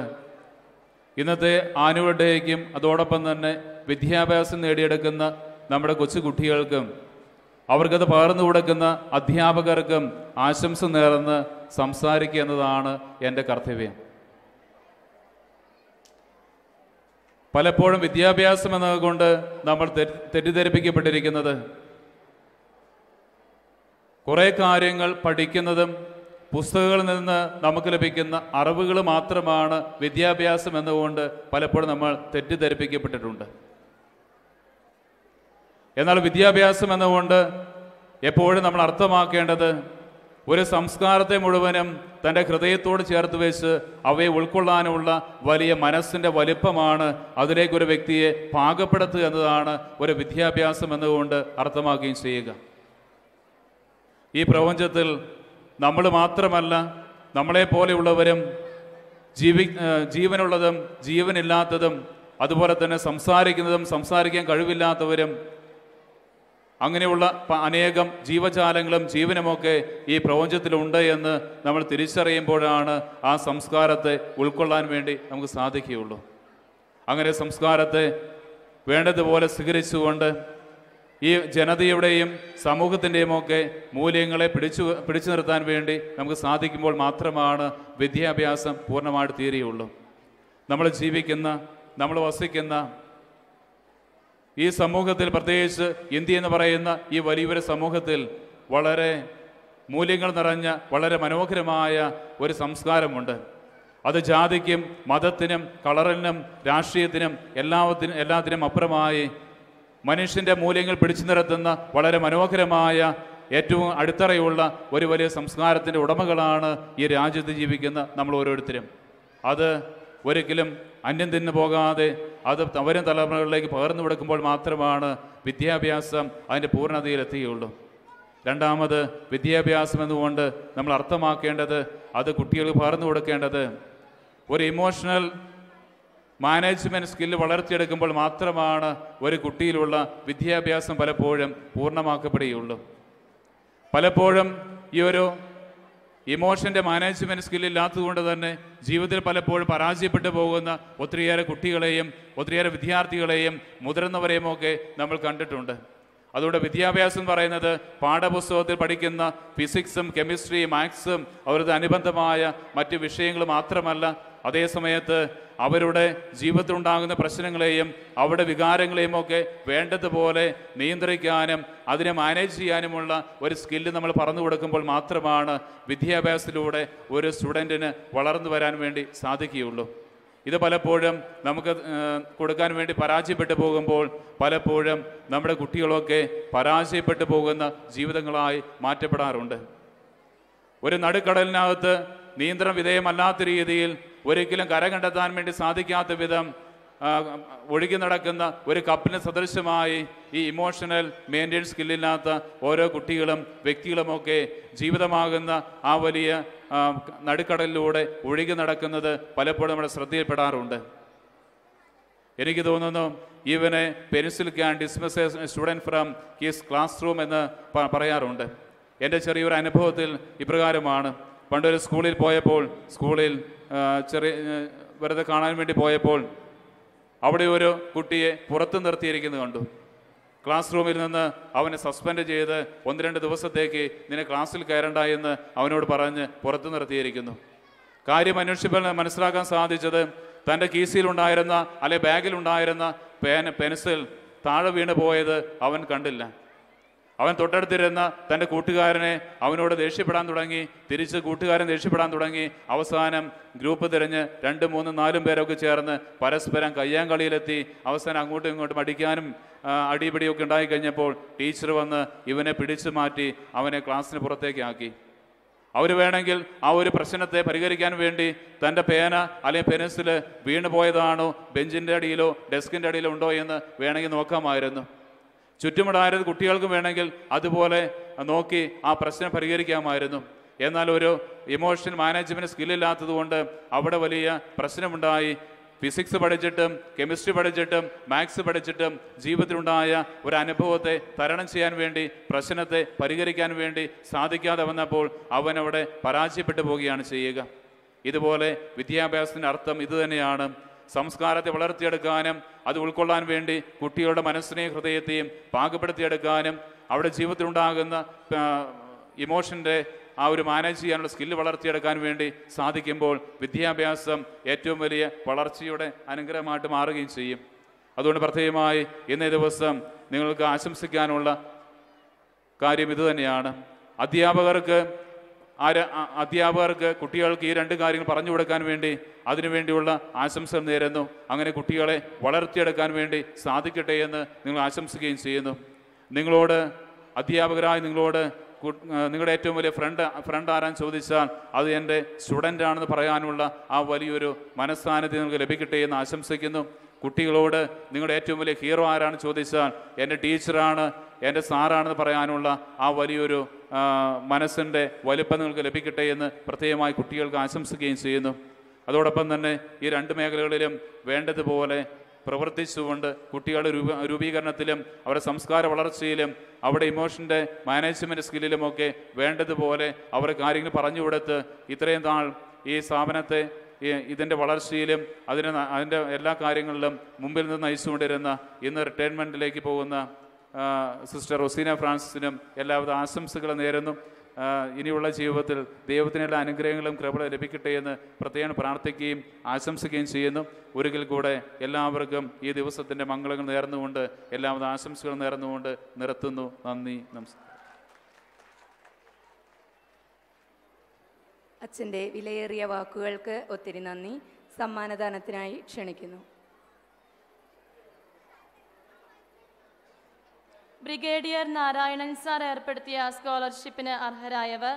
ഇന്നത്തെ ആനുവൽ ഡേക്കും അതോടൊപ്പം തന്നെ വിദ്യാഭ്യാസം നേടിയെടുക്കുന്ന നമ്മുടെ കൊച്ചു കുട്ടികൾക്കും അവർക്കത് പകർന്നു കൊടുക്കുന്ന അധ്യാപകർക്കും ആശംസ നേർന്ന് സംസാരിക്കുക എന്നതാണ് എന്റെ കർത്തവ്യം. പലപ്പോഴും വിദ്യാഭ്യാസം എന്നതുകൊണ്ട് നമ്മൾ തെറ്റ് തെറ്റിദ്ധരിപ്പിക്കപ്പെട്ടിരിക്കുന്നത്. കുറേ കാര്യങ്ങൾ പഠിക്കുന്നതും പുസ്തകങ്ങളിൽ നിന്ന് നമുക്ക് ലഭിക്കുന്ന അറിവുകൾ മാത്രമാണ് വിദ്യാഭ്യാസം എന്നതുകൊണ്ട് പലപ്പോഴും നമ്മൾ തെറ്റിദ്ധരിപ്പിക്കപ്പെട്ടിട്ടുണ്ട്. എന്നാൽ വിദ്യാഭ്യാസം എന്നതുകൊണ്ട് എപ്പോഴും നമ്മൾ അർത്ഥമാക്കേണ്ടത് ഒരു സംസ്കാരത്തെ മുഴുവനും തന്റെ ഹൃദയത്തോട് ചേർത്ത് വെച്ച് അവയെ ഉൾക്കൊള്ളാനുള്ള വലിയ മനസ്സിന്റെ വലിപ്പമാണ് അതിലേക്ക് ഒരു വ്യക്തിയെ പാകപ്പെടുത്തുക എന്നതാണ് ഒരു വിദ്യാഭ്യാസം എന്നതുകൊണ്ട് അർത്ഥമാക്കുകയും ചെയ്യുക. ഈ പ്രപഞ്ചത്തിൽ നമ്മൾ മാത്രമല്ല നമ്മളെ പോലെയുള്ളവരും ജീവി ജീവനുള്ളതും ജീവനില്ലാത്തതും അതുപോലെ തന്നെ സംസാരിക്കുന്നതും സംസാരിക്കാൻ കഴിവില്ലാത്തവരും അങ്ങനെയുള്ള അനേകം ജീവജാലങ്ങളും ജീവനുമൊക്കെ ഈ പ്രപഞ്ചത്തിലുണ്ട് എന്ന് നമ്മൾ തിരിച്ചറിയുമ്പോഴാണ് ആ സംസ്കാരത്തെ ഉൾക്കൊള്ളാൻ വേണ്ടി നമുക്ക് സാധിക്കുകയുള്ളൂ. അങ്ങനെ സംസ്കാരത്തെ വേണ്ടതുപോലെ സ്വീകരിച്ചുകൊണ്ട് ഈ ജനതയുടെയും സമൂഹത്തിന്റെയും ഒക്കെ മൂല്യങ്ങളെ പിടിച്ചു പിടിച്ചു നിർത്താൻ വേണ്ടി നമുക്ക് സാധിക്കുമ്പോൾ മാത്രമാണ് വിദ്യാഭ്യാസം പൂർണമായിട്ട് തീരുകയുള്ളൂ. നമ്മൾ ജീവിക്കുന്ന നമ്മൾ വസിക്കുന്ന ഈ സമൂഹത്തിൽ പ്രത്യേകിച്ച് ഇന്ത്യ എന്ന് പറയുന്ന ഈ വലിയൊരു സമൂഹത്തിൽ വളരെ മൂല്യങ്ങൾ നിറഞ്ഞ വളരെ മനോഹരമായ ഒരു സംസ്കാരമുണ്ട്. അത് ജാതിക്കും മതത്തിനും കളറിനും രാഷ്ട്രീയത്തിനും എല്ലാത്തിനും എല്ലാത്തിനും അപ്പുറമായി മനുഷ്യന്റെ മൂല്യങ്ങൾ പിടിച്ചു നിർത്തുന്ന വളരെ മനോഹരമായ ഏറ്റവും അടിത്തറയുള്ള ഒരു വലിയ സംസ്കാരത്തിന്റെ ഉടമകളാണ് ഈ രാജ്യത്ത് ജീവിക്കുന്ന നമ്മൾ ഓരോരുത്തരും. അത് ഒരിക്കലും അന്യം തിന്നു പോകാതെ അത് വരും തലമുറകളിലേക്ക് പകർന്നു കൊടുക്കുമ്പോൾ മാത്രമാണ് വിദ്യാഭ്യാസം അതിന്റെ പൂർണതയിലെത്തുകയുള്ളൂ രണ്ടാമത് വിദ്യാഭ്യാസം എന്നുകൊണ്ട് നമ്മൾ അർത്ഥമാക്കേണ്ടത് അത് കുട്ടികൾക്ക് പകർന്നു കൊടുക്കേണ്ടത്. ഒരു ഇമോഷണൽ മാനേജ്മെന്റ് സ്കില്ല് വളർത്തിയെടുക്കുമ്പോൾ മാത്രമാണ് ഒരു കുട്ടിയിലുള്ള വിദ്യാഭ്യാസം പലപ്പോഴും പൂർണമാക്കപ്പെടുകയുള്ളൂ. പലപ്പോഴും ഈ ഒരു ഇമോഷന്റെ മാനേജ്മെന്റ് സ്കില്ലില്ലാത്തതുകൊണ്ട് തന്നെ ജീവിതത്തിൽ പലപ്പോഴും പരാജയപ്പെട്ടു പോകുന്ന ഒത്തിരിയേറെ കുട്ടികളെയും ഒത്തിരിയേറെ വിദ്യാർത്ഥികളെയും മുതിർന്നവരെയും ഒക്കെ നമ്മൾ കണ്ടിട്ടുണ്ട്. അതുകൊണ്ട് വിദ്യാഭ്യാസം പറയുന്നത് പാഠപുസ്തകത്തിൽ പഠിക്കുന്ന ഫിസിക്സും കെമിസ്ട്രിയും മാത്സും അവരുടെ അനുബന്ധമായ മറ്റ് വിഷയങ്ങൾ മാത്രമല്ല അതേ സമയത്ത് അവരുടെ ജീവിതത്തിലുണ്ടാകുന്ന പ്രശ്നങ്ങളെയും അവരുടെ വികാരങ്ങളെയും ഒക്കെ വേണ്ടതുപോലെ നിയന്ത്രിക്കാനും അതിനെ മാനേജ് ചെയ്യാനുമുള്ള ഒരു സ്കില്ല് നമ്മൾ പറഞ്ഞു കൊടുക്കുമ്പോൾ മാത്രമാണ് വിദ്യാഭ്യാസത്തിലൂടെ ഒരു സ്റ്റുഡന്റിന് വളർന്നു വരാൻ വേണ്ടി സാധിക്കുകയുള്ളൂ. ഇത് പലപ്പോഴും നമുക്ക് കൊടുക്കാൻ വേണ്ടി പരാജയപ്പെട്ടു പോകുമ്പോൾ പലപ്പോഴും നമ്മുടെ കുട്ടികളൊക്കെ പരാജയപ്പെട്ടു പോകുന്ന ജീവിതങ്ങളായി മാറ്റപ്പെടാറുണ്ട്. ഒരു നടുക്കടലിനകത്ത് നിയന്ത്രണ വിധേയമല്ലാത്ത രീതിയിൽ ഒരിക്കലും കര കണ്ടെത്താൻ വേണ്ടി സാധിക്കാത്ത വിധം ഒഴുകി നടക്കുന്ന ഒരു കപ്പിന് സദൃശമായി ഈ ഇമോഷണൽ മെയിന്റെയിൻ സ്കില്ലില്ലാത്ത ഓരോ കുട്ടികളും വ്യക്തികളുമൊക്കെ ജീവിതമാകുന്ന ആ വലിയ നടുക്കടലിലൂടെ ഒഴുകി നടക്കുന്നത് പലപ്പോഴും നമ്മുടെ ശ്രദ്ധയിൽപ്പെടാറുണ്ട്. എനിക്ക് തോന്നുന്നു ഇവനെ pencil can dismiss a student from his classroom എന്ന് പറയാറുണ്ട്. എന്റെ ചെറിയൊരു അനുഭവത്തിൽ ഇപ്രകാരമാണ്. പണ്ടൊരു സ്കൂളിൽ പോയപ്പോൾ സ്കൂളിൽ ചെറിയ വെറുതെ കാണാൻ വേണ്ടി പോയപ്പോൾ അവിടെ ഒരു കുട്ടിയെ പുറത്ത് നിർത്തിയിരിക്കുന്നത് കണ്ടു. ക്ലാസ് റൂമിൽ നിന്ന് അവനെ സസ്പെൻഡ് ചെയ്ത് ഒന്ന് രണ്ട് ദിവസത്തേക്ക് നിന്നെ ക്ലാസ്സിൽ കയറണ്ട എന്ന് അവനോട് പറഞ്ഞ് പുറത്ത് നിർത്തിയിരിക്കുന്നു. കാര്യം അന്വേഷിച്ചപ്പോൾ മനസ്സിലാക്കാൻ സാധിച്ചത് തന്റെ കീസിലുണ്ടായിരുന്ന അല്ലെ ബാഗിലുണ്ടായിരുന്ന പേന പെൻസിൽ താഴെ വീണ് പോയത് അവൻ കണ്ടില്ല. അവൻ തൊട്ടടുത്തിരുന്ന തന്റെ കൂട്ടുകാരനെ അവനോട് ദേഷ്യപ്പെടാൻ തുടങ്ങി തിരിച്ച് കൂട്ടുകാരൻ ദേഷ്യപ്പെടാൻ തുടങ്ങി. അവസാനം ഗ്രൂപ്പ് തിരഞ്ഞ് രണ്ട് മൂന്നും നാലും പേരൊക്കെ ചേർന്ന് പരസ്പരം കയ്യാങ്കളിയിലെത്തി. അവസാനം അങ്ങോട്ടും ഇങ്ങോട്ടും അടിക്കാനും അടിപിടിയൊക്കെ ഉണ്ടായി കഴിഞ്ഞപ്പോൾ ടീച്ചർ വന്ന് ഇവനെ പിടിച്ചു മാറ്റി അവനെ ക്ലാസ്സിന് പുറത്തേക്കാക്കി അവർ വേണമെങ്കിൽ ആ ഒരു പ്രശ്നത്തെ പരിഹരിക്കാൻ വേണ്ടി തന്റെ പേന അല്ലെങ്കിൽ പെൻസിൽ വീണു പോയതാണോ ബെഞ്ചിന്റെ അടിയിലോ ഡെസ്കിന്റെ അടിയിലോ ഉണ്ടോ എന്ന് വേണമെങ്കിൽ നോക്കാമായിരുന്നു. ചുറ്റുമുണ്ടായിരുന്ന കുട്ടികൾക്കും വേണമെങ്കിൽ അതുപോലെ നോക്കി ആ പ്രശ്നം പരിഹരിക്കാമായിരുന്നു. എന്നാൽ ഒരു ഇമോഷൻ മാനേജ്മെന്റ് സ്കില്ലില്ലാത്തത് കൊണ്ട് അവിടെ വലിയ പ്രശ്നമുണ്ടായി. ഫിസിക്സ് പഠിച്ചിട്ടും കെമിസ്ട്രി പഠിച്ചിട്ടും മാത്സ് പഠിച്ചിട്ടും ജീവിതത്തിലുണ്ടായ ഒരു അനുഭവത്തെ തരണം ചെയ്യാൻ വേണ്ടി പ്രശ്നത്തെ പരിഹരിക്കാൻ വേണ്ടി സാധിക്കാതെ വന്നപ്പോൾ അവൻ അവിടെ പരാജയപ്പെട്ടു പോവുകയാണ് ചെയ്യുക. ഇതുപോലെ വിദ്യാഭ്യാസത്തിന്റെ അർത്ഥം ഇതുതന്നെയാണ് സംസ്കാരത്തെ വളർത്തിയെടുക്കാനും അത് ഉൾക്കൊള്ളാൻ വേണ്ടി കുട്ടികളുടെ മനസ്സിനെയും ഹൃദയത്തെയും പാകപ്പെടുത്തിയെടുക്കാനും അവിടെ ജീവിതത്തിലുണ്ടാകുന്ന ഇമോഷന്റെ ആ ഒരു മാനേജ് ചെയ്യാനുള്ള സ്കില്ല് വളർത്തിയെടുക്കാൻ വേണ്ടി സാധിക്കുമ്പോൾ വിദ്യാഭ്യാസം ഏറ്റവും വലിയ വളർച്ചയുടെ അനുഗ്രഹമായിട്ട് മാറുകയും ചെയ്യും. അതുകൊണ്ട് പ്രത്യേകമായി ഇന്നേ ദിവസം നിങ്ങൾക്ക് ആശംസിക്കാനുള്ള കാര്യം ഇതുതന്നെയാണ് അധ്യാപകർക്ക് ആര് അധ്യാപകർക്ക് കുട്ടികൾക്ക് ഈ രണ്ട് കാര്യങ്ങൾ പറഞ്ഞു കൊടുക്കാൻ വേണ്ടി അതിനുവേണ്ടിയുള്ള ആശംസകൾ നേരുന്നു. അങ്ങനെ കുട്ടികളെ വളർത്തിയെടുക്കാൻ വേണ്ടി സാധിക്കട്ടെ എന്ന് നിങ്ങൾ ആശംസിക്കുകയും ചെയ്യുന്നു. നിങ്ങളോട് അധ്യാപകരായി നിങ്ങളോട് നിങ്ങളുടെ ഏറ്റവും വലിയ ഫ്രണ്ട് ഫ്രണ്ട് ആരാൻ ചോദിച്ചാൽ അത് എന്റെ സ്റ്റുഡന്റ് ആണെന്ന് പറയാനുള്ള ആ വലിയൊരു മനസ്സാന്നിധ്യം നിങ്ങൾക്ക് ലഭിക്കട്ടെ എന്ന് ആശംസിക്കുന്നു. കുട്ടികളോട് നിങ്ങളുടെ ഏറ്റവും വലിയ ഹീറോ ആരാണ് ചോദിച്ചാൽ എന്റെ ടീച്ചറാണ് എന്റെ സാറാണെന്ന് പറയാനുള്ള ആ വലിയൊരു മനസ്സിന്റെ വലിപ്പം നിങ്ങൾക്ക് ലഭിക്കട്ടെ എന്ന് പ്രത്യേകമായി കുട്ടികൾക്ക് ആശംസിക്കുകയും ചെയ്യുന്നു. അതോടൊപ്പം തന്നെ ഈ രണ്ട് മേഖലകളിലും വേണ്ടതുപോലെ പ്രവർത്തിച്ചുകൊണ്ട് കുട്ടികളുടെ രൂപ രൂപീകരണത്തിലും അവരുടെ സംസ്കാര വളർച്ചയിലും അവരുടെ ഇമോഷന്റെ മാനേജ്മെന്റ് സ്കില്ലിലുമൊക്കെ വേണ്ടതുപോലെ അവർ കാര്യങ്ങൾ പറഞ്ഞു കൊടുത്ത് ഇത്രയും നാൾ ഈ സ്ഥാപനത്തെ ഇതിന്റെ വളർച്ചയിലും അതിന് അതിന്റെ എല്ലാ കാര്യങ്ങളിലും മുമ്പിൽ നിന്ന് നയിച്ചുകൊണ്ടിരുന്ന ഇന്ന് റിട്ടയർമെന്റിലേക്ക് പോകുന്ന സിസ്റ്റർ റൊസീന ഫ്രാൻസിസിനും എല്ലാവിധ ആശംസകളും നേരുന്നു. ഇനിയുള്ള ജീവിതത്തിൽ ദൈവത്തിന് എല്ലാ അനുഗ്രഹങ്ങളും കൃപകളും ലഭിക്കട്ടെ എന്ന് പ്രത്യേകം പ്രാർത്ഥിക്കുകയും ആശംസിക്കുകയും ചെയ്യുന്നു. ഒരിക്കൽ കൂടെ എല്ലാവർക്കും ഈ ദിവസത്തിന്റെ മംഗളങ്ങൾ നേർന്നുകൊണ്ട് എല്ലാവിധ ആശംസകൾ നേർന്നുകൊണ്ട് നിർത്തുന്നു. നന്ദി നമസ്കാരം അച്ഛന്റെ വിലയേറിയ വാക്കുകൾക്ക് ഒത്തിരി നന്ദി. സമ്മാനദാനത്തിനായി ക്ഷണിക്കുന്നു. ബ്രിഗേഡിയർ നാരായണൻ സാർ ഏർപ്പെടുത്തിയ സ്കോളർഷിപ്പിന് അർഹരായവർ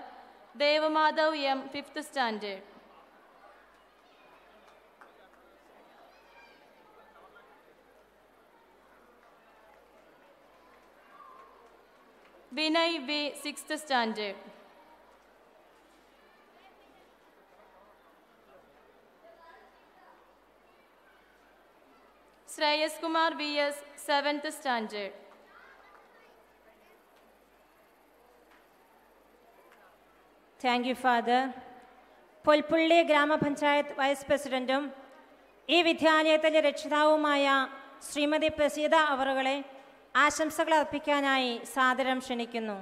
Devamadhav M fifth standard. Vinay V sixth standard. Shreyas Kumar V S seventh standard thank you father Polpully ഗ്രാമപഞ്ചായത്ത് വൈസ് പ്രസിഡന്റും ഈ വിദ്യാലയത്തിലെ രക്ഷിതാവുമായ ശ്രീമതി പ്രസീത അവറുകളെ ആശംസകൾ അർപ്പിക്കാനായി സാദരം ക്ഷണിക്കുന്നു.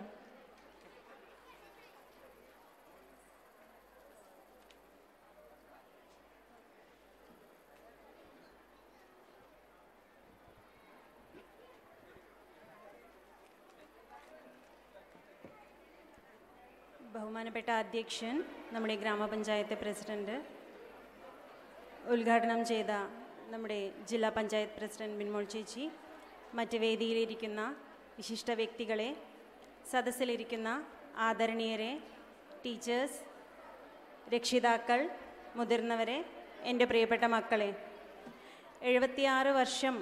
ബഹുമാനപ്പെട്ട അധ്യക്ഷൻ നമ്മുടെ ഗ്രാമപഞ്ചായത്ത് പ്രസിഡന്റ് ഉദ്ഘാടനം ചെയ്ത നമ്മുടെ ജില്ലാ പഞ്ചായത്ത് പ്രസിഡന്റ് മിൻമോൾ ചേച്ചി മറ്റ് വേദിയിലിരിക്കുന്ന വിശിഷ്ട വ്യക്തികളെ സദസ്സിലിരിക്കുന്ന ആദരണീയരെ ടീച്ചേഴ്സ് രക്ഷിതാക്കൾ മുതിർന്നവരെ എന്റെ പ്രിയപ്പെട്ട മക്കളെ. എഴുപത്തിയാറ് വർഷം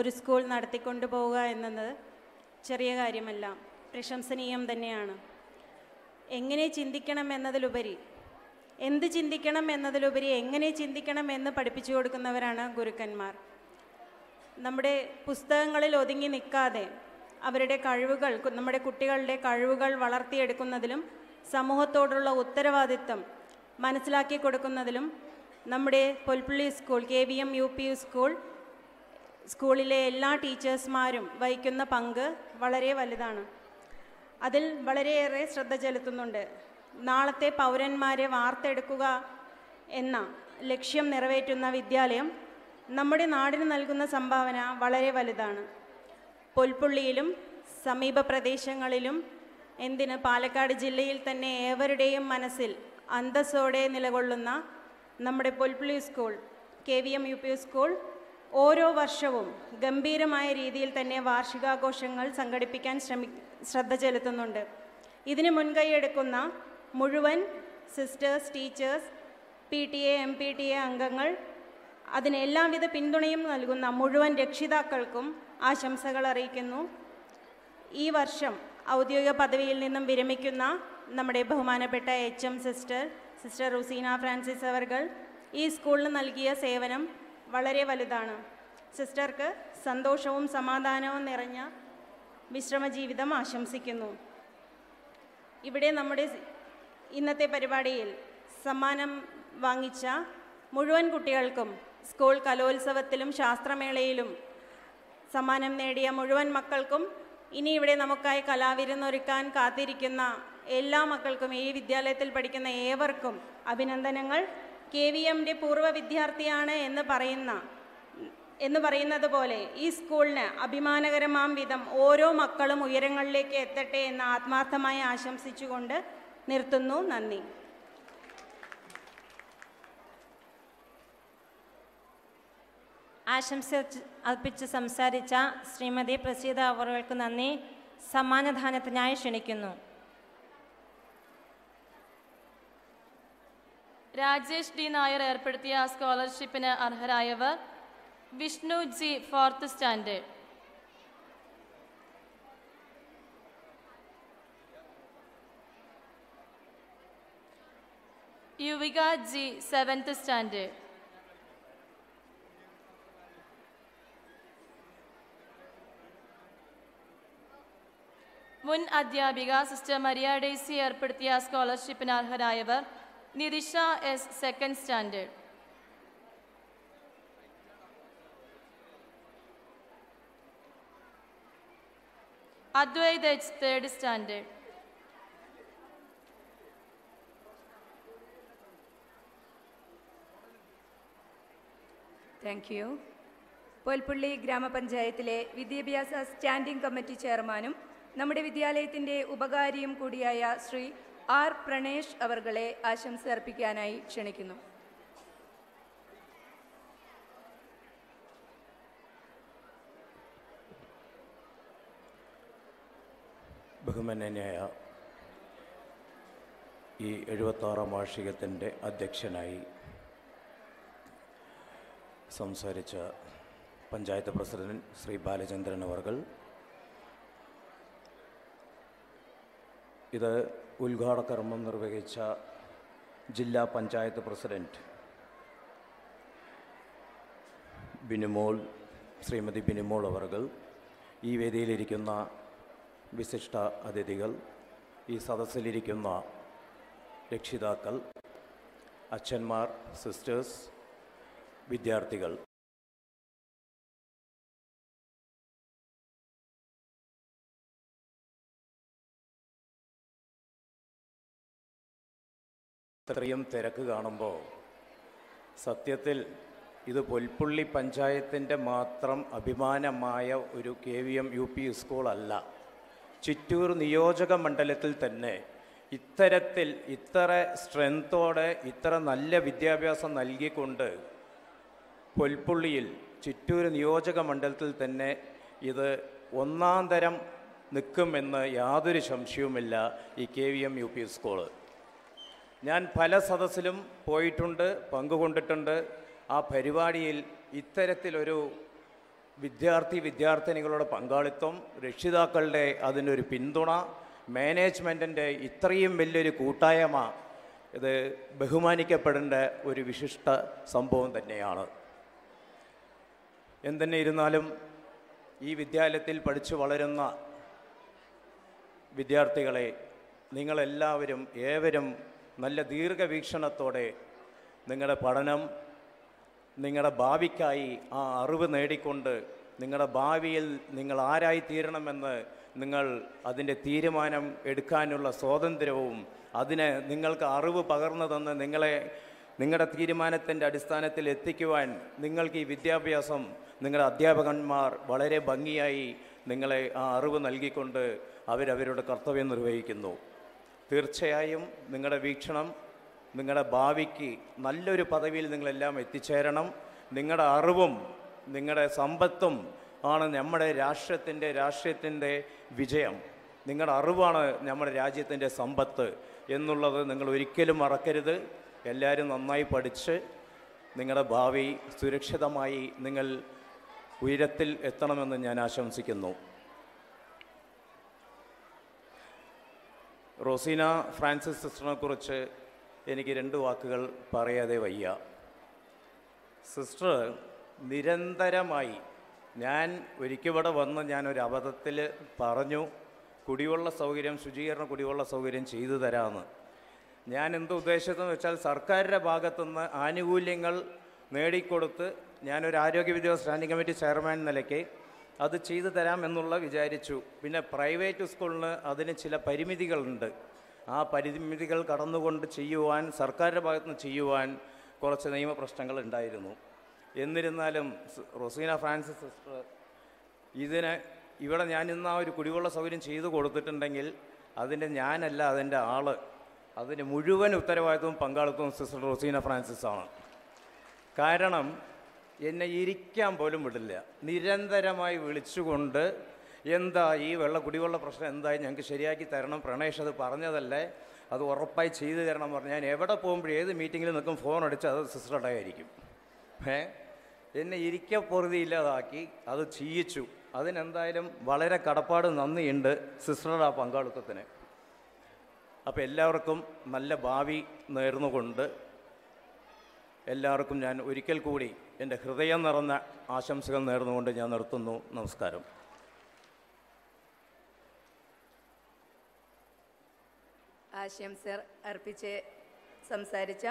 ഒരു സ്കൂൾ നടത്തിക്കൊണ്ടു പോവുക എന്നത് ചെറിയ കാര്യമല്ല പ്രശംസനീയം തന്നെയാണ്. എങ്ങനെ ചിന്തിക്കണം എന്നതിലുപരി എന്ത് ചിന്തിക്കണം എന്നതിലുപരി എങ്ങനെ ചിന്തിക്കണം എന്ന് പഠിപ്പിച്ചു കൊടുക്കുന്നവരാണ് ഗുരുക്കന്മാർ. നമ്മുടെ പുസ്തകങ്ങളിൽ ഒതുങ്ങി നിൽക്കാതെ അവരുടെ കഴിവുകൾ നമ്മുടെ കുട്ടികളുടെ കഴിവുകൾ വളർത്തിയെടുക്കുന്നതിലും സമൂഹത്തോടുള്ള ഉത്തരവാദിത്വം മനസ്സിലാക്കി കൊടുക്കുന്നതിലും നമ്മുടെ Polpully school K V M U P school സ്കൂളിലെ എല്ലാ ടീച്ചേഴ്സ്മാരും വഹിക്കുന്ന പങ്ക് വളരെ വലുതാണ്. അതിൽ വളരെയേറെ ശ്രദ്ധ ചെലുത്തുന്നുണ്ട്. നാളത്തെ പൗരന്മാരെ വാർത്തെടുക്കുക എന്ന ലക്ഷ്യം നിറവേറ്റുന്ന വിദ്യാലയം നമ്മുടെ നാടിന് നൽകുന്ന സംഭാവന വളരെ വലുതാണ്. പൊൽപ്പുള്ളിയിലും സമീപ പ്രദേശങ്ങളിലും എന്തിന് പാലക്കാട് ജില്ലയിൽ തന്നെ ഏവരുടെയും മനസ്സിൽ അന്തസ്സോടെ നിലകൊള്ളുന്ന നമ്മുടെ Polpully school K V M U P school ഓരോ വർഷവും ഗംഭീരമായ രീതിയിൽ തന്നെ വാർഷികാഘോഷങ്ങൾ സംഘടിപ്പിക്കാൻ ശ്രമി ശ്രദ്ധ ചെലുത്തുന്നുണ്ട്. ഇതിന് മുൻകൈയെടുക്കുന്ന മുഴുവൻ sisters teachers P T A M P T A അംഗങ്ങൾ അതിന് എല്ലാവിധ പിന്തുണയും നൽകുന്ന മുഴുവൻ രക്ഷിതാക്കൾക്കും ആശംസകൾ അറിയിക്കുന്നു. ഈ വർഷം ഔദ്യോഗിക പദവിയിൽ നിന്നും വിരമിക്കുന്ന നമ്മുടെ ബഹുമാനപ്പെട്ട H M sister sister Rosina Francis അവർകൾ ഈ സ്കൂളിന് നൽകിയ സേവനം വളരെ വലുതാണ്. സിസ്റ്റർക്ക് സന്തോഷവും സമാധാനവും നിറഞ്ഞ വിശ്രമ ജീവിതം ആശംസിക്കുന്നു. ഇവിടെ നമ്മുടെ ഇന്നത്തെ പരിപാടിയിൽ സമ്മാനം വാങ്ങിച്ച മുഴുവൻ കുട്ടികൾക്കും സ്കൂൾ കലോത്സവത്തിലും ശാസ്ത്രമേളയിലും സമ്മാനം നേടിയ മുഴുവൻ മക്കൾക്കും ഇനി ഇവിടെ നമുക്കായി കലാവിരുന്നൊരുക്കാൻ കാത്തിരിക്കുന്ന എല്ലാ മക്കൾക്കും ഈ വിദ്യാലയത്തിൽ പഠിക്കുന്ന ഏവർക്കും അഭിനന്ദനങ്ങൾ. കെ വി എമ്മിന്റെ പൂർവ വിദ്യാർത്ഥിയാണ് എന്ന് പറയുന്ന എന്ന് പറയുന്നത് പോലെ ഈ സ്കൂളിന് അഭിമാനകരമാം വിധം ഓരോ മക്കളും ഉയരങ്ങളിലേക്ക് എത്തട്ടെ എന്ന് ആത്മാർത്ഥമായി ആശംസിച്ചുകൊണ്ട് നിർത്തുന്നു. നന്ദി. ആശംസ അർപ്പിച്ച് സംസാരിച്ച ശ്രീമതി പ്രസീത അവർക്ക് നന്ദി. സമ്മാനദാനത്തിനായി ക്ഷണിക്കുന്നു. രാജേഷ് ഡി നായർ ഏർപ്പെടുത്തിയ സ്കോളർഷിപ്പിന് അർഹരായവർ Vishnu G fourth standard. Yuvika G seventh standard. മുൻ അധ്യാപിക സിസ്റ്റർ മരിയ ഡേസി ഏർപ്പെടുത്തിയ സ്കോളർഷിപ്പിന് അർഹരായവർ Nithisha S second standard Advaith H third standard thank you Polpully ഗ്രാമപഞ്ചായത്തിലെ വിദ്യാഭ്യാസ സ്റ്റാൻഡിംഗ് കമ്മിറ്റി ചെയർമാനും നമ്മുടെ വിദ്യാലയത്തിന്റെ ഉപകാരിയും കൂടിയായ ശ്രീ ആർ പ്രണേഷ് അവർകളെ ആശംസ അർപ്പിക്കാനായി ക്ഷണിക്കുന്നു. ബഹുമാനന്യായ ഈ എഴുപത്താറാം വാർഷികത്തിന്റെ അധ്യക്ഷനായി സംസാരിച്ച പഞ്ചായത്ത് പ്രസിഡന്റ് ശ്രീ ബാലചന്ദ്രൻ അവർകൾ. ഇത് ഉദ്ഘാടകർമ്മം നിർവഹിച്ച ജില്ലാ പഞ്ചായത്ത് പ്രസിഡന്റ് ബിനുമോൾ ശ്രീമതി ബിനുമോൾ അവർകൾ ഈ വേദിയിലിരിക്കുന്ന വിശിഷ്ട അതിഥികൾ ഈ സദസ്സിലിരിക്കുന്ന രക്ഷിതാക്കൾ അച്ഛന്മാർ സിസ്റ്റേഴ്സ് വിദ്യാർത്ഥികൾ. ഇത്രയും തിരക്ക് കാണുമ്പോൾ സത്യത്തിൽ ഇത് പൊൽപ്പുള്ളി പഞ്ചായത്തിന്റെ മാത്രം അഭിമാനമായ ഒരു K V M U P സ്കൂളല്ല Chittur നിയോജക മണ്ഡലത്തിൽ തന്നെ ഇത്തരത്തിൽ ഇത്ര സ്ട്രെങ്തോടെ ഇത്ര നല്ല വിദ്യാഭ്യാസം നൽകിക്കൊണ്ട് പൊൽപ്പുള്ളിയിൽ ചിറ്റൂർ നിയോജക മണ്ഡലത്തിൽ തന്നെ ഇത് ഒന്നാം തരം നിൽക്കുമെന്ന് യാതൊരു സംശയവുമില്ല ഈ K V M U P school. ഞാൻ പല സദസ്സിലും പോയിട്ടുണ്ട് പങ്കുകൊണ്ടിട്ടുണ്ട്. ആ പരിപാടിയിൽ ഇത്തരത്തിലൊരു വിദ്യാർത്ഥി വിദ്യാർത്ഥിനികളുടെ പങ്കാളിത്തം രക്ഷിതാക്കളുടെ അതിനൊരു പിന്തുണ മാനേജ്മെന്റിന്റെ ഇത്രയും വലിയൊരു കൂട്ടായ്മ ഇത് ബഹുമാനിക്കപ്പെടേണ്ട ഒരു വിശിഷ്ട സംഭവം തന്നെയാണ്. എന്തെന്നെ ഇരുന്നാലും ഈ വിദ്യാലയത്തിൽ പഠിച്ചു വളരുന്ന വിദ്യാർത്ഥികളെ നിങ്ങളെല്ലാവരും ഏവരും നല്ല ദീർഘവീക്ഷണത്തോടെ നിങ്ങളുടെ പഠനം നിങ്ങളുടെ ഭാവിക്കായി ആ അറിവ് നേടിക്കൊണ്ട് നിങ്ങളുടെ ഭാവിയിൽ നിങ്ങൾ ആരായി തീരണമെന്ന് നിങ്ങൾ അതിന്റെ തീരുമാനം എടുക്കാനുള്ള സ്വാതന്ത്ര്യവും അതിന് നിങ്ങൾക്ക് അറിവ് പകർന്നു തന്ന് നിങ്ങളെ നിങ്ങളുടെ തീരുമാനത്തിന്റെ അടിസ്ഥാനത്തിൽ എത്തിക്കുവാൻ നിങ്ങൾക്ക് ഈ വിദ്യാഭ്യാസം നിങ്ങളുടെ അധ്യാപകന്മാർ വളരെ ഭംഗിയായി നിങ്ങളെ ആ അറിവ് നൽകിക്കൊണ്ട് അവരവരുടെ കർത്തവ്യം നിർവഹിക്കുന്നു. തീർച്ചയായും നിങ്ങളുടെ വീക്ഷണം നിങ്ങളുടെ ഭാവിക്ക് നല്ലൊരു പദവിയിൽ നിങ്ങളെല്ലാം എത്തിച്ചേരണം. നിങ്ങളുടെ അറിവും നിങ്ങളുടെ സമ്പത്തും ആണ് നമ്മുടെ രാഷ്ട്രത്തിന്റെ രാഷ്ട്രീയത്തിന്റെ വിജയം. നിങ്ങളുടെ അറിവാണ് നമ്മുടെ രാജ്യത്തിന്റെ സമ്പത്ത് എന്നുള്ളത് നിങ്ങൾ ഒരിക്കലും മറക്കരുത്. എല്ലാവരും നന്നായി പഠിച്ച് നിങ്ങളുടെ ഭാവി സുരക്ഷിതമായി നിങ്ങൾ ഉയരത്തിൽ എത്തണമെന്ന് ഞാൻ ആശംസിക്കുന്നു. റോസീന ഫ്രാൻസിസ് സിസ്റ്ററിനെ കുറിച്ച് എനിക്ക് രണ്ട് വാക്കുകൾ പറയാതെ വയ്യ. സിസ്റ്റർ നിരന്തരമായി ഞാൻ ഒരിക്കവിടെ വന്ന് ഞാനൊരു അബദ്ധത്തിൽ പറഞ്ഞു കുടിവെള്ള സൗകര്യം ശുചീകരണ കുടിവെള്ള സൗകര്യം ചെയ്തു തരാമെന്ന് ഞാൻ എന്ത് ഉദ്ദേശത്തെന്ന് വെച്ചാൽ സർക്കാരിന്റെ ഭാഗത്തുനിന്ന് ആനുകൂല്യങ്ങൾ നേടിക്കൊടുത്ത് ഞാനൊരു ആരോഗ്യ വിദ്യാഭ്യാസ സ്റ്റാൻഡിംഗ് കമ്മിറ്റി ചെയർമാൻ നിലയ്ക്ക് അത് ചെയ്തു തരാം എന്നുള്ള വിചാരിച്ചു. പിന്നെ പ്രൈവറ്റ് സ്കൂളിന് അതിന് ചില പരിമിതികളുണ്ട്. ആ പരിമിതികൾ കടന്നുകൊണ്ട് ചെയ്യുവാൻ സർക്കാരിന്റെ ഭാഗത്തുനിന്ന് ചെയ്യുവാൻ കുറച്ച് നിയമപ്രശ്നങ്ങൾ ഉണ്ടായിരുന്നു. എന്നിരുന്നാലും റൊസീന ഫ്രാൻസിസ് സിസ്റ്റർ ഇതിന് ഇവിടെ ഞാൻ ഇന്ന് ആ ഒരു കുടിവെള്ള സൗകര്യം ചെയ്തു കൊടുത്തിട്ടുണ്ടെങ്കിൽ അതിന്റെ ഞാനല്ല അതിന്റെ ആൾ അതിന് മുഴുവൻ ഉത്തരവാദിത്വവും പങ്കാളിത്തവും സിസ്റ്റർ റൊസീന ഫ്രാൻസിസ് ആണ് കാരണം എന്നെ ഇരിക്കാൻ പോലും വിടില്ല. നിരന്തരമായി വിളിച്ചുകൊണ്ട് എന്താ ഈ വെള്ള കുടിവെള്ള പ്രശ്നം എന്തായി? ഞങ്ങൾക്ക് ശരിയാക്കി തരണം. പ്രണേഷ് അത് പറഞ്ഞതല്ലേ? അത് ഉറപ്പായി ചെയ്തു തരണം എന്ന് ഞാൻ എവിടെ പോകുമ്പോഴും ഏത് മീറ്റിങ്ങിൽ നിൽക്കും ഫോൺ അടിച്ച് അത് സിസ്റ്ററുടെ ആയിരിക്കും ഏ? എന്നെ ഇരിക്ക ഇല്ലാതാക്കി അത് ചെയ്യിച്ചു അതിനെന്തായാലും വളരെ കടപ്പാട് നന്ദിയുണ്ട് സിസ്റ്ററുടെ ആ പങ്കാളിത്തത്തിന്. അപ്പോൾ എല്ലാവർക്കും നല്ല ഭാവി നേർന്നുകൊണ്ട് എല്ലാവർക്കും ഞാൻ ഒരിക്കൽ കൂടി എന്റെ ഹൃദയം നിറഞ്ഞ ആശംസകൾ നേർന്നുകൊണ്ട് ഞാൻ നിർത്തുന്നു. നമസ്കാരം. ആശംസ അർപ്പിച്ച് സംസാരിച്ച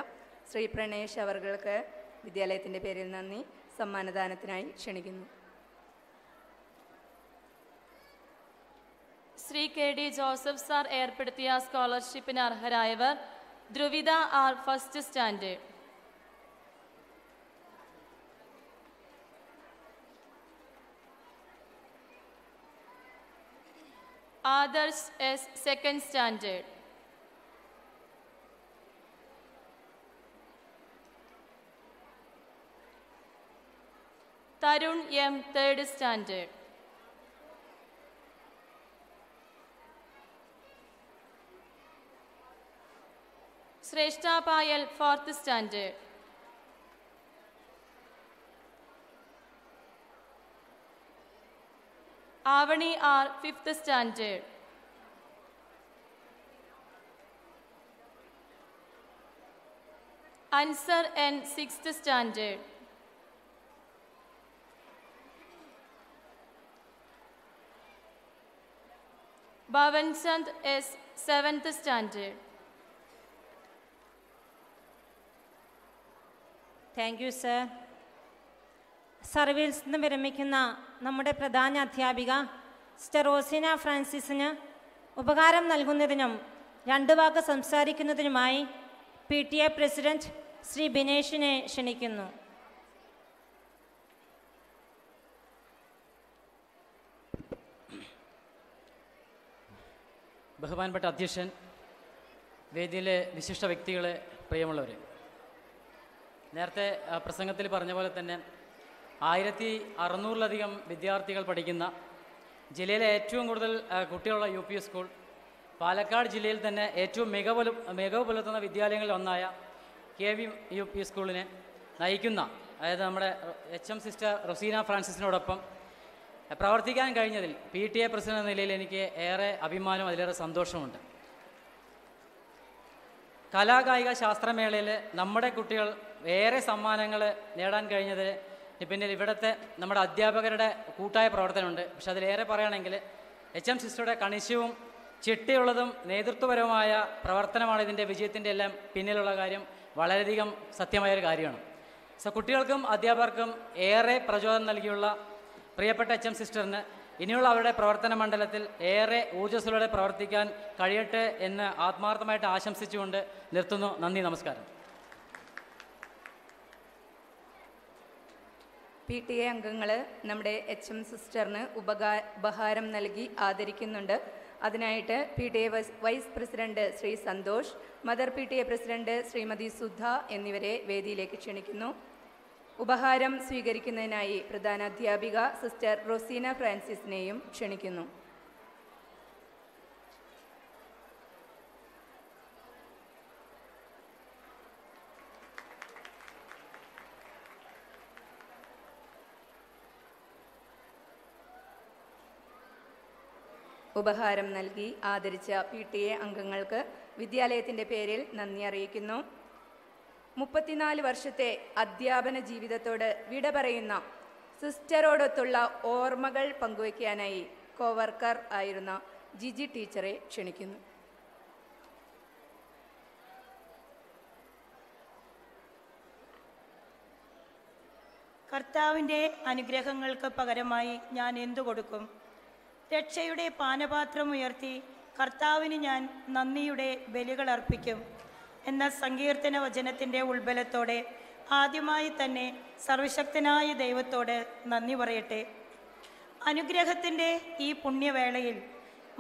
ശ്രീ പ്രണേഷ് അവർക്ക് വിദ്യാലയത്തിന്റെ പേരിൽ നന്ദി. സമ്മാനദാനത്തിനായി ക്ഷണിക്കുന്നു. Shri K D Joseph sir ഏർപ്പെടുത്തിയ സ്കോളർഷിപ്പിന് അർഹരായവർ ധ്രുവിത R first standard. others as second standard. Tarun M, third standard. Sreshta Payal, fourth standard. Avani R, 5th standard. Ansar N, 6th standard. Bhavanchand S, 7th standard. Thank you, sir. സർവീസിൽ നിന്ന് വിരമിക്കുന്ന നമ്മുടെ പ്രധാന അധ്യാപിക sister Rosina ഫ്രാൻസിസിന് ഉപകാരം നൽകുന്നതിനും രണ്ട് വാക്ക് സംസാരിക്കുന്നതിനുമായി P T A president Shri ബിനേഷിനെ ക്ഷണിക്കുന്നു. ബഹുമാനപ്പെട്ട അധ്യക്ഷൻ വേദിയിലെ വിശിഷ്ട വ്യക്തികളെ പ്രിയമുള്ളവർ നേരത്തെ പ്രസംഗത്തിൽ പറഞ്ഞ പോലെ തന്നെ ആയിരത്തി അറുന്നൂറിലധികം വിദ്യാർത്ഥികൾ പഠിക്കുന്ന ജില്ലയിലെ ഏറ്റവും കൂടുതൽ കുട്ടികളുള്ള യു പി സ്കൂൾ. പാലക്കാട് ജില്ലയിൽ തന്നെ ഏറ്റവും മികവ് മികവ് പുലർത്തുന്ന വിദ്യാലയങ്ങളിൽ ഒന്നായ കെ വി യു പി സ്കൂളിനെ നയിക്കുന്ന അതായത് നമ്മുടെ എച്ച് എം സിസ്റ്റർ റൊസീന ഫ്രാൻസിസിനോടൊപ്പം പ്രവർത്തിക്കാൻ കഴിഞ്ഞതിൽ പി ടി എ പ്രസിഡന്റ് എന്ന നിലയിൽ എനിക്ക് ഏറെ അഭിമാനവും അതിലേറെ സന്തോഷമുണ്ട് കലാകായിക ശാസ്ത്രമേളയിൽ നമ്മുടെ കുട്ടികൾ ഏറെ സമ്മാനങ്ങൾ നേടാൻ കഴിഞ്ഞത് പിന്നിൽ ഇവിടുത്തെ നമ്മുടെ അധ്യാപകരുടെ കൂട്ടായ പ്രവർത്തനമുണ്ട്. പക്ഷെ അതിലേറെ പറയുകയാണെങ്കിൽ എച്ച് എം സിസ്റ്ററുടെ കണിശവും ചിട്ടയുള്ളതും നേതൃത്വപരവുമായ പ്രവർത്തനമാണ് ഇതിന്റെ വിജയത്തിന്റെ എല്ലാം പിന്നിലുള്ള കാര്യം വളരെയധികം സത്യമായൊരു കാര്യമാണ്. സോ കുട്ടികൾക്കും അധ്യാപകർക്കും ഏറെ പ്രചോദനം നൽകിയുള്ള പ്രിയപ്പെട്ട എച്ച് എം സിസ്റ്ററിന് ഇനിയുള്ള അവരുടെ പ്രവർത്തന മണ്ഡലത്തിൽ ഏറെ ഊർജസ്വലോടെ പ്രവർത്തിക്കാൻ കഴിയട്ടെ എന്ന് ആത്മാർത്ഥമായിട്ട് ആശംസിച്ചുകൊണ്ട് നിർത്തുന്നു. നന്ദി നമസ്കാരം. പി ടി എ അംഗങ്ങൾ നമ്മുടെ എച്ച് എം സിസ്റ്ററിന് ഉപകാ ഉപഹാരം നൽകി ആദരിക്കുന്നുണ്ട്. അതിനായിട്ട് P T A vice president Shri Santhosh mother P T A president Shrimati Sudha എന്നിവരെ വേദിയിലേക്ക് ക്ഷണിക്കുന്നു. ഉപഹാരം സ്വീകരിക്കുന്നതിനായി പ്രധാന അധ്യാപിക സിസ്റ്റർ റൊസീന ഫ്രാൻസിസിനെയും ക്ഷണിക്കുന്നു. ഉപഹാരം നൽകി ആദരിച്ച പി ടി എ അംഗങ്ങൾക്ക് വിദ്യാലയത്തിന്റെ പേരിൽ നന്ദി അറിയിക്കുന്നു. മുപ്പത്തിനാല് വർഷത്തെ അധ്യാപന ജീവിതത്തോട് വിട പറയുന്ന സിസ്റ്ററോടൊത്തുള്ള ഓർമ്മകൾ പങ്കുവയ്ക്കാനായി കോവർക്കർ ആയിരുന്ന ജിജി ടീച്ചറെ ക്ഷണിക്കുന്നു. കർത്താവിന്റെ അനുഗ്രഹങ്ങൾക്ക് പകരമായി ഞാൻ എന്തു കൊടുക്കും? രക്ഷയുടെ പാനപാത്രം ഉയർത്തി കർത്താവിന് ഞാൻ നന്ദിയുടെ ബലികൾ അർപ്പിക്കും എന്ന സങ്കീർത്തന വചനത്തിന്റെ ഉൾബലത്തോടെ ആദ്യമായി തന്നെ സർവശക്തനായ ദൈവത്തോട് നന്ദി പറയട്ടെ. അനുഗ്രഹത്തിന്റെ ഈ പുണ്യവേളയിൽ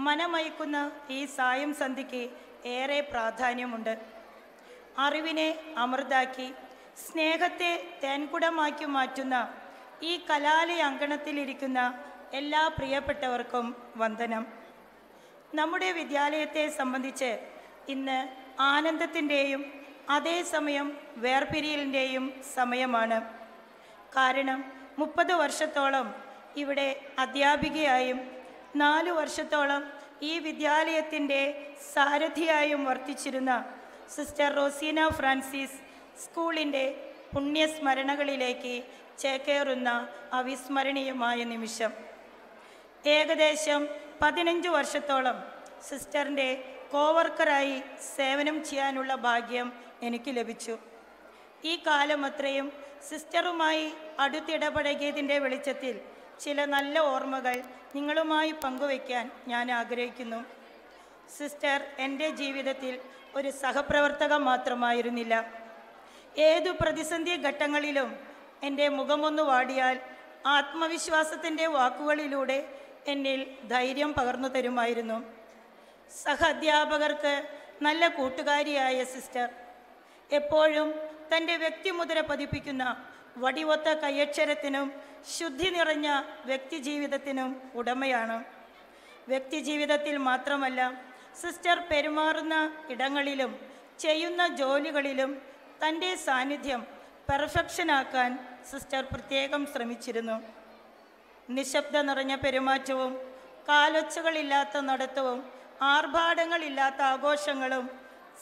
മനമയക്കുന്ന ഈ സായം സന്ധിക്ക് ഏറെ പ്രാധാന്യമുണ്ട്. അറിവിനെ അമൃതാക്കി സ്നേഹത്തെ തേൻകുടമാക്കി മാറ്റുന്ന ഈ കലാലയ അങ്കണത്തിലിരിക്കുന്ന എല്ലാ പ്രിയപ്പെട്ടവർക്കും വന്ദനം. നമ്മുടെ വിദ്യാലയത്തെ സംബന്ധിച്ച് ഇന്ന് ആനന്ദത്തിന്റെയും അതേസമയം വേർപിരിയലിന്റെയും സമയമാണ്. കാരണം മുപ്പത് വർഷത്തോളം ഇവിടെ അധ്യാപികയായും നാല് വർഷത്തോളം ഈ വിദ്യാലയത്തിന്റെ സാരഥിയായും വർത്തിച്ചിരുന്ന സിസ്റ്റർ റോസീന ഫ്രാൻസിസ് സ്കൂളിന്റെ പുണ്യസ്മരണകളിലേക്ക് ചേക്കേറുന്ന അവിസ്മരണീയമായ നിമിഷം. ഏകദേശം പതിനഞ്ച് വർഷത്തോളം സിസ്റ്ററിന്റെ കോവർക്കറായി സേവനം ചെയ്യാനുള്ള ഭാഗ്യം എനിക്ക് ലഭിച്ചു. ഈ കാലം അത്രയും സിസ്റ്ററുമായി അടുത്തിടപഴകിയതിന്റെ വെളിച്ചത്തിൽ ചില നല്ല ഓർമ്മകൾ നിങ്ങളുമായി പങ്കുവയ്ക്കാൻ ഞാൻ ആഗ്രഹിക്കുന്നു. സിസ്റ്റർ എന്റെ ജീവിതത്തിൽ ഒരു സഹപ്രവർത്തക മാത്രമായിരുന്നില്ല. ഏതു പ്രതിസന്ധി ഘട്ടങ്ങളിലും എന്റെ മുഖമൊന്നു വാടിയാൽ ആത്മവിശ്വാസത്തിന്റെ വാക്കുകളിലൂടെ എന്നിൽ ധൈര്യം പകർന്നു തരുമായിരുന്നു. സഹ അധ്യാപകർക്ക് നല്ല കൂട്ടുകാരിയായ സിസ്റ്റർ. എപ്പോഴും തന്റെ വ്യക്തിമുദ്ര പതിപ്പിക്കുന്ന വടിവൊത്ത കയ്യക്ഷരത്തിനും ശുദ്ധി നിറഞ്ഞ വ്യക്തിജീവിതത്തിനും ഉടമയാണ്. വ്യക്തിജീവിതത്തിൽ മാത്രമല്ല സിസ്റ്റർ പെരുമാറുന്ന ഇടങ്ങളിലും ചെയ്യുന്ന ജോലികളിലും തന്റെ സാന്നിധ്യം പെർഫെക്ഷനാക്കാൻ സിസ്റ്റർ പ്രത്യേകം ശ്രമിച്ചിരുന്നു. നിശബ്ദ നിറഞ്ഞ പെരുമാറ്റവും കാലൊച്ചകളില്ലാത്ത നടത്തവും ആർഭാടങ്ങളില്ലാത്ത ആഘോഷങ്ങളും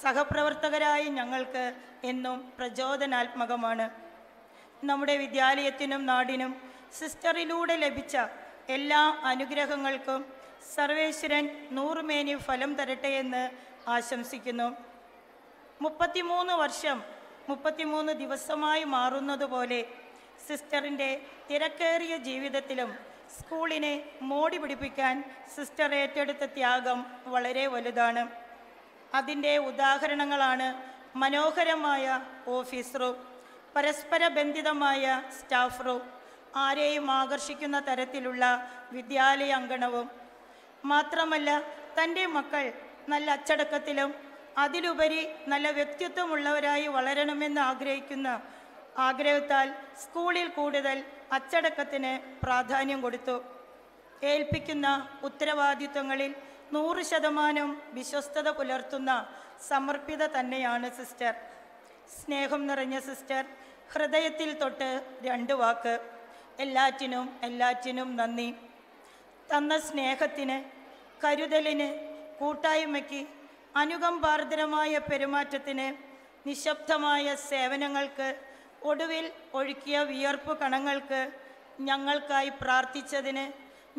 സഹപ്രവർത്തകരായി ഞങ്ങൾക്ക് എന്നും പ്രചോദനാത്മകമാണ്. നമ്മുടെ വിദ്യാലയത്തിനും നാടിനും സിസ്റ്ററിലൂടെ ലഭിച്ച എല്ലാ അനുഗ്രഹങ്ങൾക്കും സർവേശ്വരൻ നൂറുമേനി ഫലം തരട്ടെ എന്ന് ആശംസിക്കുന്നു. മുപ്പത്തിമൂന്ന് വർഷം മുപ്പത്തിമൂന്ന് ദിവസമായി മാറുന്നതുപോലെ സിസ്റ്ററിന്റെ തിരക്കേറിയ ജീവിതത്തിലും സ്കൂളിനെ മോടി പിടിപ്പിക്കാൻ സിസ്റ്റർ ഏറ്റെടുത്ത ത്യാഗം വളരെ വലുതാണ്. അതിന്റെ ഉദാഹരണങ്ങളാണ് മനോഹരമായ ഓഫീസ് റൂം പരസ്പര ബന്ധിതമായ സ്റ്റാഫ് റൂം ആരെയും ആകർഷിക്കുന്ന തരത്തിലുള്ള വിദ്യാലയ അങ്കണവും. മാത്രമല്ല തന്റെ മക്കൾ നല്ല അച്ചടക്കത്തിലും അതിലുപരി നല്ല വ്യക്തിത്വമുള്ളവരായി വളരണമെന്ന് ആഗ്രഹിക്കുന്ന ആഗ്രഹത്താൽ സ്കൂളിൽ കൂടുതൽ അച്ചടക്കത്തിന് പ്രാധാന്യം കൊടുത്തു. ഏൽപ്പിക്കുന്ന ഉത്തരവാദിത്വങ്ങളിൽ നൂറ് ശതമാനം വിശ്വസ്തത പുലർത്തുന്ന സമർപ്പിത തന്നെയാണ് സിസ്റ്റർ. സ്നേഹം നിറഞ്ഞ സിസ്റ്റർ ഹൃദയത്തിൽ തൊട്ട് രണ്ട് വാക്ക്. എല്ലാറ്റിനും എല്ലാറ്റിനും നന്ദി. തന്ന സ്നേഹത്തിന് കരുതലിന് കൂട്ടായ്മയ്ക്ക് അനുകമ്പാർദ്രമായ പെരുമാറ്റത്തിന് നിശബ്ദമായ സേവനങ്ങൾക്ക് ഒടുവിൽ ഒഴുക്കിയ വിയർപ്പ് കണങ്ങൾക്ക് ഞങ്ങൾക്കായി പ്രാർത്ഥിച്ചതിന്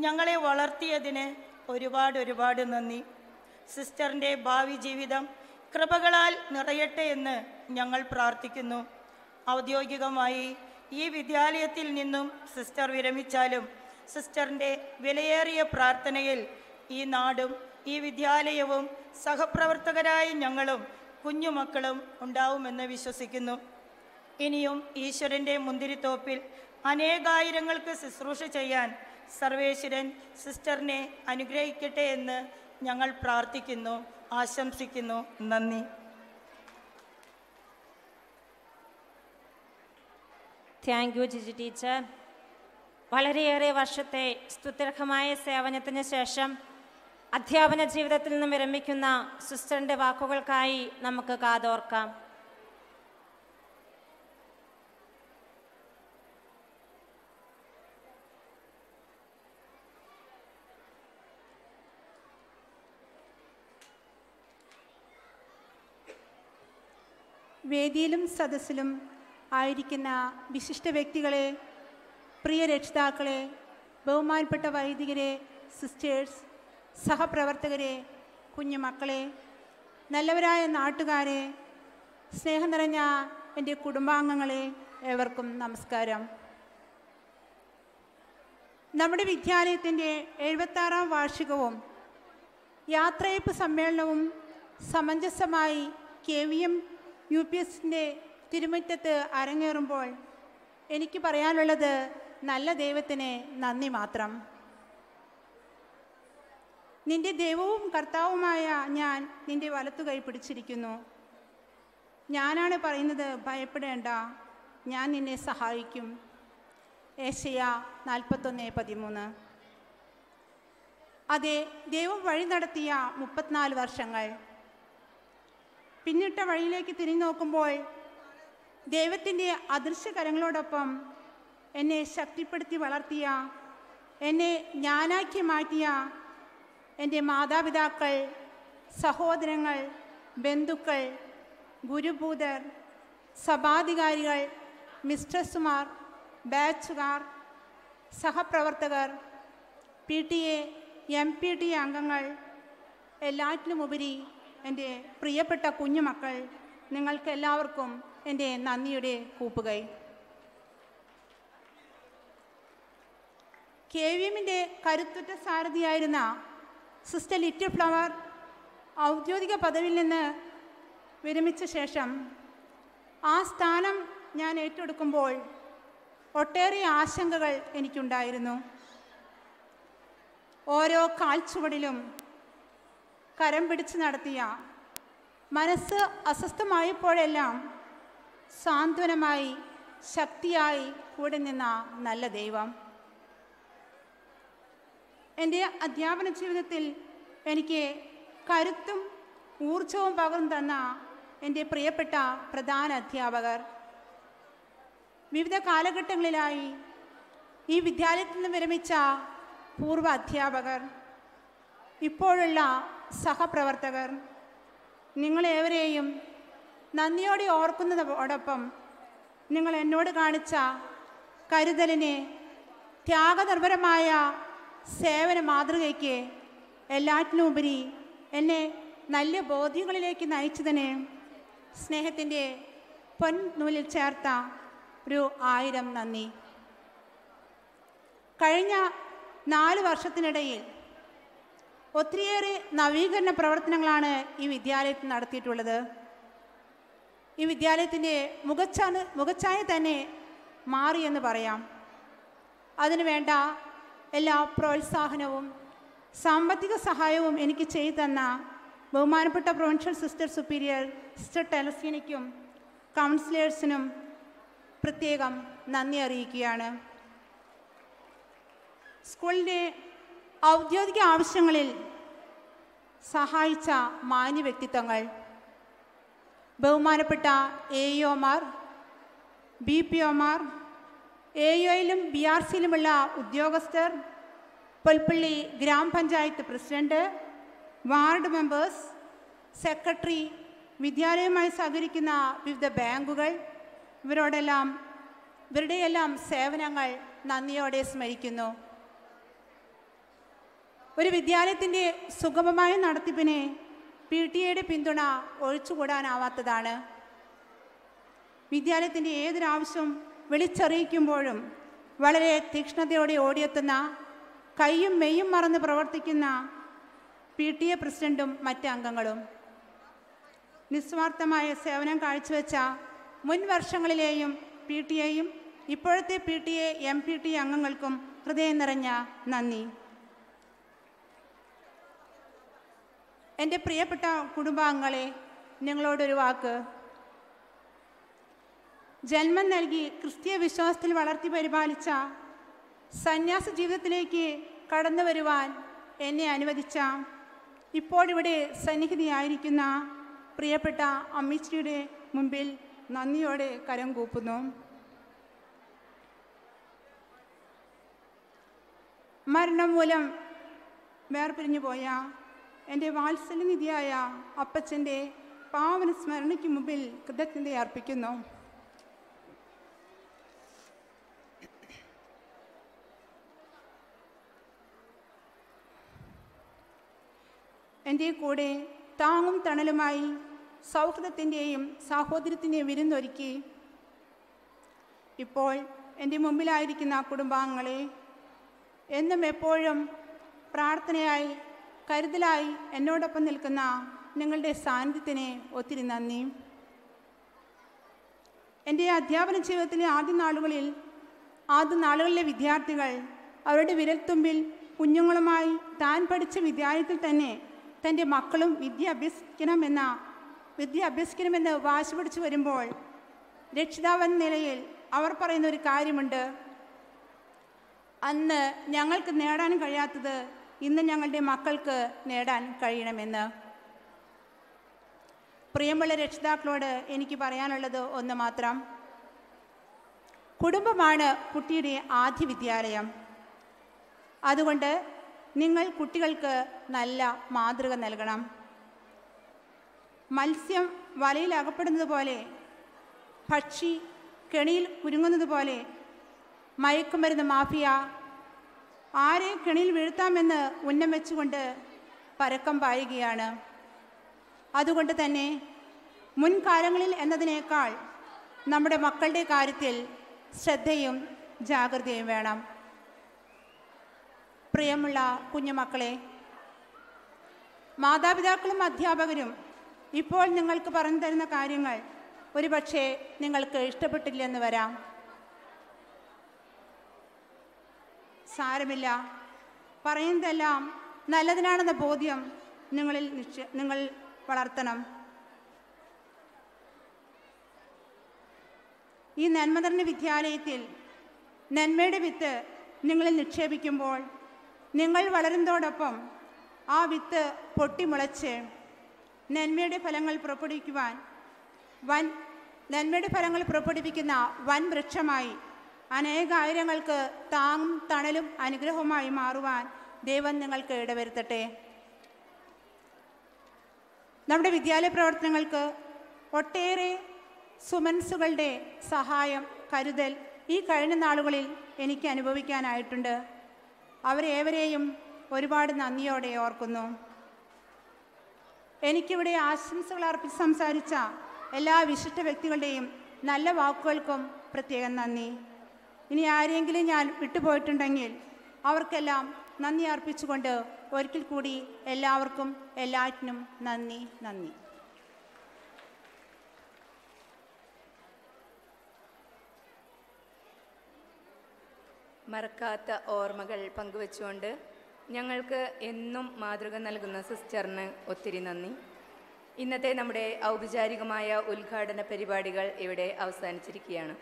ഞങ്ങളെ വളർത്തിയതിന് ഒരുപാട് ഒരുപാട് നന്ദി. സിസ്റ്ററിന്റെ ഭാവി ജീവിതം കൃപകളാൽ നിറയട്ടെ എന്ന് ഞങ്ങൾ പ്രാർത്ഥിക്കുന്നു. ഔദ്യോഗികമായി ഈ വിദ്യാലയത്തിൽ നിന്നും സിസ്റ്റർ വിരമിച്ചാലും സിസ്റ്ററിന്റെ വിലയേറിയ പ്രാർത്ഥനയിൽ ഈ നാടും ഈ വിദ്യാലയവും സഹപ്രവർത്തകരായ ഞങ്ങളും കുഞ്ഞുമക്കളും ഉണ്ടാവുമെന്ന് വിശ്വസിക്കുന്നു. ഇനിയും ഈശ്വരന്റെ മുന്തിരിത്തോപ്പിൽ അനേകായിരങ്ങൾക്ക് ശുശ്രൂഷ ചെയ്യാൻ സർവേശ്വരൻ സിസ്റ്ററിനെ അനുഗ്രഹിക്കട്ടെ എന്ന് ഞങ്ങൾ പ്രാർത്ഥിക്കുന്നു ആശംസിക്കുന്നു. നന്ദി. താങ്ക് യു ജിജി ടീച്ചർ വളരെയേറെ വർഷത്തെ സ്തുത്യർഹമായ സേവനത്തിന് ശേഷം അധ്യാപന ജീവിതത്തിൽ നിന്നും വിരമിക്കുന്ന സിസ്റ്ററിന്റെ വാക്കുകൾക്കായി നമുക്ക് കാതോർക്കാം. വേദിയിലും സദസ്സിലും ആയിരിക്കുന്ന വിശിഷ്ട വ്യക്തികളെ പ്രിയ രക്ഷിതാക്കളെ ബഹുമാനപ്പെട്ട വൈദികരെ സിസ്റ്റേഴ്സ് സഹപ്രവർത്തകരെ കുഞ്ഞുമക്കളെ നല്ലവരായ നാട്ടുകാരെ സ്നേഹം നിറഞ്ഞ എന്റെ കുടുംബാംഗങ്ങളെ ഏവർക്കും നമസ്കാരം. നമ്മുടെ വിദ്യാലയത്തിന്റെ എഴുപത്താറാം വാർഷികവും യാത്രയപ്പ് സമ്മേളനവും സമഞ്ജസമായി K V M U P എസിന്റെ തിരുമുറ്റത്ത് അരങ്ങേറുമ്പോൾ എനിക്ക് പറയാനുള്ളത് നല്ല ദൈവത്തിന് നന്ദി മാത്രം. നിന്റെ ദൈവവും കർത്താവുമായ ഞാൻ നിന്റെ വലത്തു കൈ പിടിച്ചിരിക്കുന്നു. ഞാനാണ് പറയുന്നത് ഭയപ്പെടേണ്ട. ഞാൻ നിന്നെ സഹായിക്കും. ഏഷ്യ നാൽപ്പത്തൊന്ന് പതിമൂന്ന്. അതെ ദൈവം വഴി നടത്തിയ മുപ്പത്തിനാല് വർഷങ്ങൾ. പിന്നിട്ട വഴിയിലേക്ക് തിരിഞ്ഞു നോക്കുമ്പോൾ ദൈവത്തിന്റെ അദൃശ്യകരങ്ങളോടൊപ്പം എന്നെ ശക്തിപ്പെടുത്തി വളർത്തിയ എന്നെ ഞാനാക്കി മാറ്റിയ എന്റെ മാതാപിതാക്കൾ സഹോദരങ്ങൾ ബന്ധുക്കൾ ഗുരുഭൂതർ സഭാധികാരികൾ മിസ്ട്രസ്സുമാർ ബാച്ചുകാർ സഹപ്രവർത്തകർ P T A M P T A അംഗങ്ങൾ എല്ലാറ്റിലുമുപരി എന്റെ പ്രിയപ്പെട്ട കുഞ്ഞുമക്കൾ നിങ്ങൾക്ക് എല്ലാവർക്കും എന്റെ നന്ദിയുടെ കൂപ്പുകൈ. കെ വി എമ്മിന്റെ കരുത്തുറ്റ സാരഥിയായിരുന്ന സിസ്റ്റർ ലിറ്റിൽ ഫ്ലവർ ഔദ്യോഗിക പദവിയിൽ നിന്ന് വിരമിച്ച ശേഷം ആ സ്ഥാനം ഞാൻ ഏറ്റെടുക്കുമ്പോൾ ഒട്ടേറെ ആശങ്കകൾ എനിക്കുണ്ടായിരുന്നു. ഓരോ കാൽച്ചുവടിലും കരം പിടിച്ച് നടത്തിയ മനസ്സ് അസ്വസ്ഥമായപ്പോഴെല്ലാം സാന്ത്വനമായി ശക്തിയായി കൂടെ നിന്ന നല്ല ദൈവം. എന്റെ അധ്യാപന ജീവിതത്തിൽ എനിക്ക് കരുത്തും ഊർജവും പകർന്നു തന്ന എന്റെ പ്രിയപ്പെട്ട പ്രധാന അധ്യാപകർ. വിവിധ കാലഘട്ടങ്ങളിലായി ഈ വിദ്യാലയത്തിൽ നിന്ന് വിരമിച്ച പൂർവ അധ്യാപകർ. ഇപ്പോഴുള്ള സഹപ്രവർത്തകർ നിങ്ങളേവരെയും നന്ദിയോടെ ഓർക്കുന്നതോടൊപ്പം നിങ്ങൾ എന്നോട് കാണിച്ച കരുതലിനെ ത്യാഗനിർഭരമായ സേവന മാതൃകയ്ക്ക് എല്ലാറ്റിനുമുപരി എന്നെ നല്ല ബോധ്യങ്ങളിലേക്ക് നയിച്ചതിന് സ്നേഹത്തിന്റെ പൊൻനൂലിൽ ചേർത്ത ഒരു ആയിരം നന്ദി. കഴിഞ്ഞ നാല് വർഷത്തിനിടയിൽ ഒത്തിരിയേറെ നവീകരണ പ്രവർത്തനങ്ങളാണ് ഈ വിദ്യാലയത്തിൽ നടത്തിയിട്ടുള്ളത്. ഈ വിദ്യാലയത്തിന്റെ മുഖച്ചാണ് മുഖച്ഛായ തന്നെ മാറിയെന്ന് പറയാം. അതിനു വേണ്ട എല്ലാ പ്രോത്സാഹനവും സാമ്പത്തിക സഹായവും എനിക്ക് ചെയ്തു തന്ന ബഹുമാനപ്പെട്ട പ്രൊവിൻഷ്യൽ സിസ്റ്റർ സുപ്പീരിയർ സിസ്റ്റർ ടെലസീനയ്ക്കും കൗൺസിലേഴ്സിനും പ്രത്യേകം നന്ദി അറിയിക്കുകയാണ്. സ്കൂളിന്റെ ഔദ്യോഗിക ആവശ്യങ്ങളിൽ സഹായിച്ച മാന്യ വ്യക്തിത്വങ്ങൾ. ബഹുമാനപ്പെട്ട എ ഒമാർ ബി പി ഒമാർ എ ഒയിലും ബി ആർ സിയിലുമുള്ള ഉദ്യോഗസ്ഥർ Pulpally gramapanchayat president ward members secretary വിദ്യാലയവുമായി സഹകരിക്കുന്ന വിവിധ ബാങ്കുകൾ ഇവരോടെല്ലാം ഇവരുടെയെല്ലാം സേവനങ്ങൾ നന്ദിയോടെ സ്മരിക്കുന്നു. ഒരു വിദ്യാലയത്തിന്റെ സുഗമമായ നടത്തിപ്പിനെ പി ടി എയുടെ പിന്തുണ ഒഴിച്ചുകൂടാനാവാത്തതാണ്. വിദ്യാലയത്തിന്റെ ഏതൊരാവശ്യം വിളിച്ചറിയിക്കുമ്പോഴും വളരെ തീക്ഷ്ണതയോടെ ഓടിയെത്തുന്ന കൈയും മെയ്യും മറന്ന് പ്രവർത്തിക്കുന്ന പി ടി എ പ്രസിഡന്റും മറ്റ് അംഗങ്ങളും. നിസ്വാർത്ഥമായ സേവനം കാഴ്ചവെച്ച മുൻ വർഷങ്ങളിലെയും പി ടി എയും ഇപ്പോഴത്തെ P T A M P T അംഗങ്ങൾക്കും ഹൃദയം നിറഞ്ഞ നന്ദി. എന്റെ പ്രിയപ്പെട്ട കുടുംബാംഗങ്ങളെ നിങ്ങളോടൊരു വാക്ക്. ജന്മം നൽകി ക്രിസ്തീയ വിശ്വാസത്തിൽ വളർത്തി പരിപാലിച്ച സന്യാസ ജീവിതത്തിലേക്ക് കടന്നു വരുവാൻ എന്നെ അനുവദിച്ച ഇപ്പോഴിവിടെ സന്നിഹിതയായിരിക്കുന്ന പ്രിയപ്പെട്ട അമ്മച്ചിയുടെ മുമ്പിൽ നന്ദിയോടെ കരം കൂപ്പുന്നു. മരണം മൂലം വേർപിരിഞ്ഞു പോയ എന്റെ വാത്സല്യനിധിയായ അപ്പച്ചന്റെ പാവന സ്മരണയ്ക്ക് മുമ്പിൽ കൃതജ്ഞത അർപ്പിക്കുന്നു. എന്റെ കൂടെ താങ്ങും തണലുമായി സൗഹൃദത്തിന്റെയും സാഹോദര്യത്തിന്റെയും വിരുന്നൊരുക്കി. ഇപ്പോൾ എന്റെ മുമ്പിലായിരിക്കുന്ന കുടുംബാംഗങ്ങളെ എന്നും എപ്പോഴും പ്രാർത്ഥനയായി കരുതലായി എന്നോടൊപ്പം നിൽക്കുന്ന നിങ്ങളുടെ സാന്നിധ്യത്തിന് ഒത്തിരി നന്ദി. എന്റെ അധ്യാപന ജീവിതത്തിലെ ആദ്യ നാളുകളിൽ ആദ്യ നാളുകളിലെ വിദ്യാർത്ഥികൾ അവരുടെ വിരൽത്തുമ്പിൽ കുഞ്ഞുങ്ങളുമായി താൻ പഠിച്ച വിദ്യാലയത്തിൽ തന്നെ തന്റെ മക്കളും വിദ്യ അഭ്യസിക്കണമെന്ന വിദ്യ അഭ്യസിക്കണമെന്ന് വാശി പിടിച്ചു വരുമ്പോൾ രക്ഷിതാവെന്ന നിലയിൽ അവർ പറയുന്ന ഒരു കാര്യമുണ്ട്. അന്ന് ഞങ്ങൾക്ക് നേടാൻ കഴിയാത്തത് ഇന്ന് ഞങ്ങളുടെ മക്കൾക്ക് നേടാൻ കഴിയണമെന്ന്. പ്രിയമുള്ള രക്ഷിതാക്കളോട് എനിക്ക് പറയാനുള്ളത് ഒന്ന് മാത്രം. കുടുംബമാണ് കുട്ടിയുടെ ആദ്യ വിദ്യാലയം. അതുകൊണ്ട് നിങ്ങൾ കുട്ടികൾക്ക് നല്ല മാതൃക നൽകണം. മത്സ്യം വലയിൽ അകപ്പെടുന്നത് പോലെ പക്ഷി കെണിയിൽ കുരുങ്ങുന്നത് പോലെ മയക്കുമരുന്ന് മാഫിയ ആരെ കിണിയിൽ വീഴ്ത്താമെന്ന് ഉന്നം വെച്ചുകൊണ്ട് പരക്കം പായുകയാണ്. അതുകൊണ്ട് തന്നെ മുൻകാലങ്ങളിൽ എന്നതിനേക്കാൾ നമ്മുടെ മക്കളുടെ കാര്യത്തിൽ ശ്രദ്ധയും ജാഗ്രതയും വേണം. പ്രിയമുള്ള കുഞ്ഞുമക്കളെ മാതാപിതാക്കളും അധ്യാപകരും ഇപ്പോൾ നിങ്ങൾക്ക് പറഞ്ഞു തരുന്ന കാര്യങ്ങൾ ഒരുപക്ഷെ നിങ്ങൾക്ക് ഇഷ്ടപ്പെട്ടില്ലെന്ന് വരാം. സാരമില്ല. പറയുന്നതെല്ലാം നല്ലതിനാണെന്ന ബോധ്യം നിങ്ങളിൽ നിശ്ച നിങ്ങൾ വളർത്തണം. ഈ നന്മതറിഞ്ഞ വിദ്യാലയത്തിൽ നന്മയുടെ വിത്ത് നിങ്ങളിൽ നിക്ഷേപിക്കുമ്പോൾ നിങ്ങൾ വളരുന്നതോടൊപ്പം ആ വിത്ത് പൊട്ടിമുളച്ച് നന്മയുടെ ഫലങ്ങൾ പുറപ്പെടുവിക്കുവാൻ വൻ നന്മയുടെ ഫലങ്ങൾ പുറപ്പെടുവിക്കുന്ന വൻ വൃക്ഷമായി അനേകായിരങ്ങൾക്ക് താങ്ങും തണലും അനുഗ്രഹവുമായി മാറുവാൻ ദൈവം നിങ്ങൾക്ക് ഇടവരുത്തട്ടെ. നമ്മുടെ വിദ്യാലയ പ്രവർത്തനങ്ങൾക്ക് ഒട്ടേറെ സുമൻസുകളുടെ സഹായം കരുതൽ ഈ കഴിഞ്ഞ നാളുകളിൽ എനിക്ക് അനുഭവിക്കാനായിട്ടുണ്ട്. അവരേവരെയും ഒരുപാട് നന്ദിയോടെ ഓർക്കുന്നു. എനിക്കിവിടെ ആശംസകൾ അർപ്പിച്ച് സംസാരിച്ച എല്ലാ വിശിഷ്ട വ്യക്തികളുടെയും നല്ല വാക്കുകൾക്കും പ്രത്യേകം നന്ദി. ഇനി ആരെങ്കിലും ഞാൻ വിട്ടുപോയിട്ടുണ്ടെങ്കിൽ അവർക്കെല്ലാം നന്ദി അർപ്പിച്ചുകൊണ്ട് ഒരിക്കൽ കൂടി എല്ലാവർക്കും എല്ലാറ്റിനും നന്ദി നന്ദി. മറക്കാത്ത ഓർമ്മകൾ പങ്കുവച്ചുകൊണ്ട് ഞങ്ങൾക്ക് എന്നും മാതൃക നൽകുന്ന സിസ്റ്ററിന് ഒത്തിരി നന്ദി. ഇന്നത്തെ നമ്മുടെ ഔപചാരികമായ ഉദ്ഘാടന പരിപാടികൾ ഇവിടെ അവസാനിച്ചിരിക്കുകയാണ്.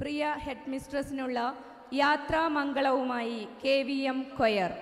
പ്രിയ ഹെഡ് മിസ്ട്രസിനുള്ള യാത്രാമംഗളവുമായി K V M choir.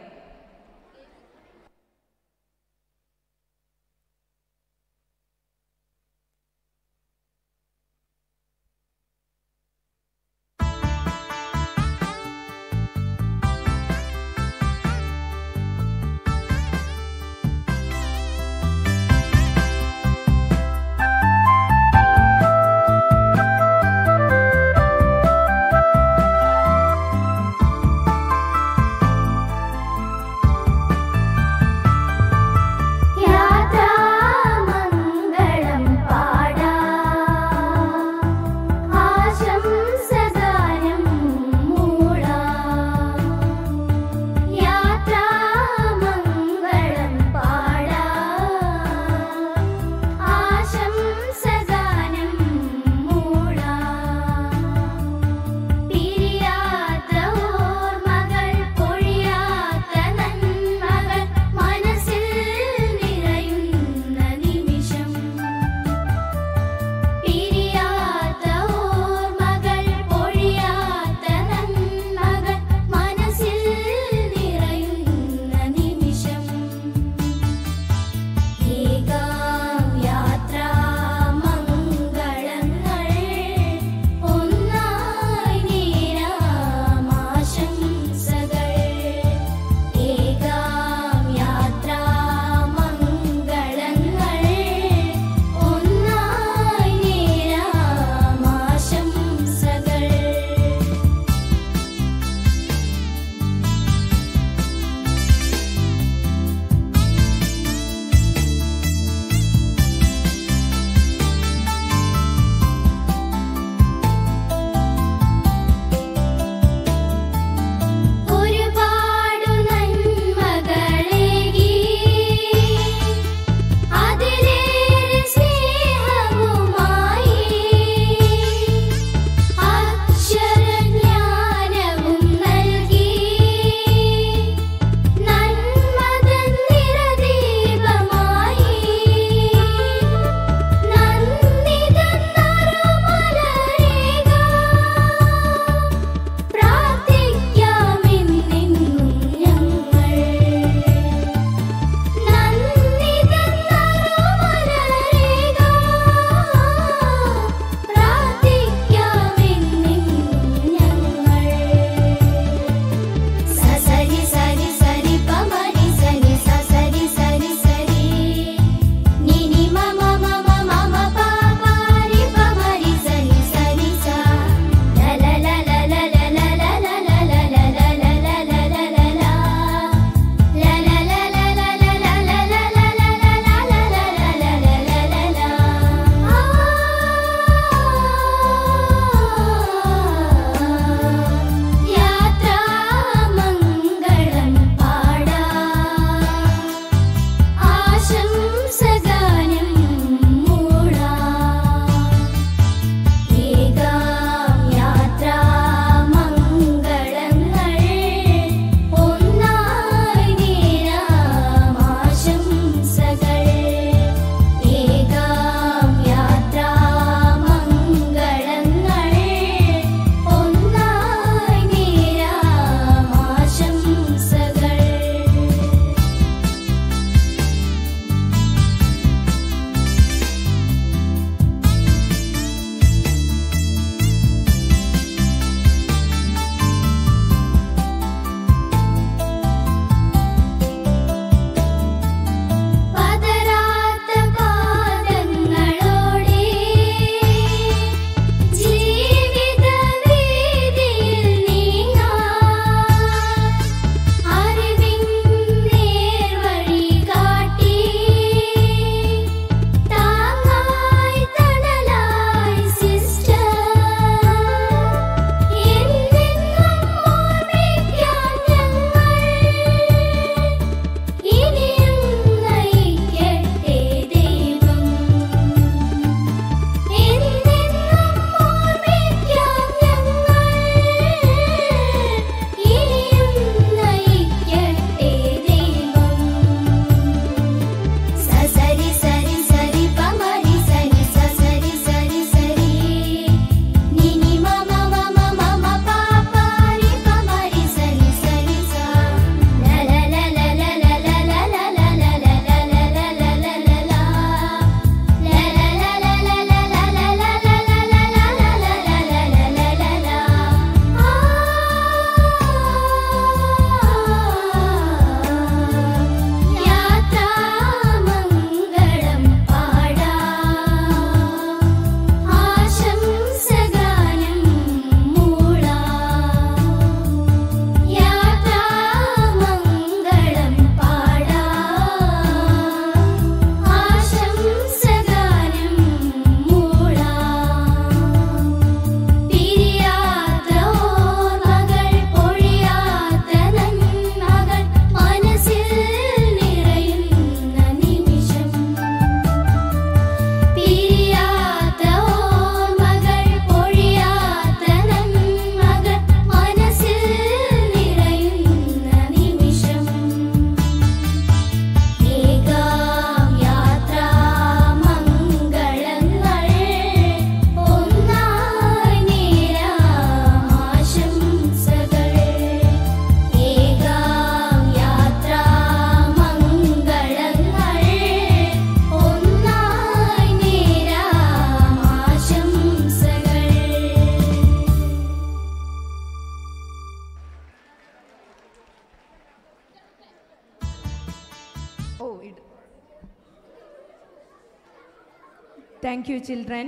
Children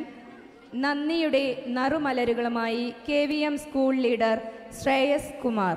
നന്ദിയുടെ നറുമലരുകളുമായി K V M school leader Shreyas Kumar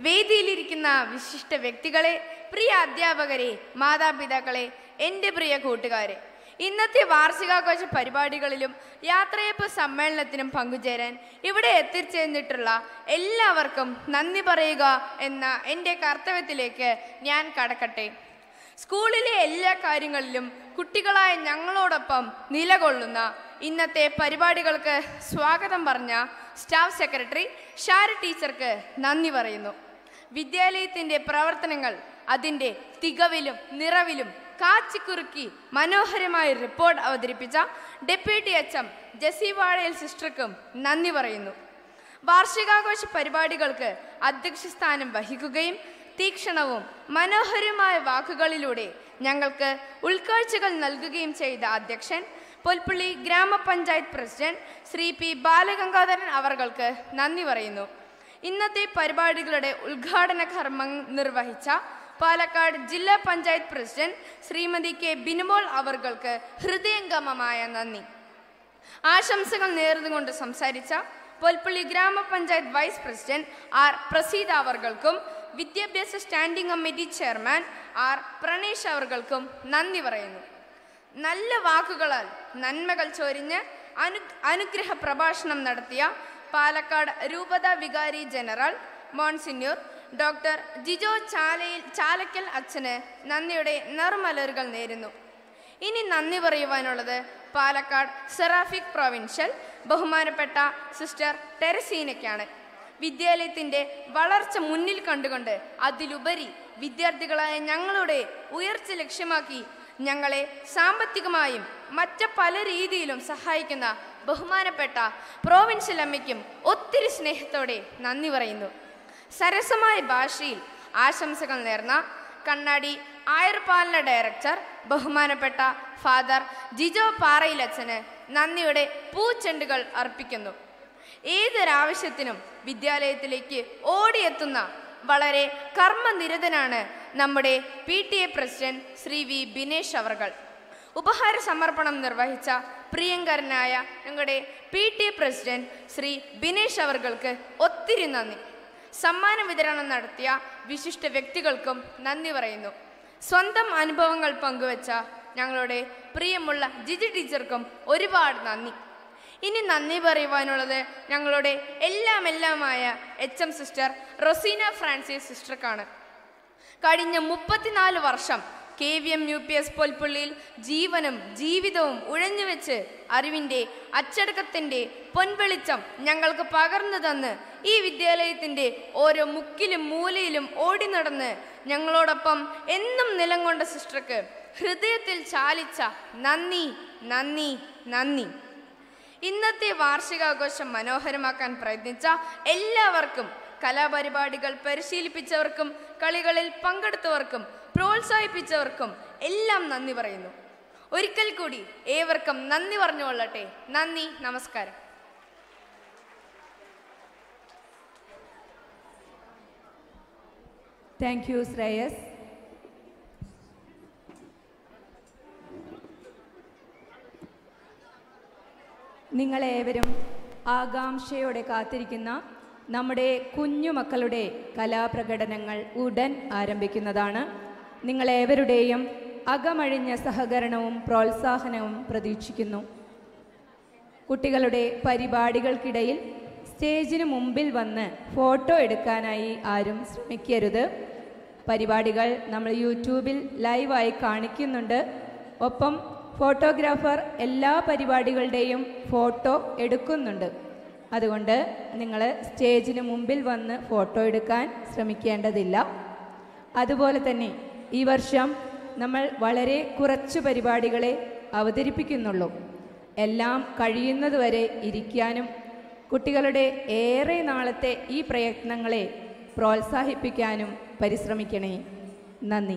വേദിയിലിരിക്കുന്ന വിശിഷ്ട വ്യക്തികളെ പ്രിയ അധ്യാപകരെ മാതാപിതാക്കളെ എന്റെ പ്രിയ കൂട്ടുകാരെ ഇന്നത്തെ വാർഷികാഘോഷ പരിപാടികളിലും യാത്രയപ്പ് സമ്മേളനത്തിനും പങ്കുചേരാൻ ഇവിടെ എത്തിച്ചേർന്നിട്ടുള്ള എല്ലാവർക്കും നന്ദി പറയുക എന്ന എന്റെ കർത്തവ്യത്തിലേക്ക് ഞാൻ കടക്കട്ടെ. സ്കൂളിലെ എല്ലാ കാര്യങ്ങളിലും കുട്ടികളായ ഞങ്ങളോടൊപ്പം നിലകൊള്ളുന്ന ഇന്നത്തെ പരിപാടികൾക്ക് സ്വാഗതം പറഞ്ഞ സ്റ്റാഫ് സെക്രട്ടറി ഷാര ടീച്ചർക്ക് നന്ദി പറയുന്നു. വിദ്യാലയത്തിന്റെ പ്രവർത്തനങ്ങൾ അതിന്റെ തികവിലും നിറവിലും കാച്ചിക്കുറുക്കി മനോഹരമായ റിപ്പോർട്ട് അവതരിപ്പിച്ച ഡെപ്യൂട്ടി എച്ച് എം ജെസി സിസ്റ്റർക്കും നന്ദി പറയുന്നു. വാർഷികാഘോഷ പരിപാടികൾക്ക് അധ്യക്ഷസ്ഥാനം വഹിക്കുകയും തീക്ഷണവും മനോഹരമായ വാക്കുകളിലൂടെ ഞങ്ങൾക്ക് ഉൾക്കാഴ്ചകൾ നൽകുകയും ചെയ്ത അധ്യക്ഷൻ പൊൽപ്പള്ളി ഗ്രാമപഞ്ചായത്ത് പ്രസിഡന്റ് ശ്രീ പി ബാലഗംഗാധരൻ അവർക്ക് നന്ദി പറയുന്നു. ഇന്നത്തെ പരിപാടികളുടെ ഉദ്ഘാടന കർമ്മം നിർവഹിച്ച പാലക്കാട് ജില്ലാ പഞ്ചായത്ത് പ്രസിഡന്റ് ശ്രീമതി കെ ബിനുമോൾ അവർക്ക് ഹൃദയംഗമമായ നന്ദി. ആശംസകൾ നേർന്നുകൊണ്ട് സംസാരിച്ച പൊൽപ്പള്ളി ഗ്രാമപഞ്ചായത്ത് വൈസ് പ്രസിഡന്റ് ആർ പ്രസീത അവർക്കും വിദ്യാഭ്യാസ standing committee chairman R Pranesh അവർക്കും നന്ദി പറയുന്നു. നല്ല വാക്കുകളാൽ നന്മകൾ ചൊരിഞ്ഞ് അനു അനുഗ്രഹ പ്രഭാഷണം നടത്തിയ പാലക്കാട് രൂപത വികാരി general monsignor doctor Jijo ചാലയിൽ Chalakkal അച്ഛന് നന്ദിയുടെ നറുമലരുകൾ നേരുന്നു. ഇനി നന്ദി പറയുവാനുള്ളത് പാലക്കാട് സെറാഫിക് പ്രൊവിൻഷ്യൽ ബഹുമാനപ്പെട്ട സിസ്റ്റർ ടെരസീനയ്ക്കാണ്. വിദ്യാലയത്തിന്റെ വളർച്ച മുന്നിൽ കണ്ടുകൊണ്ട് അതിലുപരി വിദ്യാർത്ഥികളായ ഞങ്ങളുടെ ഉയർച്ച ലക്ഷ്യമാക്കി ഞങ്ങളെ സാമ്പത്തികമായും മറ്റ് പല രീതിയിലും സഹായിക്കുന്ന ബഹുമാനപ്പെട്ട പ്രോവിൻഷ്യൽ അമ്മയ്ക്കും ഒത്തിരി സ്നേഹത്തോടെ നന്ദി പറയുന്നു. സരസമായ ഭാഷയിൽ ആശംസകൾ നേർന്ന കണ്ണാടി ആയർപാലന ഡയറക്ടർ ബഹുമാനപ്പെട്ട ഫാദർ ജിജോ പാറയിലച്ഛന് നന്ദിയുടെ പൂച്ചെണ്ടുകൾ അർപ്പിക്കുന്നു. ഏതൊരാവശ്യത്തിനും വിദ്യാലയത്തിലേക്ക് ഓടിയെത്തുന്ന വളരെ കർമ്മനിരതനാണ് നമ്മുടെ P T A president Shri V Binesh അവർകൾ. ഉപഹാര സമർപ്പണം നിർവഹിച്ച പ്രിയങ്കരനായ ഞങ്ങളുടെ P T A president Shri Binesh അവർക്ക് ഒത്തിരി നന്ദി. സമ്മാന വിതരണം നടത്തിയ വിശിഷ്ട വ്യക്തികൾക്കും നന്ദി പറയുന്നു. സ്വന്തം അനുഭവങ്ങൾ പങ്കുവച്ച ഞങ്ങളുടെ പ്രിയമുള്ള ജിജി ടീച്ചർക്കും ഒരുപാട് നന്ദി. ഇനി നന്ദി പറയുവാനുള്ളത് ഞങ്ങളുടെ എല്ലാം എല്ലാമായ H M sister Rosina Francis സിസ്റ്റർക്കാണ്. കഴിഞ്ഞ മുപ്പത്തിനാല് വർഷം K V M U P S പൊൽപ്പുള്ളിയിൽ ജീവനും ജീവിതവും ഉഴഞ്ഞുവെച്ച് അറിവിന്റെ അച്ചടക്കത്തിന്റെ പൊൻവെളിച്ചം ഞങ്ങൾക്ക് പകർന്നു തന്ന് ഈ വിദ്യാലയത്തിന്റെ ഓരോ മുക്കിലും മൂലയിലും ഓടി നടന്ന് ഞങ്ങളോടൊപ്പം എന്നും നിലം സിസ്റ്റർക്ക് ഹൃദയത്തിൽ ചാലിച്ച നന്ദി നന്ദി നന്ദി. ഇന്നത്തെ വാർഷികാഘോഷം മനോഹരമാക്കാൻ പ്രയത്നിച്ച എല്ലാവർക്കും കലാപരിപാടികൾ പരിശീലിപ്പിച്ചവർക്കും കളികളിൽ പങ്കെടുത്തവർക്കും പ്രോത്സാഹിപ്പിച്ചവർക്കും എല്ലാം നന്ദി പറയുന്നു. ഒരിക്കൽ കൂടി ഏവർക്കും നന്ദി പറഞ്ഞുകൊള്ളട്ടെ. നന്ദി നമസ്കാരം. താങ്ക് യു ശ്രേയസ് നിങ്ങളേവരും ആകാംക്ഷയോടെ കാത്തിരിക്കുന്ന നമ്മുടെ കുഞ്ഞുമക്കളുടെ കലാപ്രകടനങ്ങൾ ഉടൻ ആരംഭിക്കുന്നതാണ്. നിങ്ങളേവരുടെയും അകമഴിഞ്ഞ സഹകരണവും പ്രോത്സാഹനവും പ്രതീക്ഷിക്കുന്നു. കുട്ടികളുടെ പരിപാടികൾക്കിടയിൽ സ്റ്റേജിന് മുമ്പിൽ വന്ന് ഫോട്ടോ എടുക്കാനായി ആരും ശ്രമിക്കരുത്. പരിപാടികൾ നമ്മൾ യൂട്യൂബിൽ ലൈവായി കാണിക്കുന്നുണ്ട്. ഒപ്പം ഫോട്ടോഗ്രാഫർ എല്ലാ പരിപാടികളുടെയും ഫോട്ടോ എടുക്കുന്നുണ്ട്. അതുകൊണ്ട് നിങ്ങൾ സ്റ്റേജിന് മുമ്പിൽ വന്ന് ഫോട്ടോ എടുക്കാൻ ശ്രമിക്കേണ്ടതില്ല. അതുപോലെ തന്നെ ഈ വർഷം നമ്മൾ വളരെ കുറച്ച് പരിപാടികളെ അവതരിപ്പിക്കുന്നുള്ളൂ. എല്ലാം കഴിയുന്നതുവരെ ഇരിക്കാനും കുട്ടികളുടെ ഏറെ നാളത്തെ ഈ പ്രയത്നങ്ങളെ പ്രോത്സാഹിപ്പിക്കാനും പരിശ്രമിക്കണേ. നന്ദി.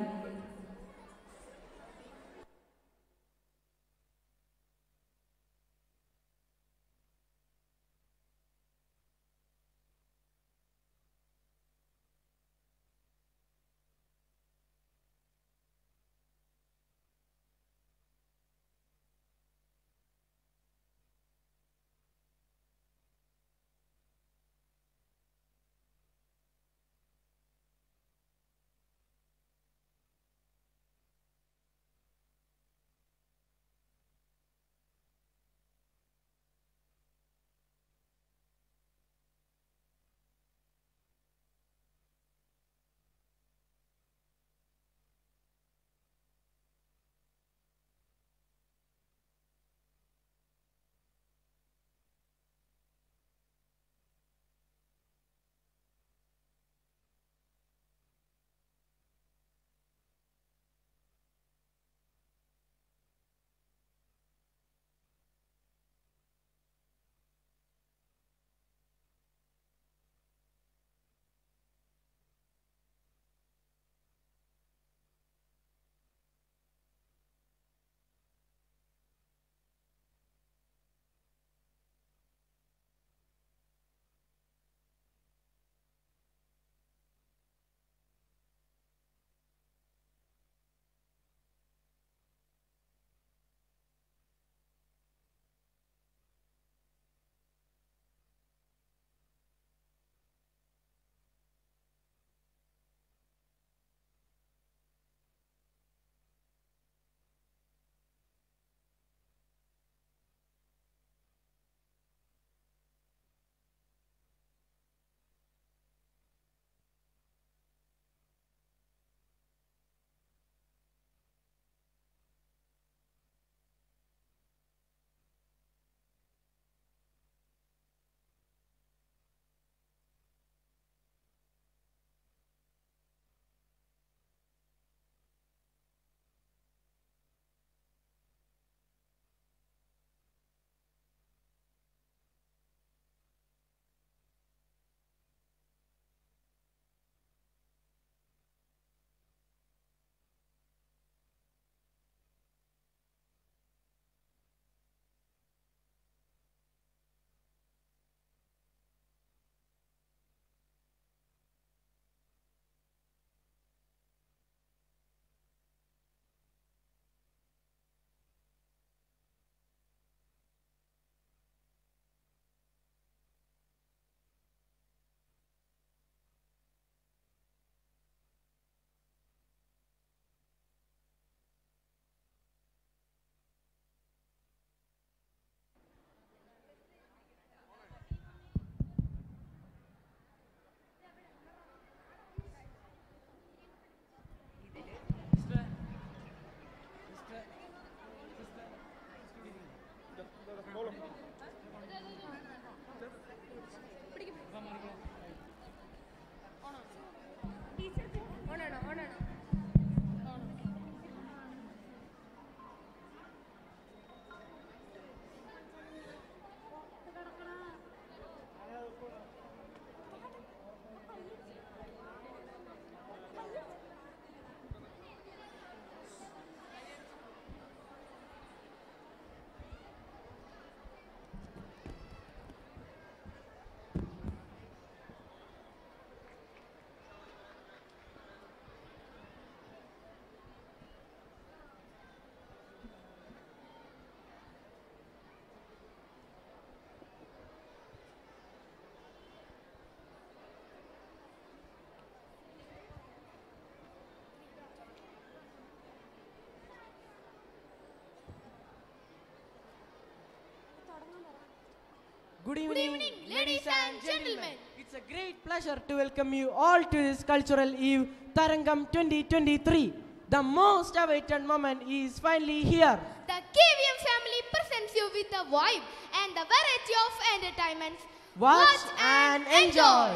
Good evening, Good evening ladies and gentlemen. It's a great pleasure to welcome you all to this cultural eve, Tarangam 2023. The most awaited moment is finally here. The KVM family presents you with the vibe and the variety of entertainments. Watch, Watch and enjoy.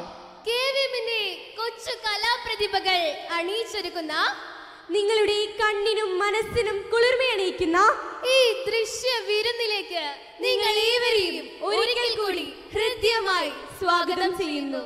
KVMിന്റെ കൊച്ചു കലാപ്രതിഭകൾ അണിയിച്ചൊരുക്കുന്ന നിങ്ങളുടെ കണ്ണിനും മനസ്സിനും കുളിർമയണിയിക്കുന്ന ഈ ദൃശ്യ വിരുന്നിലേക്ക് നിങ്ങൾ ഏവരെയും ഒരിക്കൽ കൂടി ഹൃദ്യമായി സ്വാഗതം ചെയ്യുന്നു.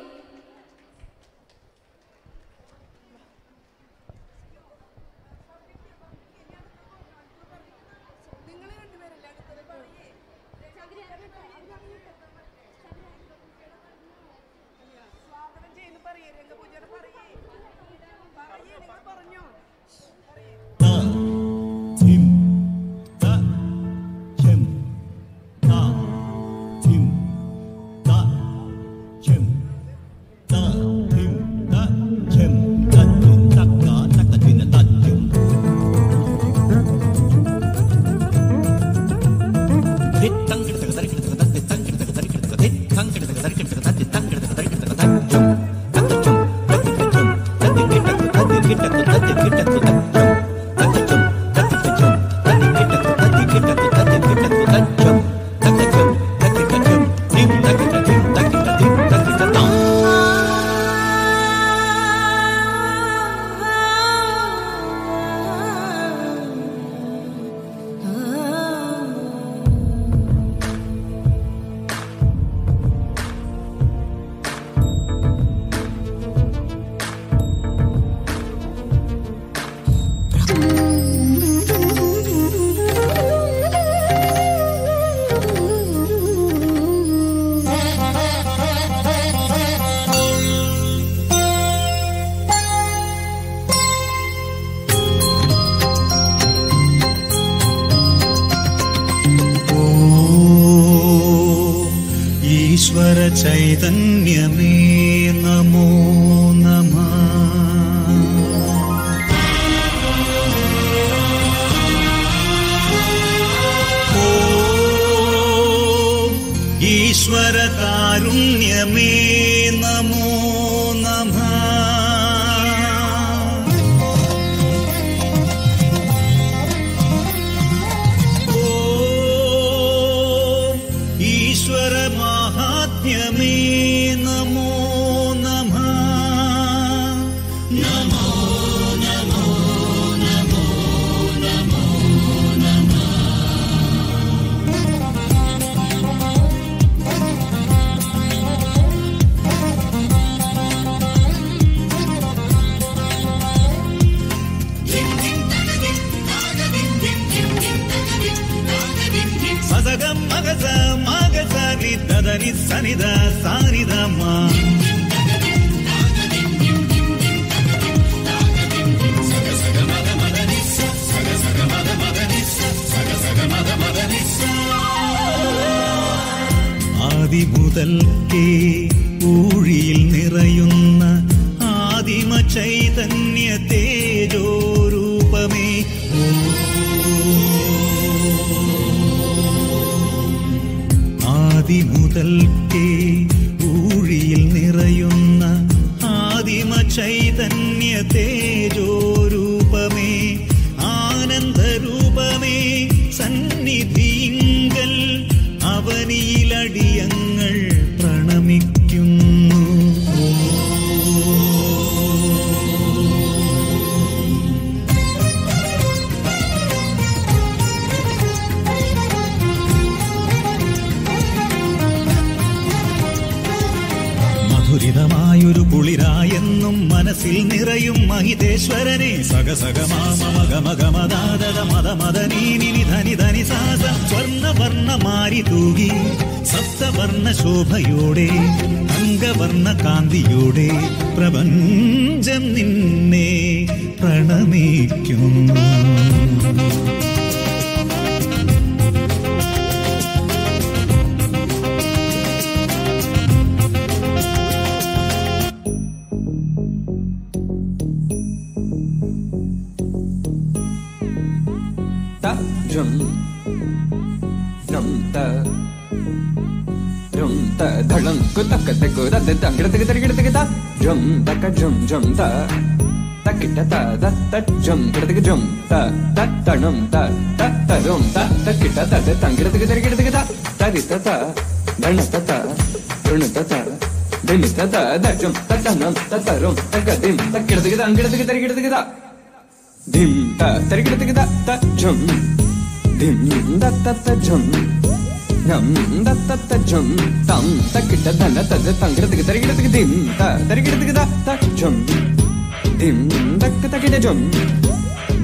jum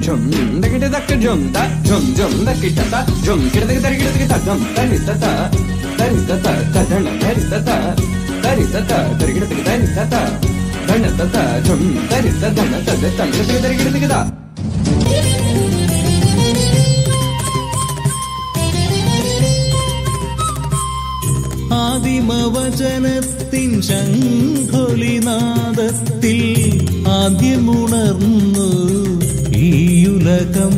jum da kita da kita jum ta jum jum da kita ta jum kita da kita kita kita jum ta ni ta ta ta ni ta ta ta da na ta ni ta ta ta ni ta ta ta kita ta ta ni ta ta ta ni ta ta jum ta ni ta ta ta da ta ni ta ta ta kita ta ആദിമവചനത്തിൻ ശംഖൊലിനാദത്തിൽ ആദ്യമുണർന്നു ഈയുലകം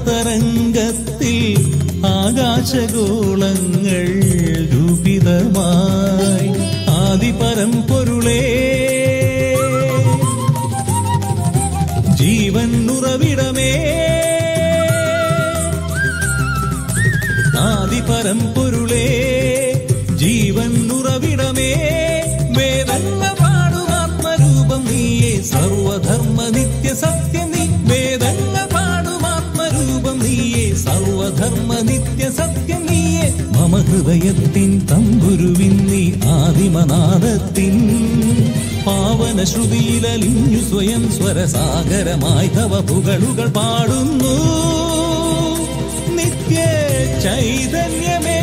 സത്യസനാതനാദതരംഗത്തിൽ ആകാശഗോളങ്ങൾ രൂപിതമായി ആദിപരമ്പൊരുളേ ജീവൻ ആദിപരമ്പൊരുളേ ജീവൻ ഉറവിടമേ വേദങ്ങ പാടുമാത്മരൂപം നീയേ സർവധർമ്മ നിത്യ സത്യം നീ വേദങ്ങ പാടുമാത്മരൂപം നീയേ സർവധർമ്മ നിത്യ സത്യം നീയേ മമ ഹൃദയത്തിൻ തമ്പുരുവിൻ നീ ആദിമനാദത്തിൻ പാവന ശ്രുതിയിലലിഞ്ഞു സ്വയം സ്വരസാഗരമായി തവ പുകളുകൾ പാടുന്നു. നിത്യ ചൈതന്യമേ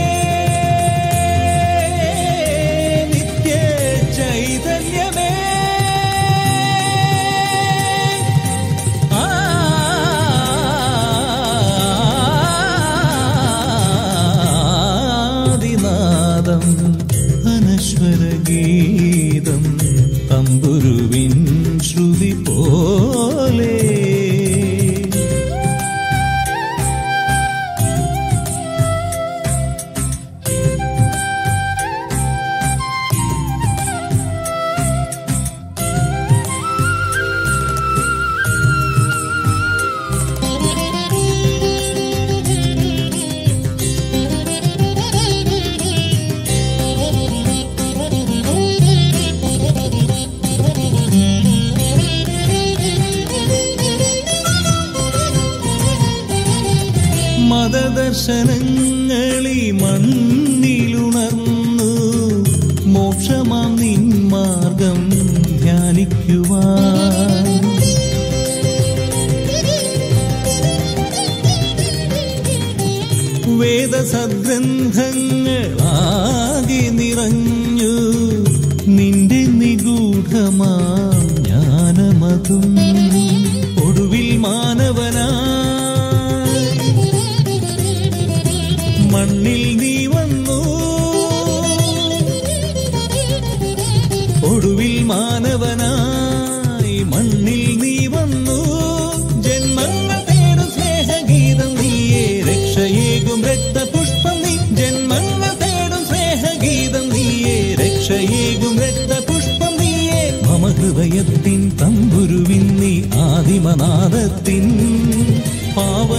വേദസദ്ഗ്രന്ഥങ്ങളാകെ നിറഞ്ഞു. നിന്റെ നിഗൂഢമാം ജ്ഞാനമതും. ഒടുവിൽ മാനവനാ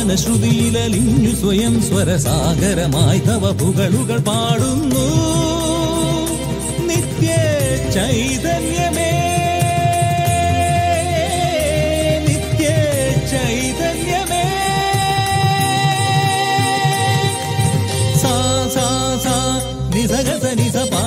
പാവന ശ്രുതിയിലലിഞ്ഞു സ്വയം സ്വരസാഗരമായി തവ പുകളുകൾ പാടുന്നു. നിത്യ ചൈതന്യമേ നിത്യ ചൈതന്യമേ നിസ പാ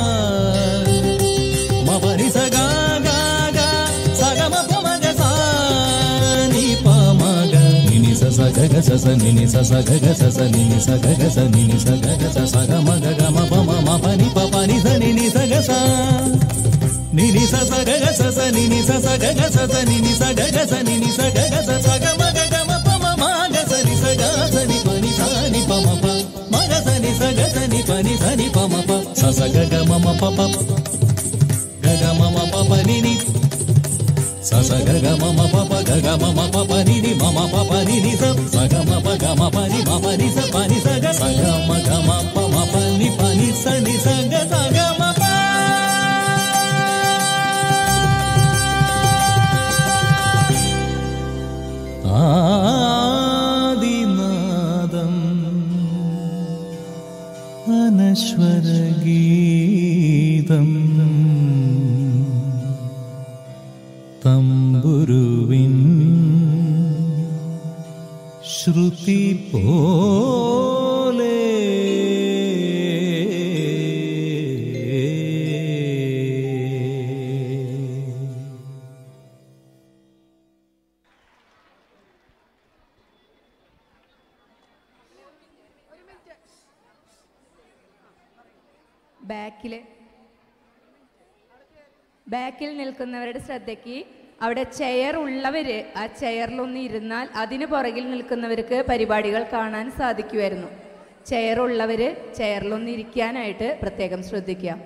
గగ సస నిని సస గగ సస నిని స గగ స నిని స గగ స స గ మ గ గ మ ప మ మ ప ని ప ప ని స నిని స గ స నిని స స గగ సస నిని సస గగ సస నిని స గగ స నిని స గగ స స గ మ గ గ మ ప మ మ గ స ని స గ స ని ప ని స ని ప మ ప మ గ స ని స గ స ని ప ని స ని ప మ ప స స గ గ మ మ ప ప గ గ మ మ ప ప ని ని సస గగ మమ పప గగ మమ పప నిని మమ పప నిని స సగ మప గ మప ని మప ని స పని సగ సగ మ గ మప మప ని పని స ని సగ సగ మప ఆ ബാക്കിൽ നിൽക്കുന്നവരുടെ ശ്രദ്ധയ്ക്ക് അവിടെ ചെയർ ഉള്ളവർ ആ ചെയറിലൊന്ന് ഇരുന്നാൽ അതിന് പുറകിൽ നിൽക്കുന്നവർക്ക് പരിപാടികൾ കാണാൻ സാധിക്കുമായിരുന്നു ചെയർ ഉള്ളവർ ചെയറിലൊന്ന് ഇരിക്കാനായിട്ട് പ്രത്യേകം ശ്രദ്ധിക്കുക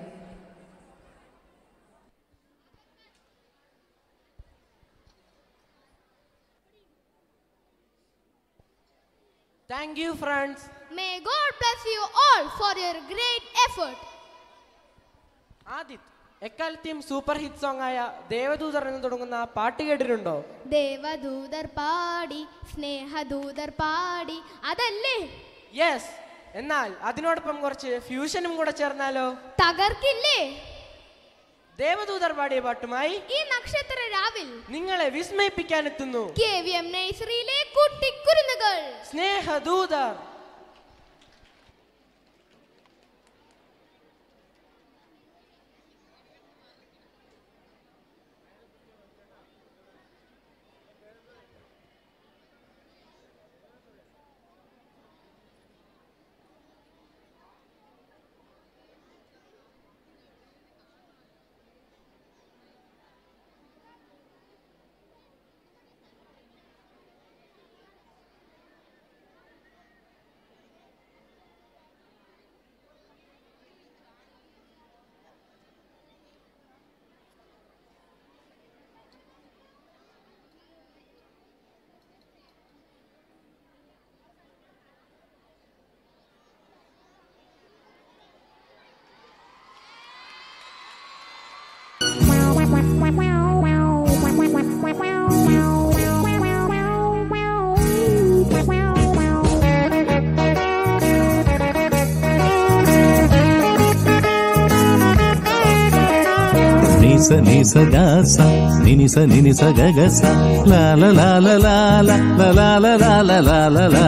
Thank you, friends. May God bless you all for your great effort. Adith എക്കാലത്തെയും സൂപ്പർ ഹിറ്റ് സോങ് ആയ ദേവദൂതർ എന്ന് തുടങ്ങുന്ന പാട്ട് കേട്ടിട്ടുണ്ടോ? ദേവദൂതർ പാടി സ്നേഹദൂതർ പാടി അതല്ലേ? യെസ് എന്നാൽ അതിനോടൊപ്പം കുറച്ച് ഫ്യൂഷനും കൂടെ ചേർന്നാലോ? തകർക്കില്ലേ? ദേവദൂതർ പാടിയ പാട്ടുമായി ഈ നക്ഷത്ര രാവിൽ നിങ്ങളെ വിസ്മയിപ്പിക്കാൻ എത്തുന്നു. കെ വി എം നഴ്സറിയിലെ കുട്ടിക്കുരുന്നുകൾ. സ്നേഹദൂതർ. నిస నిస గస నినిస నినిస గగస లాల లాల లాల లాల లాల లాల లా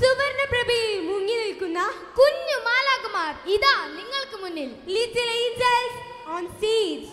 സുവർണ മുങ്ങി നിൽക്കുന്ന കുഞ്ഞു മാലാകുമാർ ഇതാ നിങ്ങൾക്ക് മുന്നിൽ. ലിറ്റിൽ ഏഞ്ചൽസ് ഓൺ സ്റ്റേജ്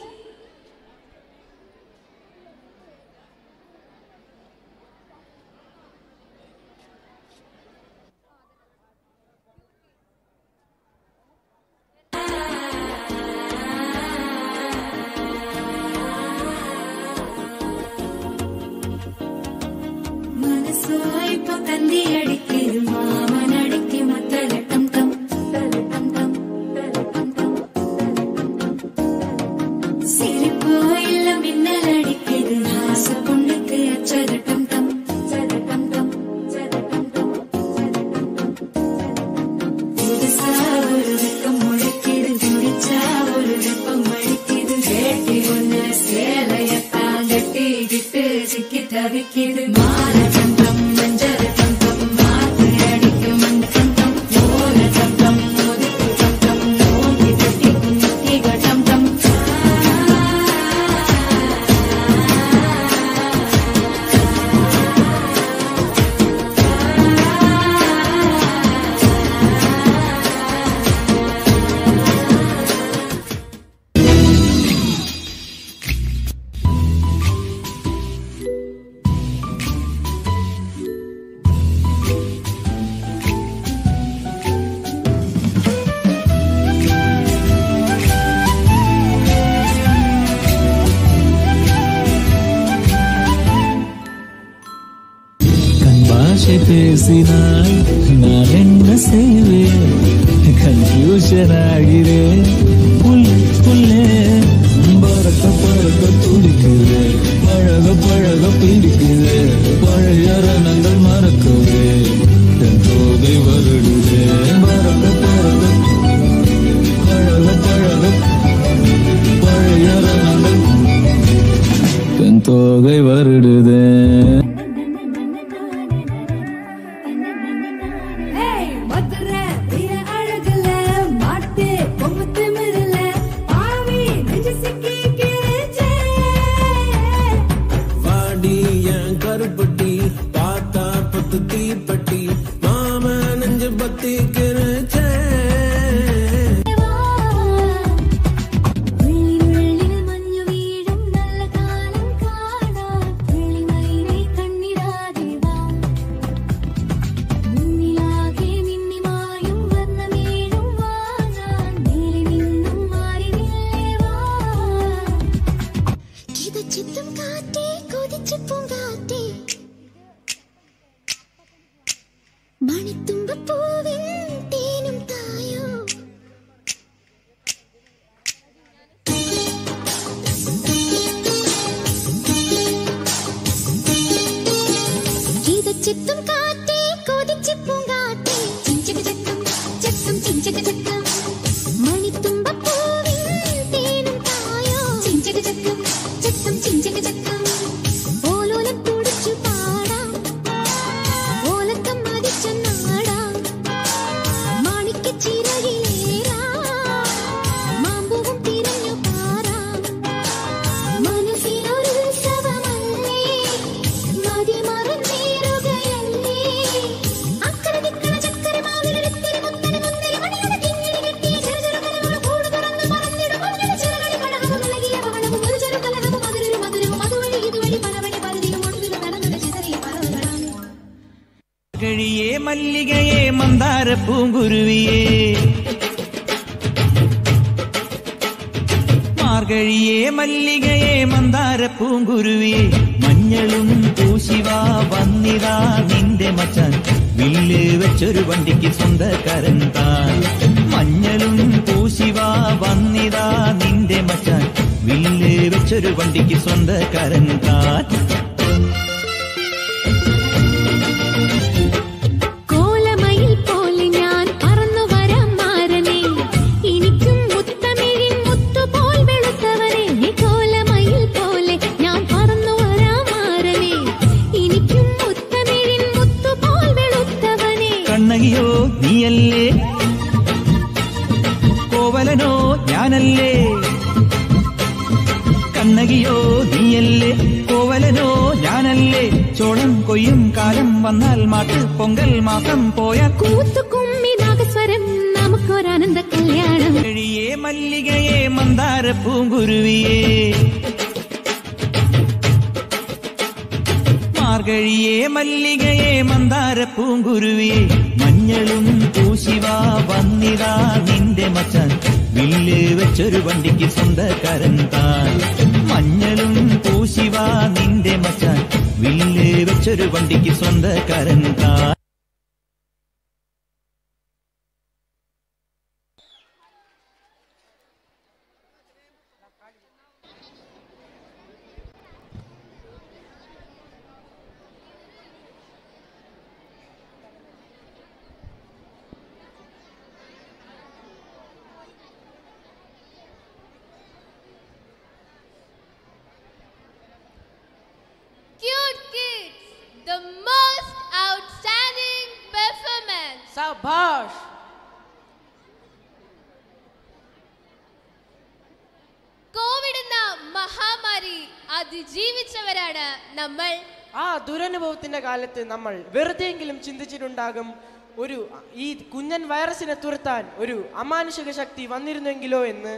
നമ്മൾ വെറുതെയെങ്കിലും ചിന്തിച്ചിട്ടുണ്ടാകും ഒരു ഈ കുഞ്ഞൻ വൈറസിനെ തുരത്താൻ ഒരു അമാനുഷിക ശക്തി വന്നിരുന്നെങ്കിലോ എന്ന്.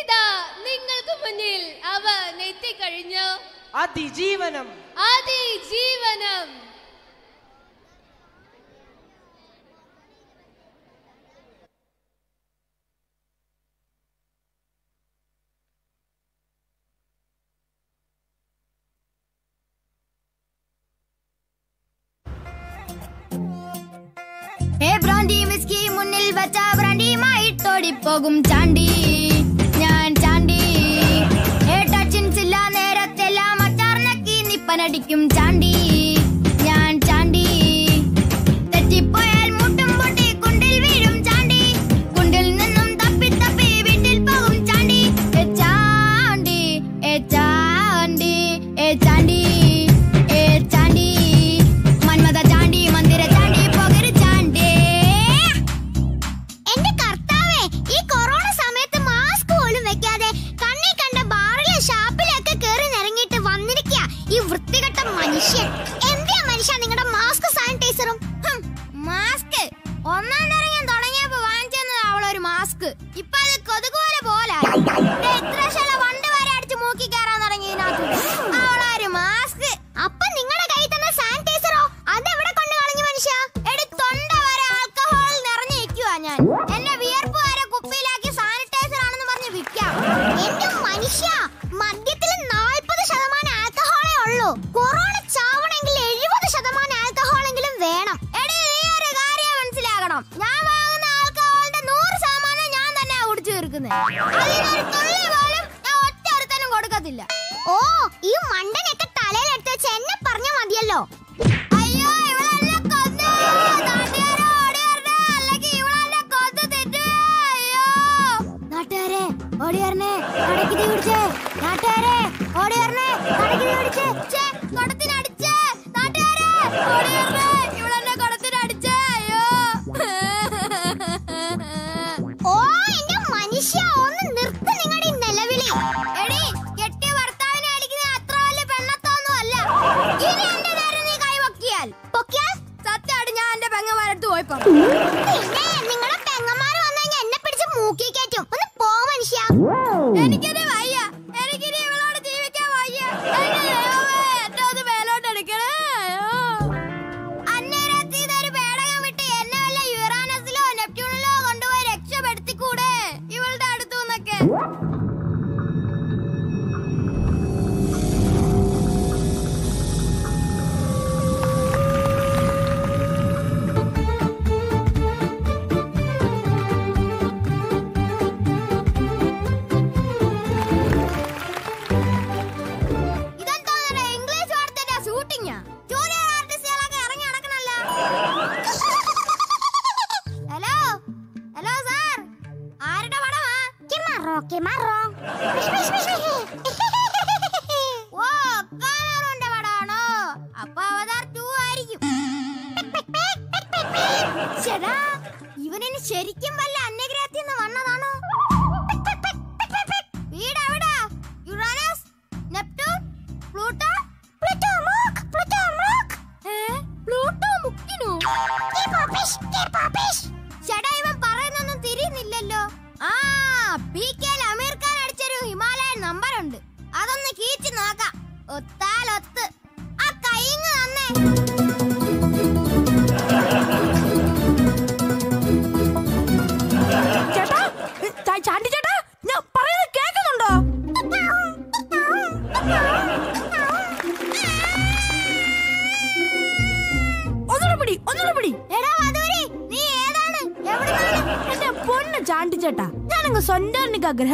ഇതാ നിങ്ങൾക്ക് മുന്നിൽ അവ നെത്തിക്കഴിഞ്ഞു അതിജീവനം. അതിജീവനം. ഓടിപ്പോകും ചാണ്ടി. ഞാൻ ചാണ്ടി. ഏട്ടാ ചിൻസില്ല നേരത്തെല്ലാം അച്ചാർനക്കി നിപ്പനടിക്കും ചാണ്ടി.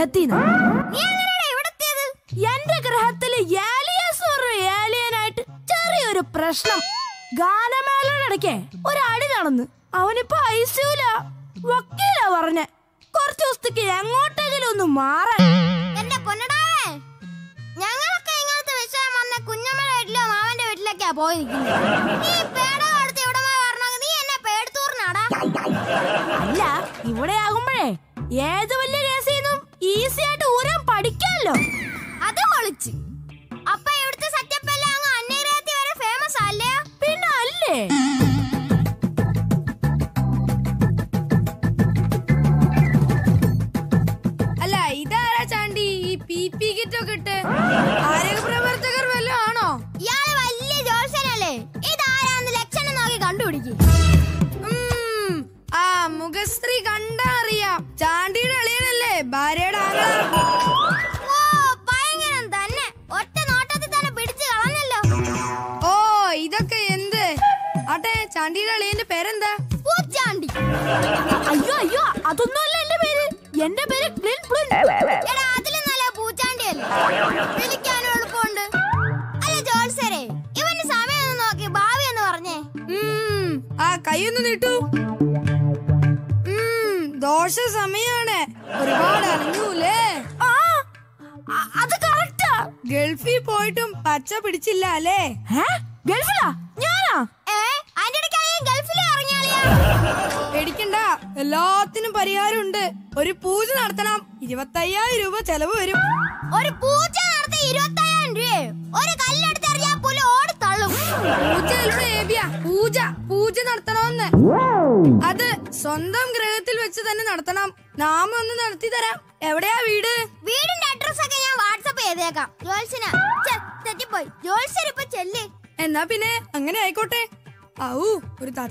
やっ？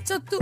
ciao tout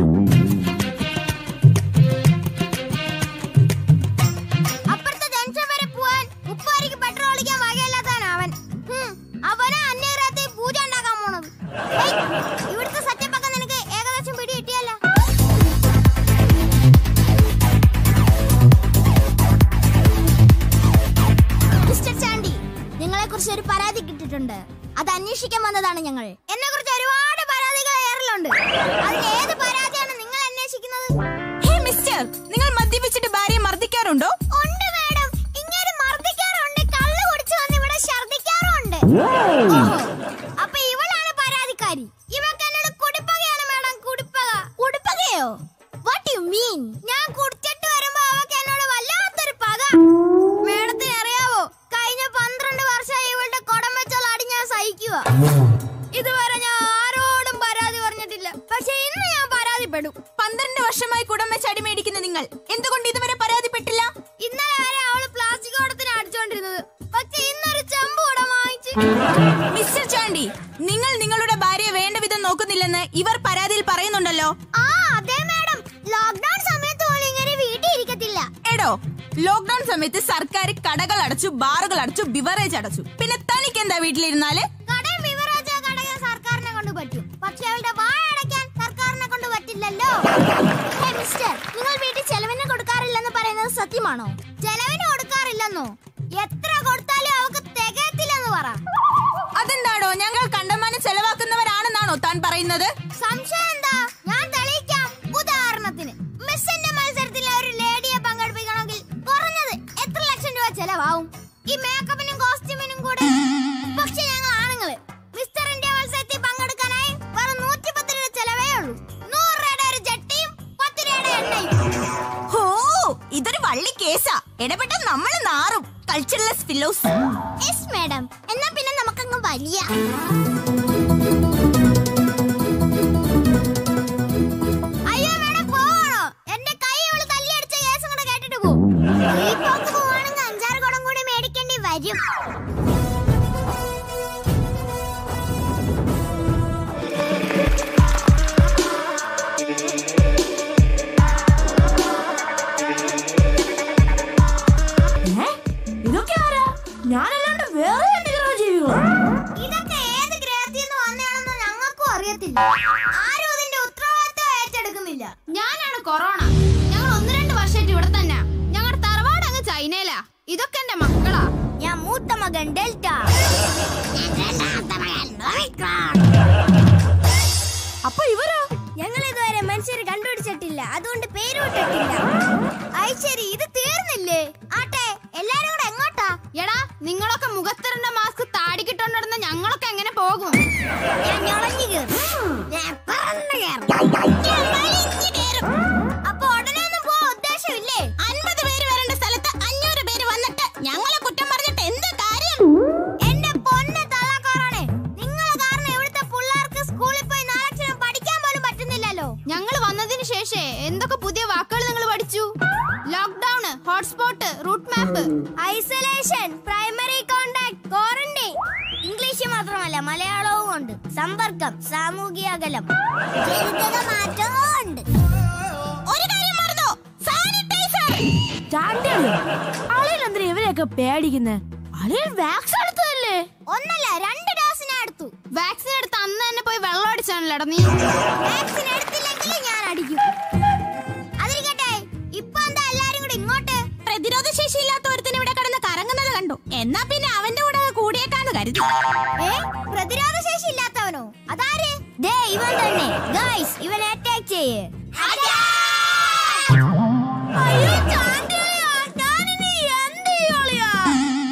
ഇവൻ തന്നെ ഗൈസ് ഇവനെ അറ്റാക്ക് ചെയ്യേ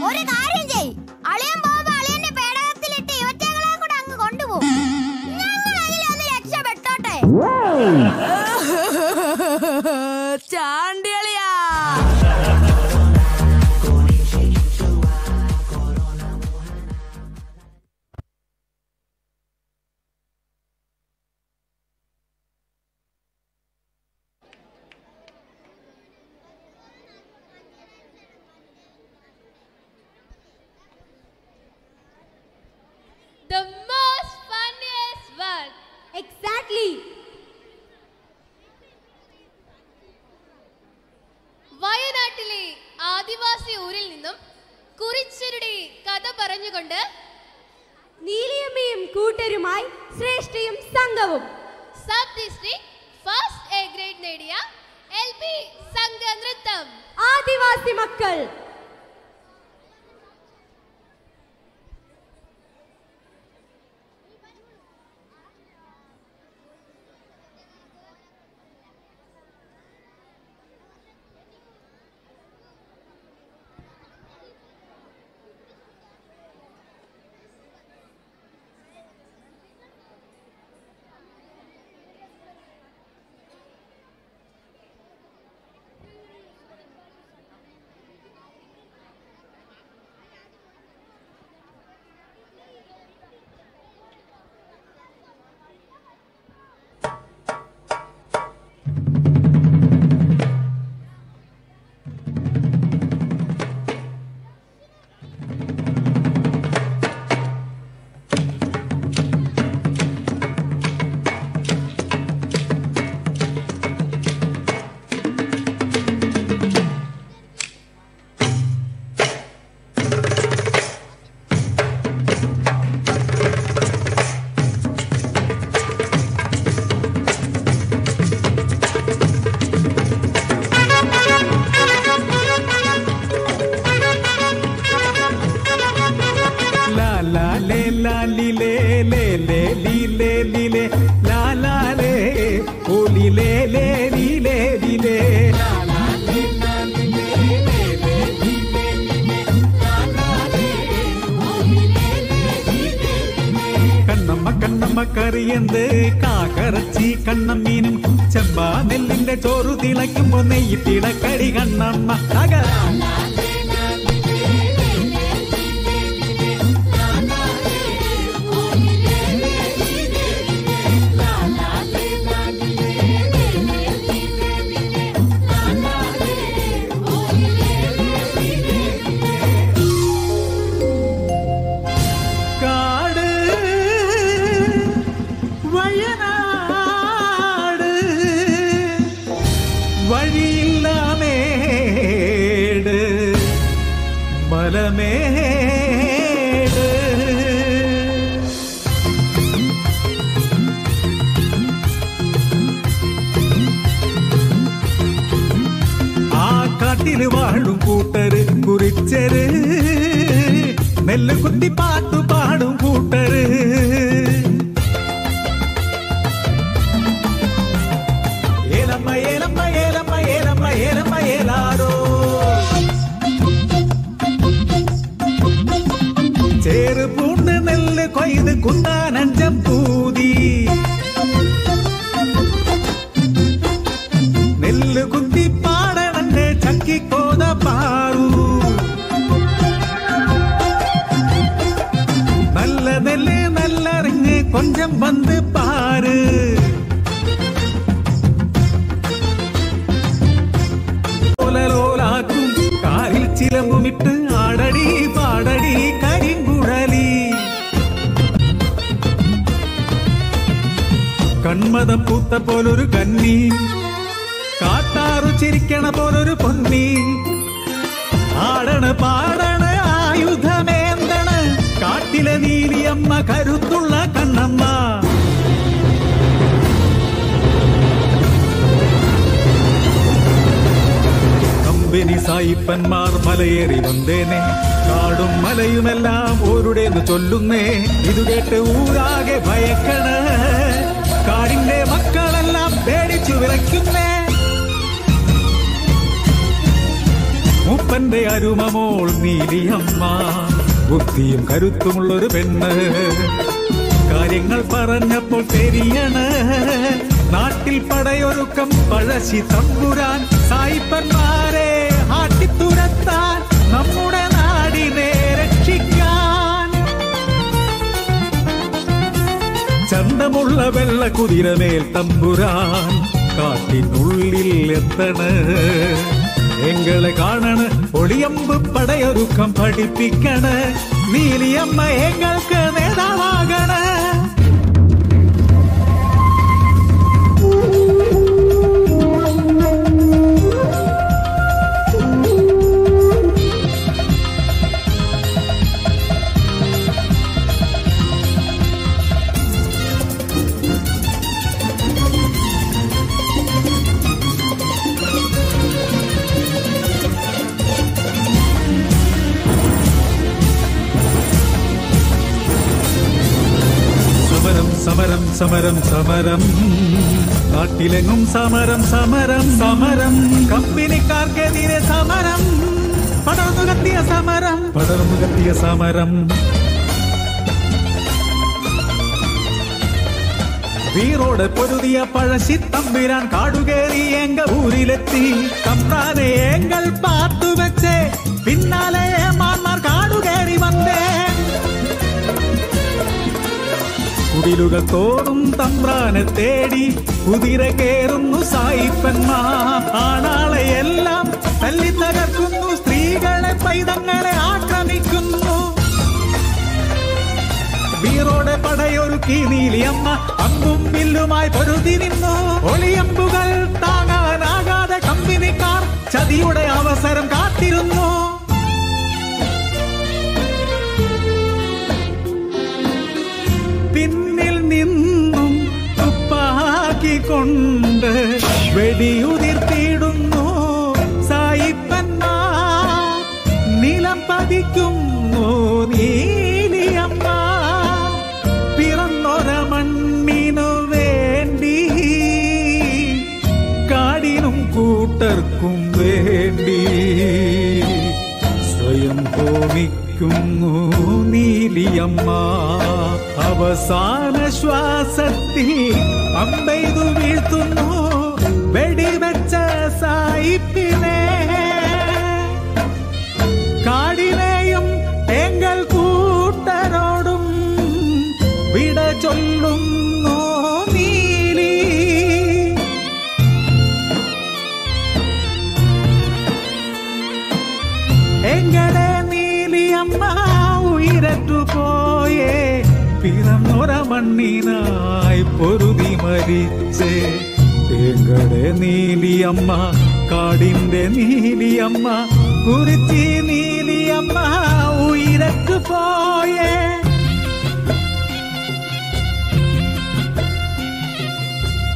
ഒരു കാര്യം അളിയൻ കൂടെ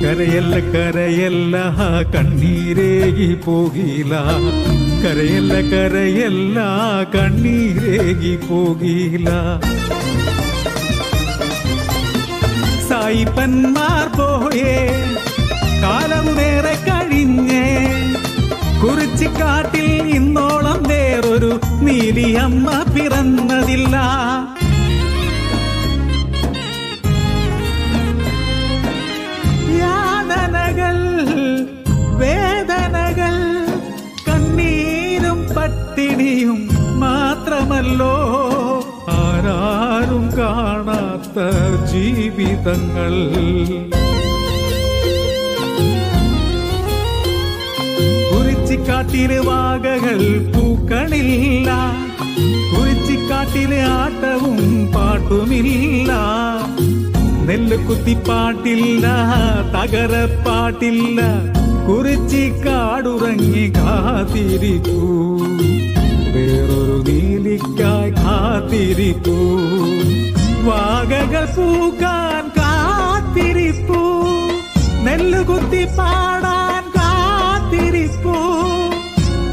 കരയല്ല കരയല്ല കണ്ണീരേകി പോകില കരയല്ല കരയല്ല കണ്ണീരേകി പോകില സായിപ്പന്മാർ പോയേ കാലം നേരെ കഴിഞ്ഞേ. കുറിച്ച് കാട്ടിൽ ഇന്നോളം വേറൊരു നീലിയമ്മ പിറന്നതില്ല. കാണാമല്ലോ ആരാരും കാണാത്ത ജീവിതങ്ങൾ. കുറിച്ചിക്കാട്ടിലെ വാകകൾ പൂക്കളില്ല. കുറിച്ചിക്കാട്ടിലെ ആട്ടവും പാട്ടുമില്ല. നെല്ല് കുത്തിപ്പാട്ടില്ല തകരപ്പാട്ടില്ല കുറിച്ചിക്കാടുറങ്ങി കാത്തിരിക്കൂ. വേറൊരു നീലിക്കായി കാത്തിരിപ്പൂ. വാകകൾ പൂക്കാൻ കാത്തിരിപ്പൂ. നെല്ലുകുത്തി പാടാൻ കാത്തിരിപ്പൂ.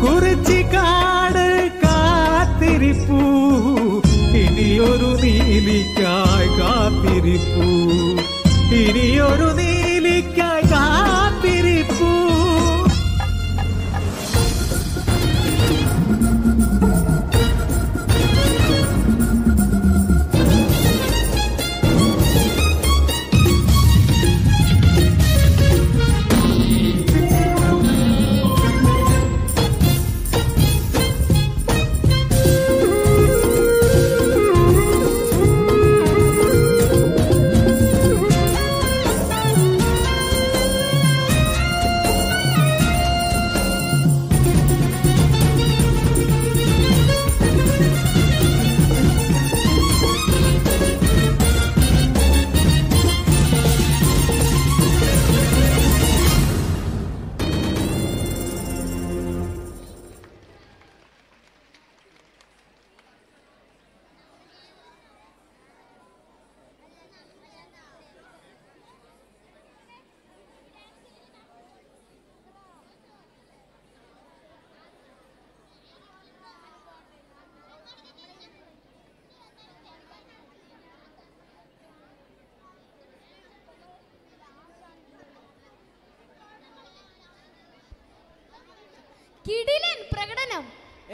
കുറിച്ചിക്കാട് കാത്തിരിപ്പൂ. ഇനിയൊരു നീലിക്കായി കാത്തിരിപ്പൂ. ഇനിയൊരു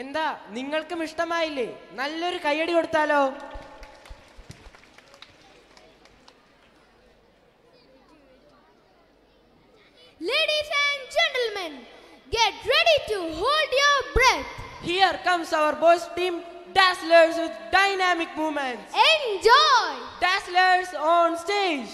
എന്താ നിങ്ങൾക്കും ഇഷ്ടമായില്ലേ നല്ലൊരു കൈയടി കൊടുത്താലോ Ladies and gentlemen, get ready to hold your breath. Here comes our boys team, Dazzlers with dynamic movements. Enjoy! Dazzlers on stage.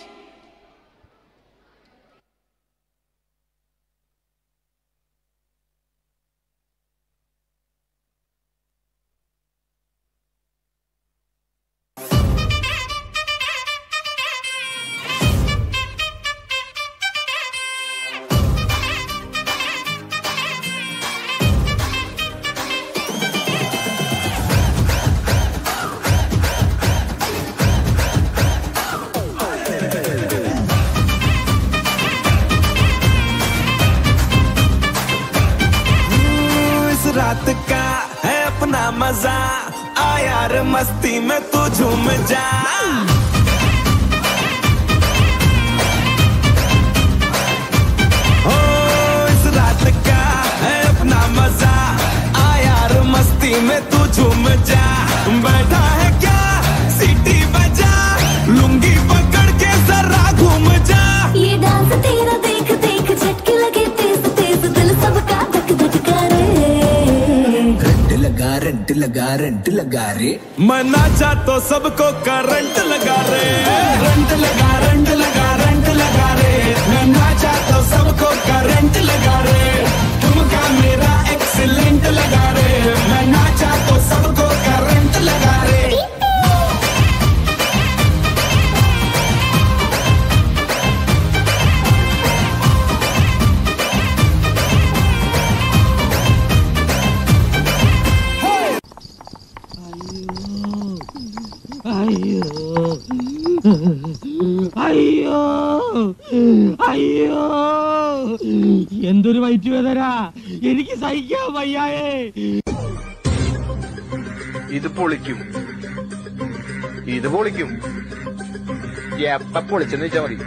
അപ്പ പൊളിച്ചെന്ന് വെച്ചാ മതി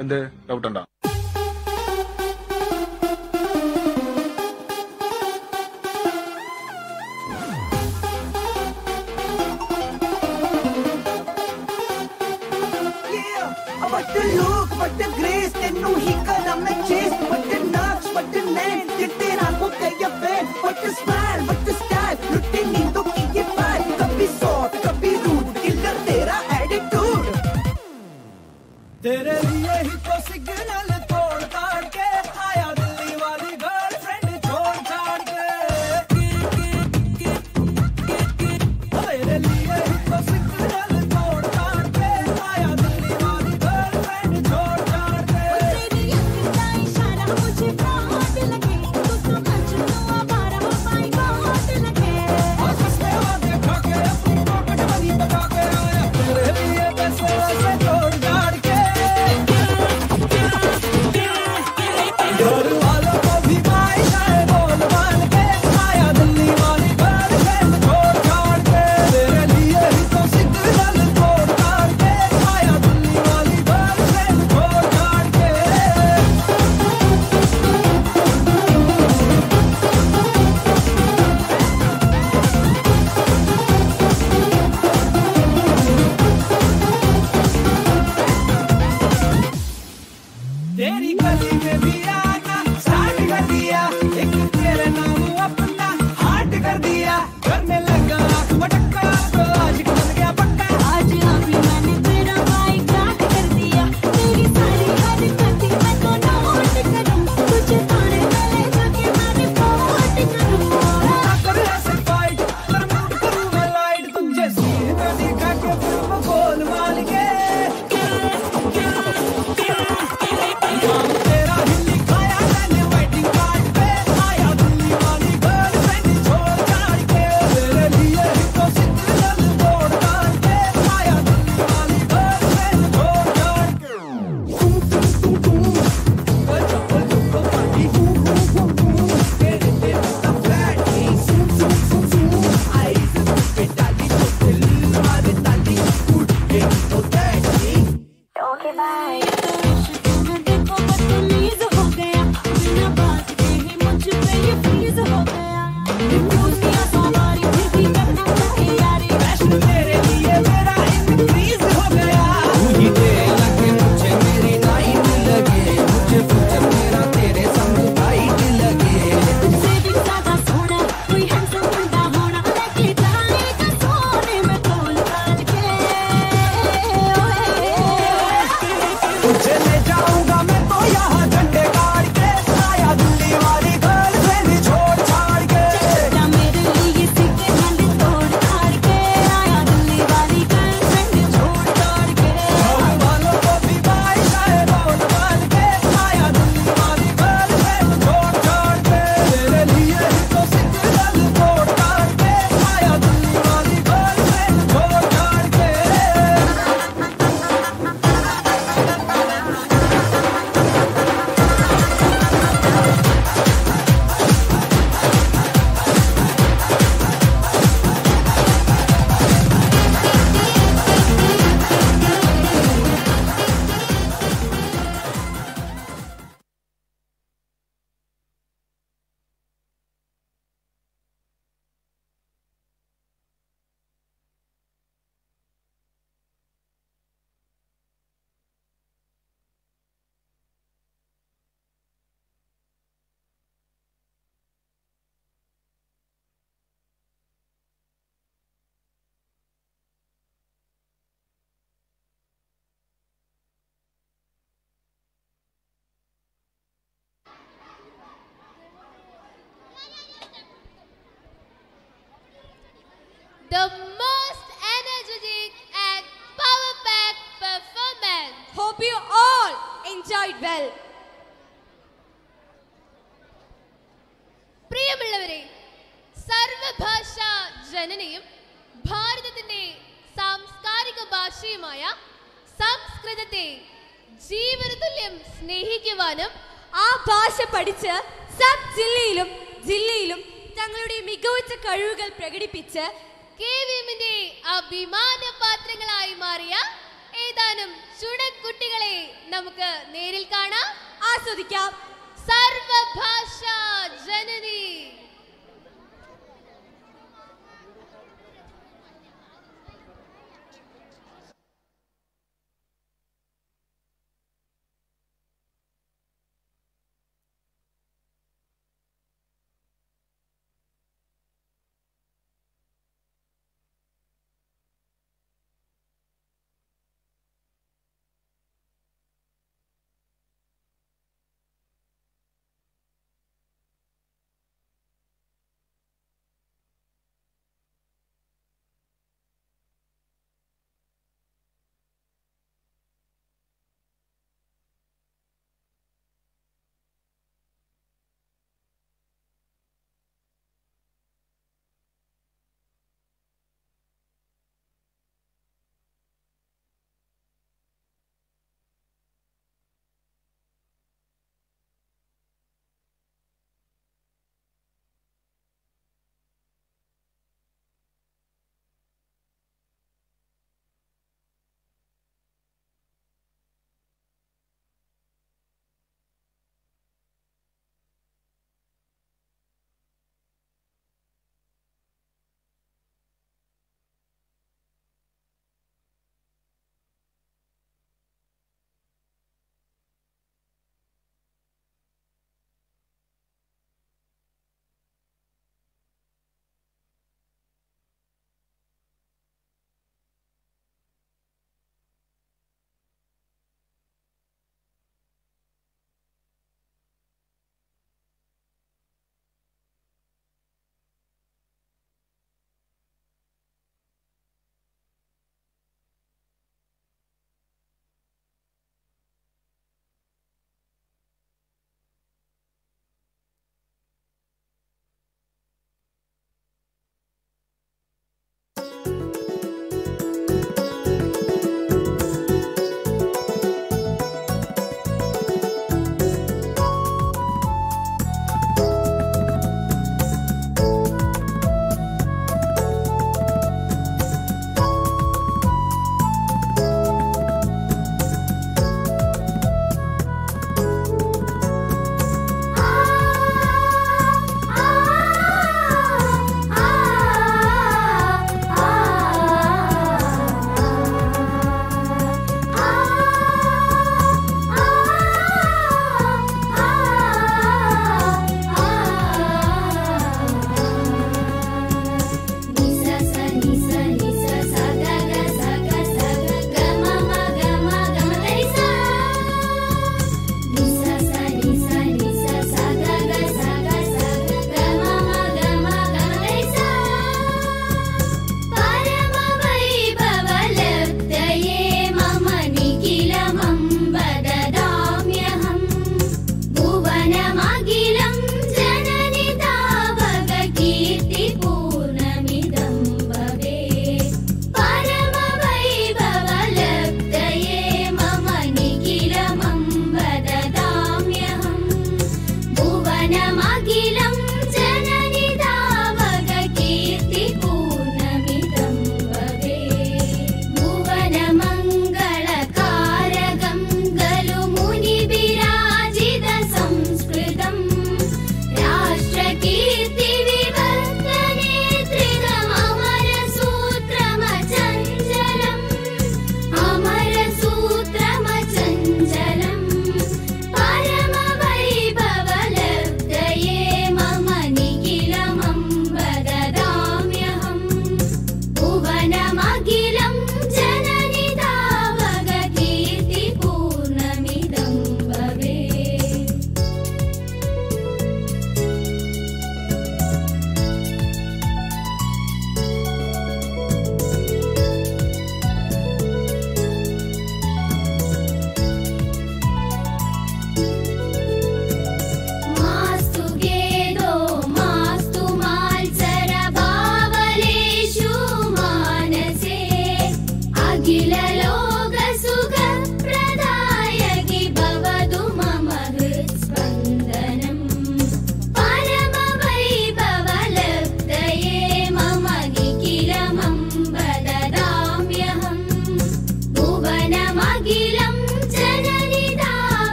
എന്ത്? The most energetic and power-packed performance. Hope you all enjoyed well. പ്രിയമുള്ളവരെ സർവഭാഷാ ജനനയും ഭാരതത്തിന്റെ സാംസ്കാരിക ഭാഷയുമായ സംസ്കൃതത്തെ ജീവനതുല്യം സ്നേഹിക്കുവാനും ആ ഭാഷ പഠിച്ച് സബ് ജില്ലയിലും ജില്ലയിലും തങ്ങളുടെ മികവുറ്റ കഴിവുകൾ പ്രകടിപ്പിച്ച് കെ വി എമ്മിന്റെ അഭിമാന പാത്രങ്ങളായി മാറിയ ഏതാനും ചുടക്കുട്ടികളെ നമുക്ക് നേരിൽ കാണാം. ആസ്വദിക്കാം. സർവഭാഷാ ജനനി.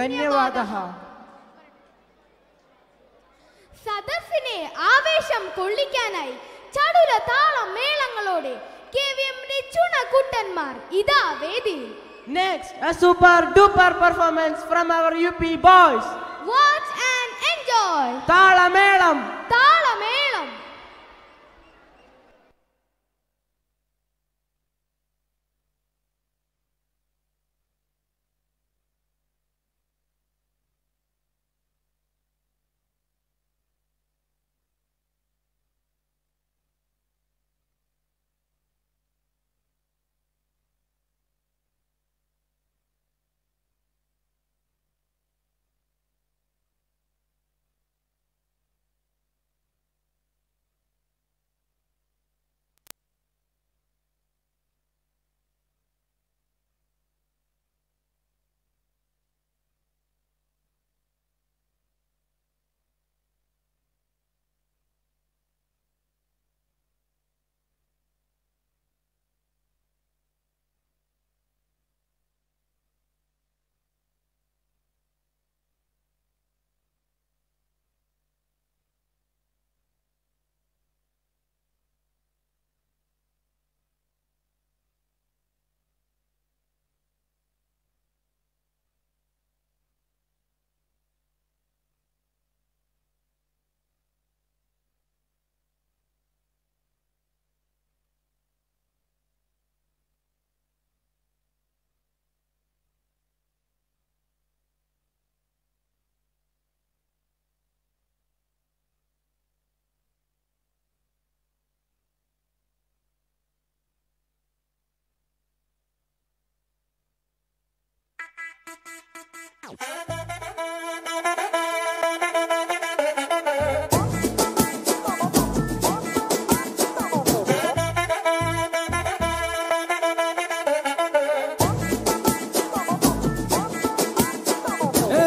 ധന്യവാദ സദസ്സിനെ ആവേശം കൊള്ളിക്കാനായി ചടുല താളം മേളങ്ങളോടെ കെ വി എമ്മിന്റെ ഇതാ വേദിയിൽ Next, a super duper performance from our UP boys. Watch and enjoy. താളമേളം താളമേളം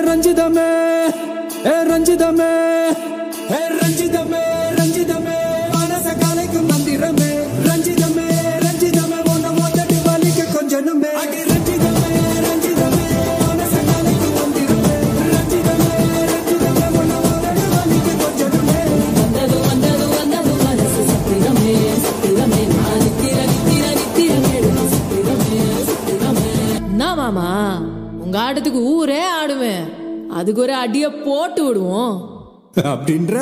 ರಂಜಿತ ಮೇ ಏ ರಂಜಿತ ಮೇ உங்க ஆட்டத்துக்கு ஊரே ஆடுவேன். அதுக்கு ஒரு அடிய போட்டு விடுவோம். அப்படின்ற?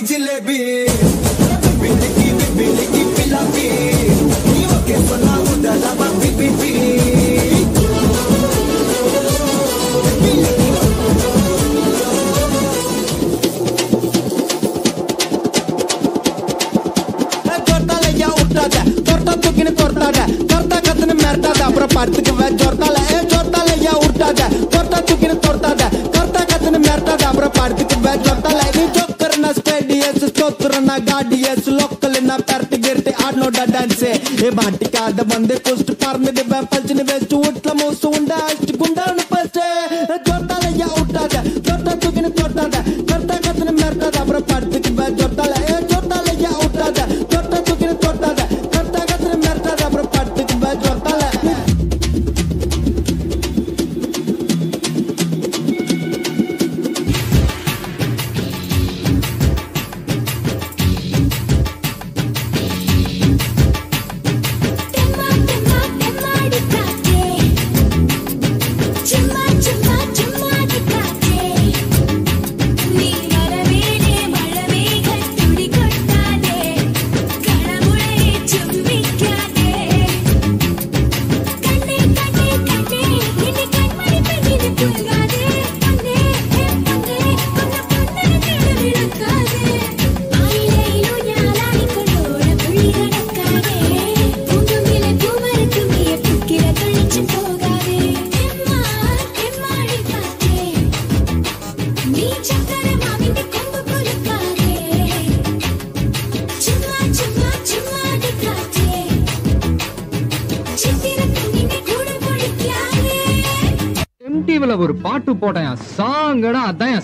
jalebi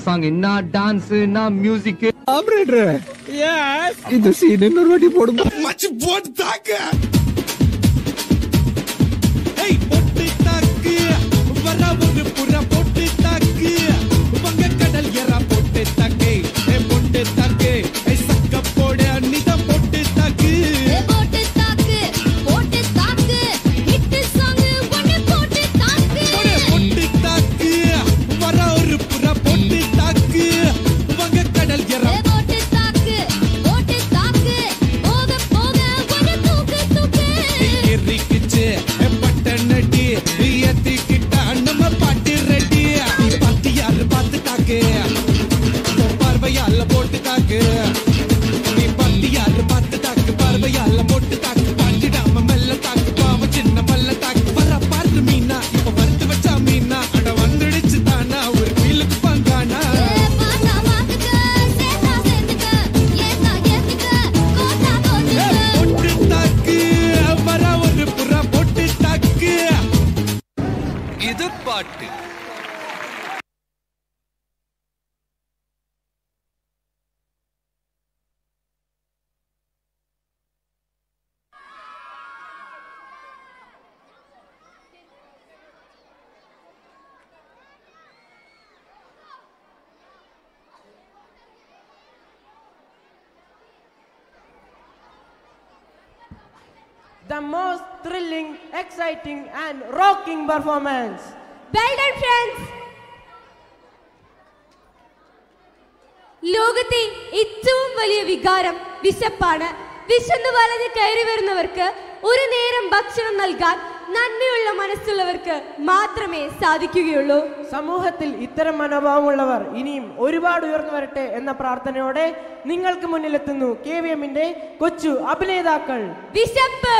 சாங் என்ன டான்ஸ் என்ன மியூசிக் ஆபரேட்டர் இது சீன் இன்னொரு வாட்டி போடுங்க. மச்சு போட்டு தாக்க and rocking performance. Well done, friends. ലോകത്തെ ഏറ്റവും വലിയ വികാരം വിശപ്പാണ് വിശന്ന് വലഞ്ഞ് കയറി വരുന്നവർക്ക് ഒരു നേരം ഭക്ഷണം നൽകാൻ നന്മയുള്ള മനസ്സുള്ളവർക്ക് മാത്രമേ സാധിക്കുകയുള്ളൂ സമൂഹത്തിൽ ഇത്തരം മനോഭാവമുള്ളവർ ഇനിയും ഒരുപാട് ഉയർന്നു വരട്ടെ എന്ന പ്രാർത്ഥനയോടെ നിങ്ങൾക്ക് മുന്നിലെത്തുന്നു കെ വി എമ്മിന്റെ കൊച്ചു അഭിനേതാക്കൾ വിശപ്പ്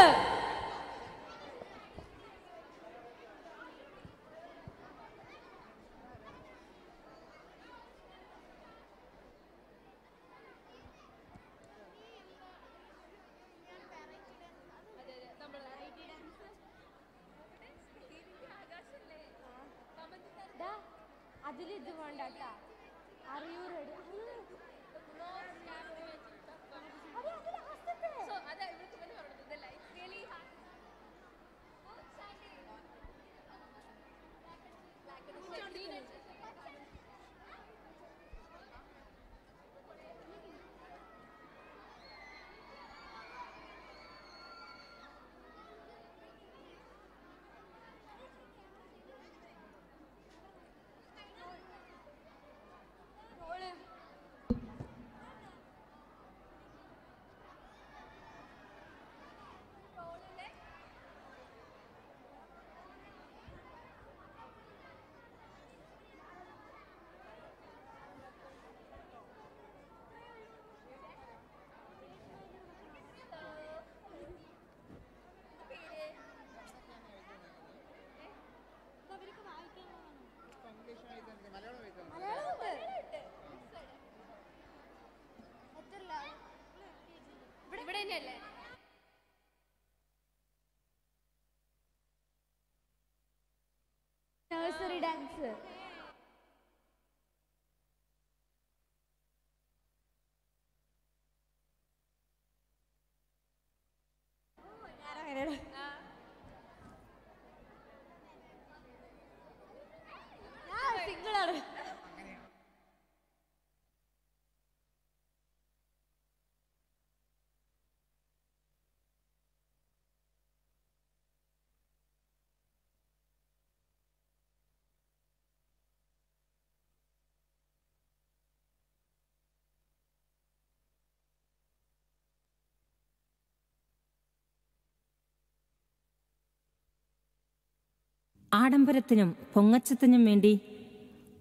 ആഡംബരത്തിനും പൊങ്ങച്ചത്തിനും വേണ്ടി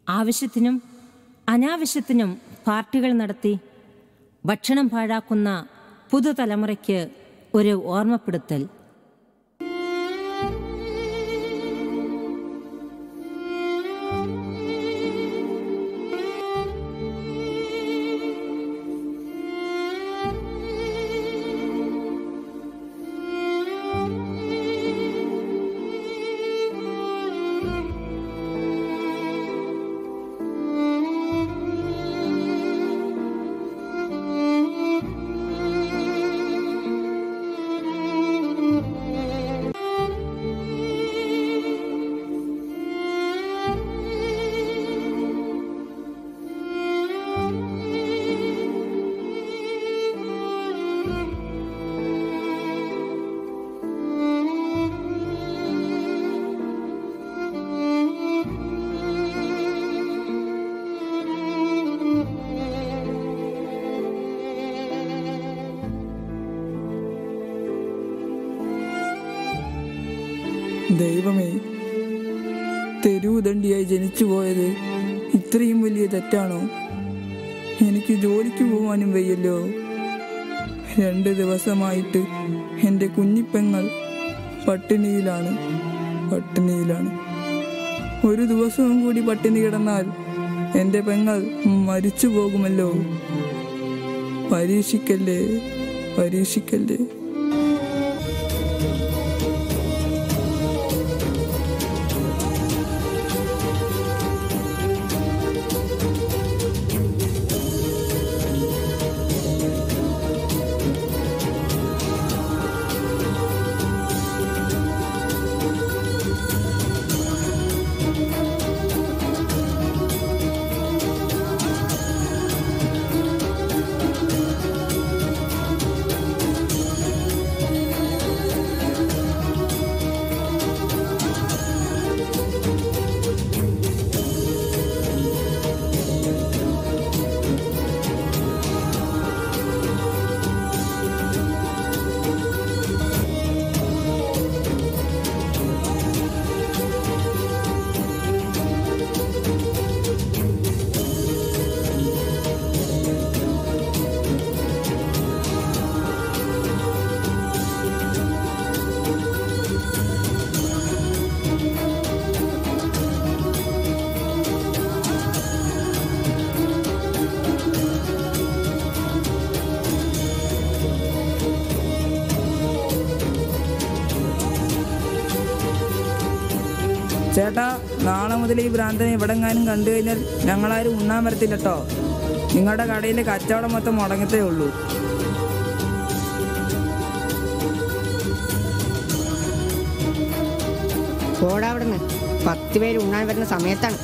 ആവശ്യത്തിനും അനാവശ്യത്തിനും പാർട്ടികൾ നടത്തി ഭക്ഷണം പാഴാക്കുന്ന പുതുതലമുറയ്ക്ക് ഒരു ഓർമ്മപ്പെടുത്തൽ. ദിവസമായിട്ട് എന്റെ കുഞ്ഞിപ്പെങ്ങൾ പട്ടിണിയിലാണ് പട്ടിണിയിലാണ്. ഒരു ദിവസവും കൂടി പട്ടിണി കിടന്നാൽ എന്റെ പെങ്ങൾ മരിച്ചു പോകുമല്ലോ പരീക്ഷിക്കല്ലേ പരീക്ഷിക്കല്ലേ? മുതൽ ഈ ഭ്രാന്തനെ ഇവിടെങ്ങാനും കണ്ടു കഴിഞ്ഞാൽ ഞങ്ങളാരും ഉണ്ണാൻ വരത്തില്ല കേട്ടോ നിങ്ങളുടെ കടയിലെ കച്ചവടം മൊത്തം മുടങ്ങത്തേ ഉള്ളൂ. പോടാവിടുന്ന് പത്ത് പേര് ഉണ്ണാൻ വരുന്ന സമയത്താണ്.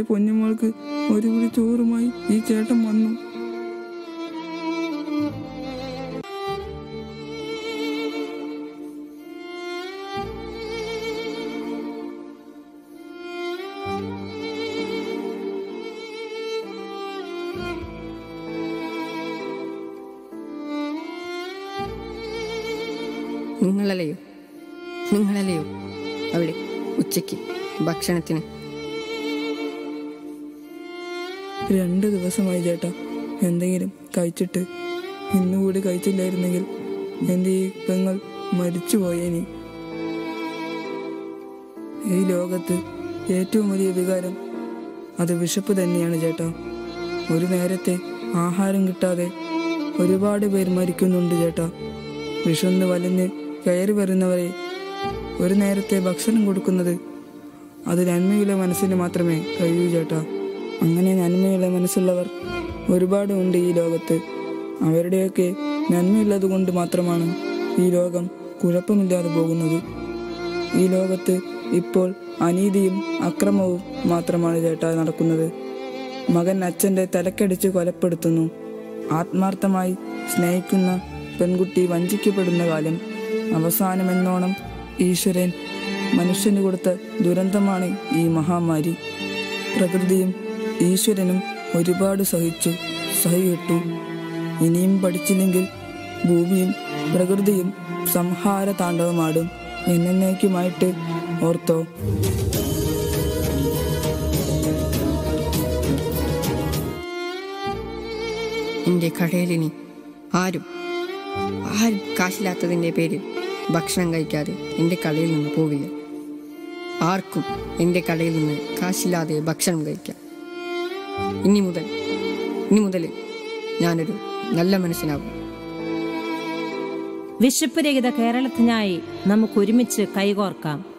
എന്റെ പൊന്നുമോൾക്ക് ഒരു പിടി ചോറുമായി ഈ ചേട്ടൻ വന്നു. നിങ്ങളല്ലയോ നിങ്ങളല്ലയോ അവിടെ ഉച്ചയ്ക്ക് ഭക്ഷണത്തിന് രണ്ട് ദിവസമായി ചേട്ടാ. എന്തെങ്കിലും കഴിച്ചിട്ട്. ഇന്നുകൂടി കഴിച്ചില്ലായിരുന്നെങ്കിൽ എന്റെ ഈ പെങ്ങൾ മരിച്ചു പോയേനി ഈ ലോകത്ത് ഏറ്റവും വലിയ വികാരം അത് വിശപ്പ് തന്നെയാണ് ചേട്ടാ. ഒരു നേരത്തെ ആഹാരം കിട്ടാതെ ഒരുപാട് പേർ മരിക്കുന്നുണ്ട് ചേട്ടാ. വിശന്ന് വലഞ്ഞ് കയറി വരുന്നവരെ ഒരു നേരത്തെ ഭക്ഷണം കൊടുക്കുന്നത് അത് നന്മയുള്ള മനസ്സിന് മാത്രമേ കഴിയൂ ചേട്ടാ. അങ്ങനെ നന്മയുള്ള മനസ്സുള്ളവർ ഒരുപാട് ഉണ്ട് ഈ ലോകത്ത്. അവരുടെയൊക്കെ നന്മയുള്ളത് കൊണ്ട് മാത്രമാണ് ഈ ലോകം കുഴപ്പമില്ലാതെ പോകുന്നത്. ഈ ലോകത്ത് ഇപ്പോൾ അനീതിയും അക്രമവും മാത്രമാണ് ചേട്ടാ നടക്കുന്നത്. മകൻ അച്ഛന്റെ തലക്കടിച്ച് കൊലപ്പെടുത്തുന്നു. ആത്മാർത്ഥമായി സ്നേഹിക്കുന്ന പെൺകുട്ടി വഞ്ചിക്കപ്പെടുന്ന കാലം അവസാനമെന്നോണം ഈശ്വരൻ മനുഷ്യന് കൊടുത്ത ദുരന്തമാണ് ഈ മഹാമാരി. പ്രകൃതിയും ഈശ്വരനും ഒരുപാട് സഹിച്ചു സഹിയിട്ടു. ഇനിയും പഠിച്ചില്ലെങ്കിൽ ഭൂമിയും പ്രകൃതിയും സംഹാര താണ്ഡവമാടും എന്നേക്കുമായിട്ട് ഓർത്തോ. എന്റെ കടയിലിനി ആരും ആരും കാശില്ലാത്തതിന്റെ പേരിൽ ഭക്ഷണം കഴിക്കാതെ എന്റെ കടയിൽ നിന്ന് പോവില്ല. ആർക്കും എന്റെ കടയിൽ നിന്ന് കാശില്ലാതെ ഭക്ഷണം കഴിക്കാം. ഇനി മുതൽ ഇനി മുതൽ ഞാനൊരു നല്ല മനുഷ്യനാകും. വിശപ്പ് രഹിത കേരളത്തിനായി നമുക്ക് ഒരുമിച്ച് കൈകോർക്കാം.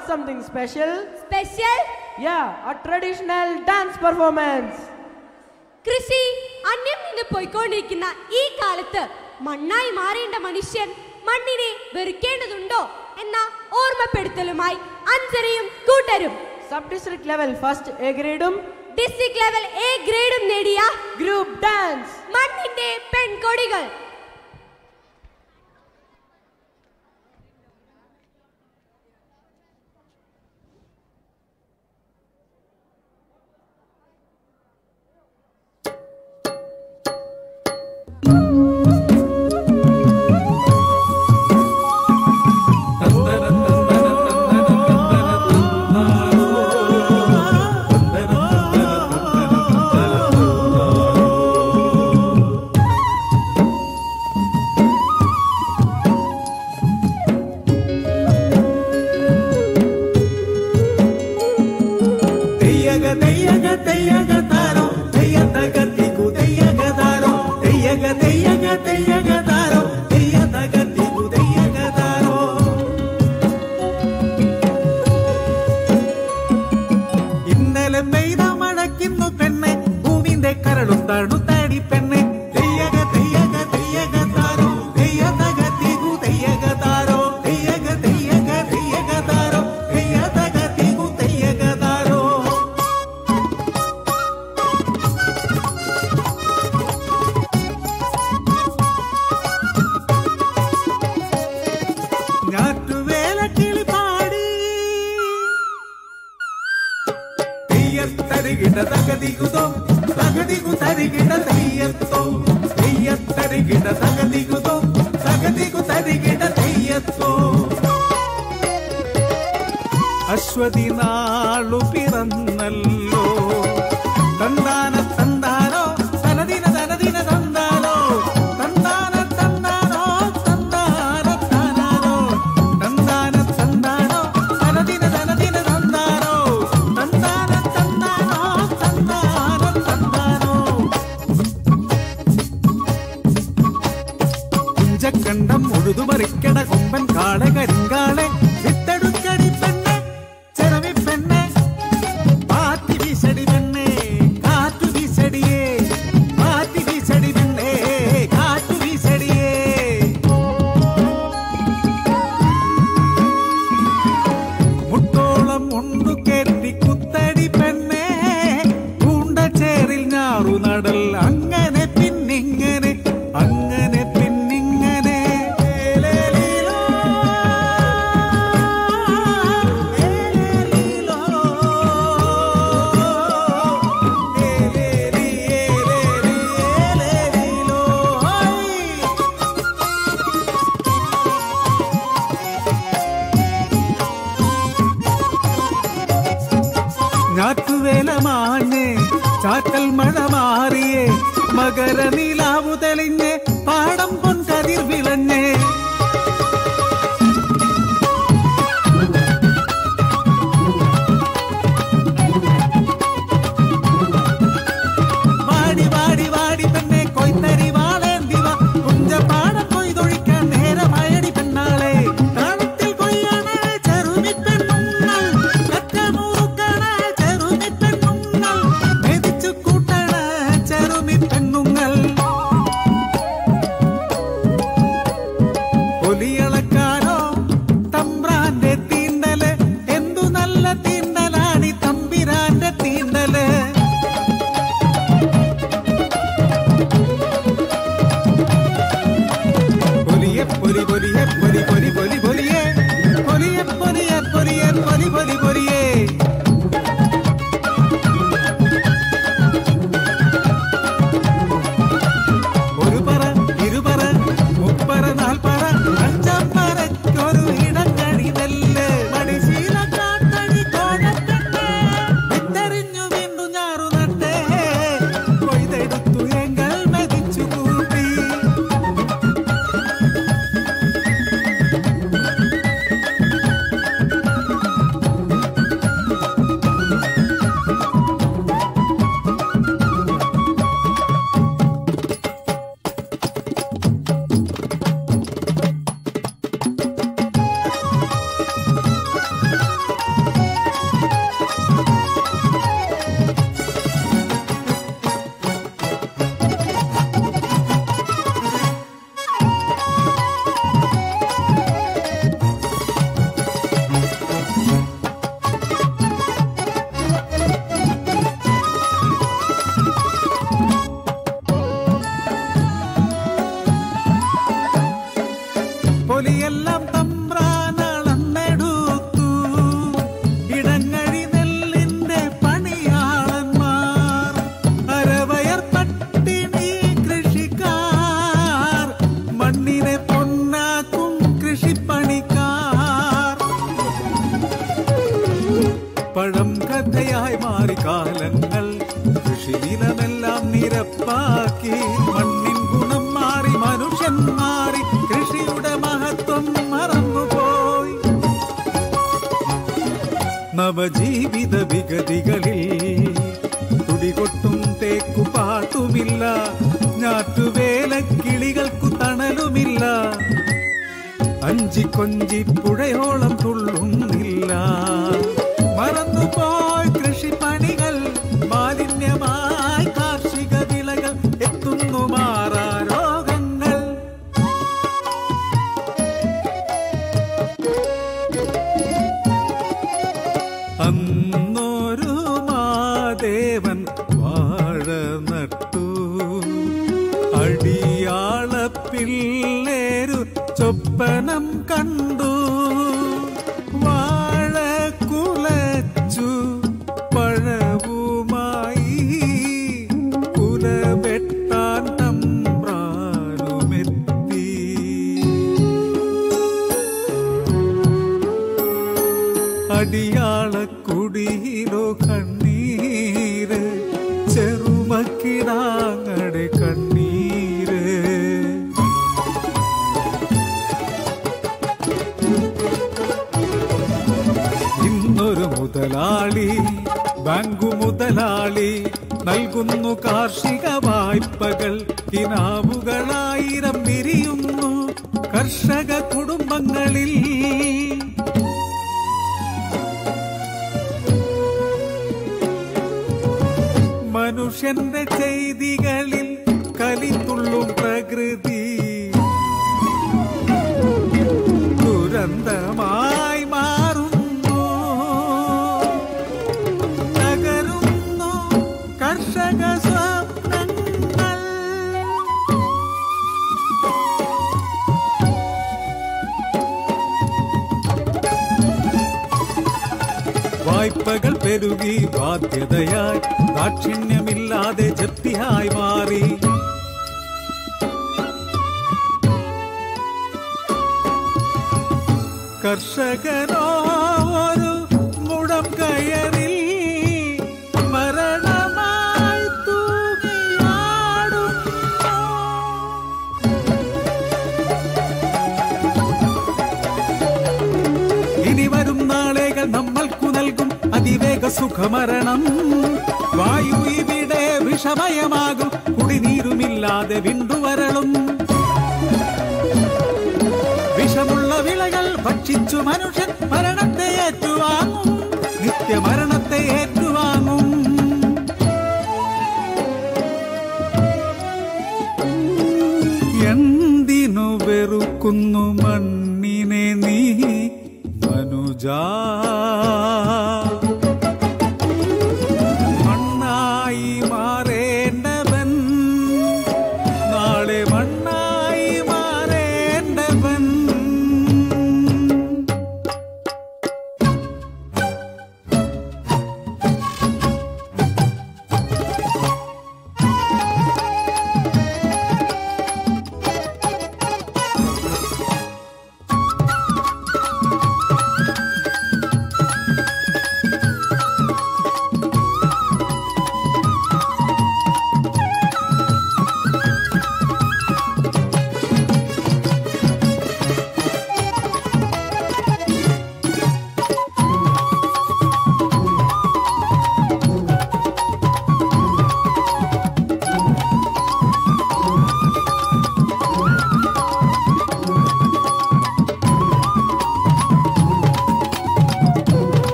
got something special. Special? Yeah, a traditional dance performance. കൃഷി അന്യം നിന്ന് പോയിക്കൊണ്ടിരിക്കുന്ന ഈ കാലത്ത് മണ്ണായി മാറേണ്ട മനുഷ്യൻ മണ്ണിനെ വെറുക്കേണ്ടതുണ്ടോ എന്ന ഓർമ്മപ്പെടുത്തലുമായി അഞ്ചരയും കൂട്ടരും sub district level first A ഗ്രേഡും district level A ഗ്രേഡും നേടിയ ഗ്രൂപ്പ് ഡാൻസ് മണ്ണിന്റെ പെൺകൊടികൾ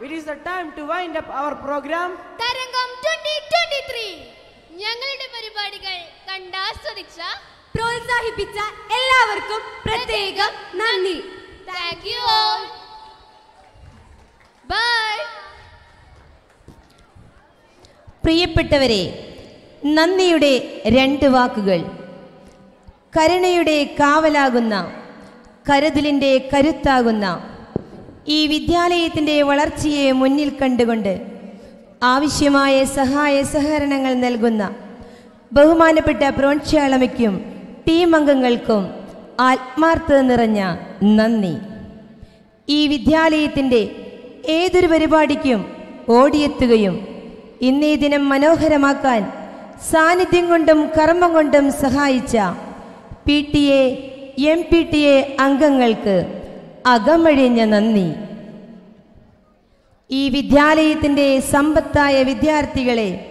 It is the time to wind up our program. തരംഗം 2023 ഞങ്ങളുടെ പരിപാടികൾ കണ്ടാസ്വദിച്ച പ്രോത്സാഹിപ്പിച്ച എല്ലാവർക്കും പ്രത്യേകം നന്ദി. താങ്ക് യു ഓൾ ബൈ പ്രിയപ്പെട്ടവരെ നന്ദിയുടെ രണ്ട് വാക്കുകൾ. കരുണയുടെ കാവലാകുന്ന കരുതലിന്റെ കരുത്താകുന്ന ഈ വിദ്യാലയത്തിന്റെ വളർച്ചയെ മുന്നിൽ കണ്ടുകൊണ്ട് ആവശ്യമായ സഹായ സഹകരണങ്ങൾ നൽകുന്ന ബഹുമാനപ്പെട്ട പ്രോൺഷ്യാളമയ്ക്കും ടീം അംഗങ്ങൾക്കും ആത്മാർത്ഥത നിറഞ്ഞ നന്ദി. ഈ വിദ്യാലയത്തിന്റെ ഏതൊരു പരിപാടിക്കും ഓടിയെത്തുകയും ഇന്നേ ദിനം മനോഹരമാക്കാൻ സാന്നിധ്യം കൊണ്ടും കർമ്മം കൊണ്ടും സഹായിച്ച P T A M P T A അംഗങ്ങൾക്ക് അകമഴിഞ്ഞ നന്ദി. ഈ വിദ്യാലയത്തിന്റെ സമ്പത്തായ വിദ്യാർത്ഥികളെ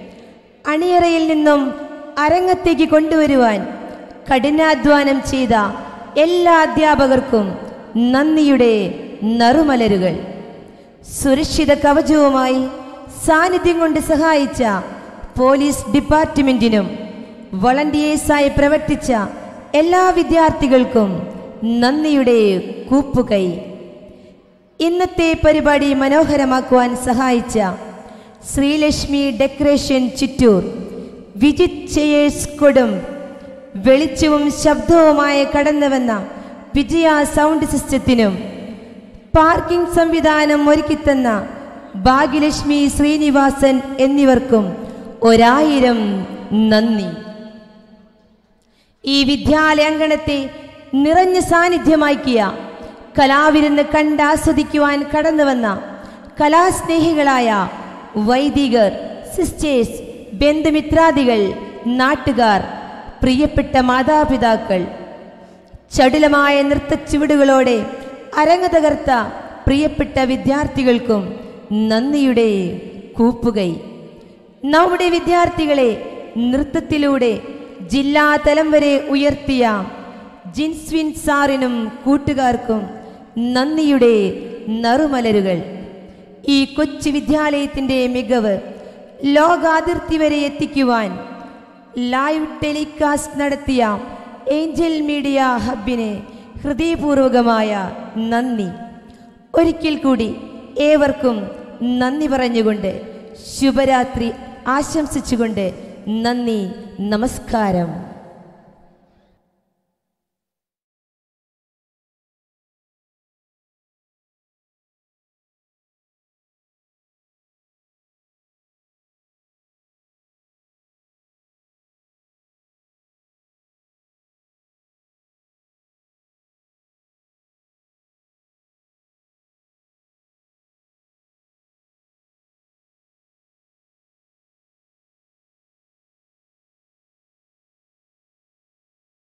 അണിയറയിൽ നിന്നും അരങ്ങത്തേക്ക് കൊണ്ടുവരുവാൻ കഠിനാധ്വാനം ചെയ്ത എല്ലാ അധ്യാപകർക്കും നന്ദിയുടെ നറുമലരുകൾ. സുരക്ഷിത കവചവുമായി സാന്നിധ്യം കൊണ്ട് സഹായിച്ച പോലീസ് ഡിപ്പാർട്ട്മെന്റിനും വളണ്ടിയേഴ്സായി പ്രവർത്തിച്ച എല്ലാ വിദ്യാർത്ഥികൾക്കും നന്ദിയുടെ കൂപ്പുകൈ. ഇന്നത്തെ പരിപാടി മനോഹരമാക്കുവാൻ സഹായിച്ച ശ്രീലക്ഷ്മി ഡെക്കറേഷൻ ചിറ്റൂർ വിജിത് ചെയ്യേഴ്സ് കൊടും വെളിച്ചവും ശബ്ദവുമായി കടന്നുവന്ന വിജയ സൗണ്ട് സിസ്റ്റത്തിനും പാർക്കിംഗ് സംവിധാനം ഒരുക്കിത്തന്ന ഭാഗ്യലക്ഷ്മി ശ്രീനിവാസൻ എന്നിവർക്കും ഒരായിരം നന്ദി. ഈ വിദ്യാലയാങ്കണത്തെ നിറഞ്ഞ സാന്നിധ്യമാക്കിയ കലാവിരുന്ന് കണ്ടാസ്വദിക്കുവാൻ കടന്നുവന്ന കലാസ്നേഹികളായ വൈദികർ സിസ്റ്റേഴ്സ് ബന്ധുമിത്രാദികൾ നാട്ടുകാർ പ്രിയപ്പെട്ട മാതാപിതാക്കൾ ചടുലമായ നൃത്തച്ചുവടുകളോടെ അരങ്ങ് തകർത്ത പ്രിയപ്പെട്ട വിദ്യാർത്ഥികൾക്കും നന്ദിയുടെ കൂപ്പുകൈ. നമ്മുടെ വിദ്യാർത്ഥികളെ നൃത്തത്തിലൂടെ ജില്ലാതലം വരെ ഉയർത്തിയ ജിൻസ്വിൻ സാറിനും കൂട്ടുകാർക്കും നന്ദിയുടെ നറുമലരുകൾ. ഈ കൊച്ചു വിദ്യാലയത്തിന്റെ മികവ് ലോകാതിർത്തി വരെ എത്തിക്കുവാൻ ലൈവ് ടെലികാസ്റ്റ് നടത്തിയ ഏഞ്ചൽ മീഡിയ ഹബിന് ഹൃദയപൂർവകമായ നന്ദി. ഒരിക്കൽ കൂടി ഏവർക്കും നന്ദി പറഞ്ഞുകൊണ്ട് ശുഭരാത്രി ആശംസിച്ചുകൊണ്ട് നന്ദി നമസ്കാരം.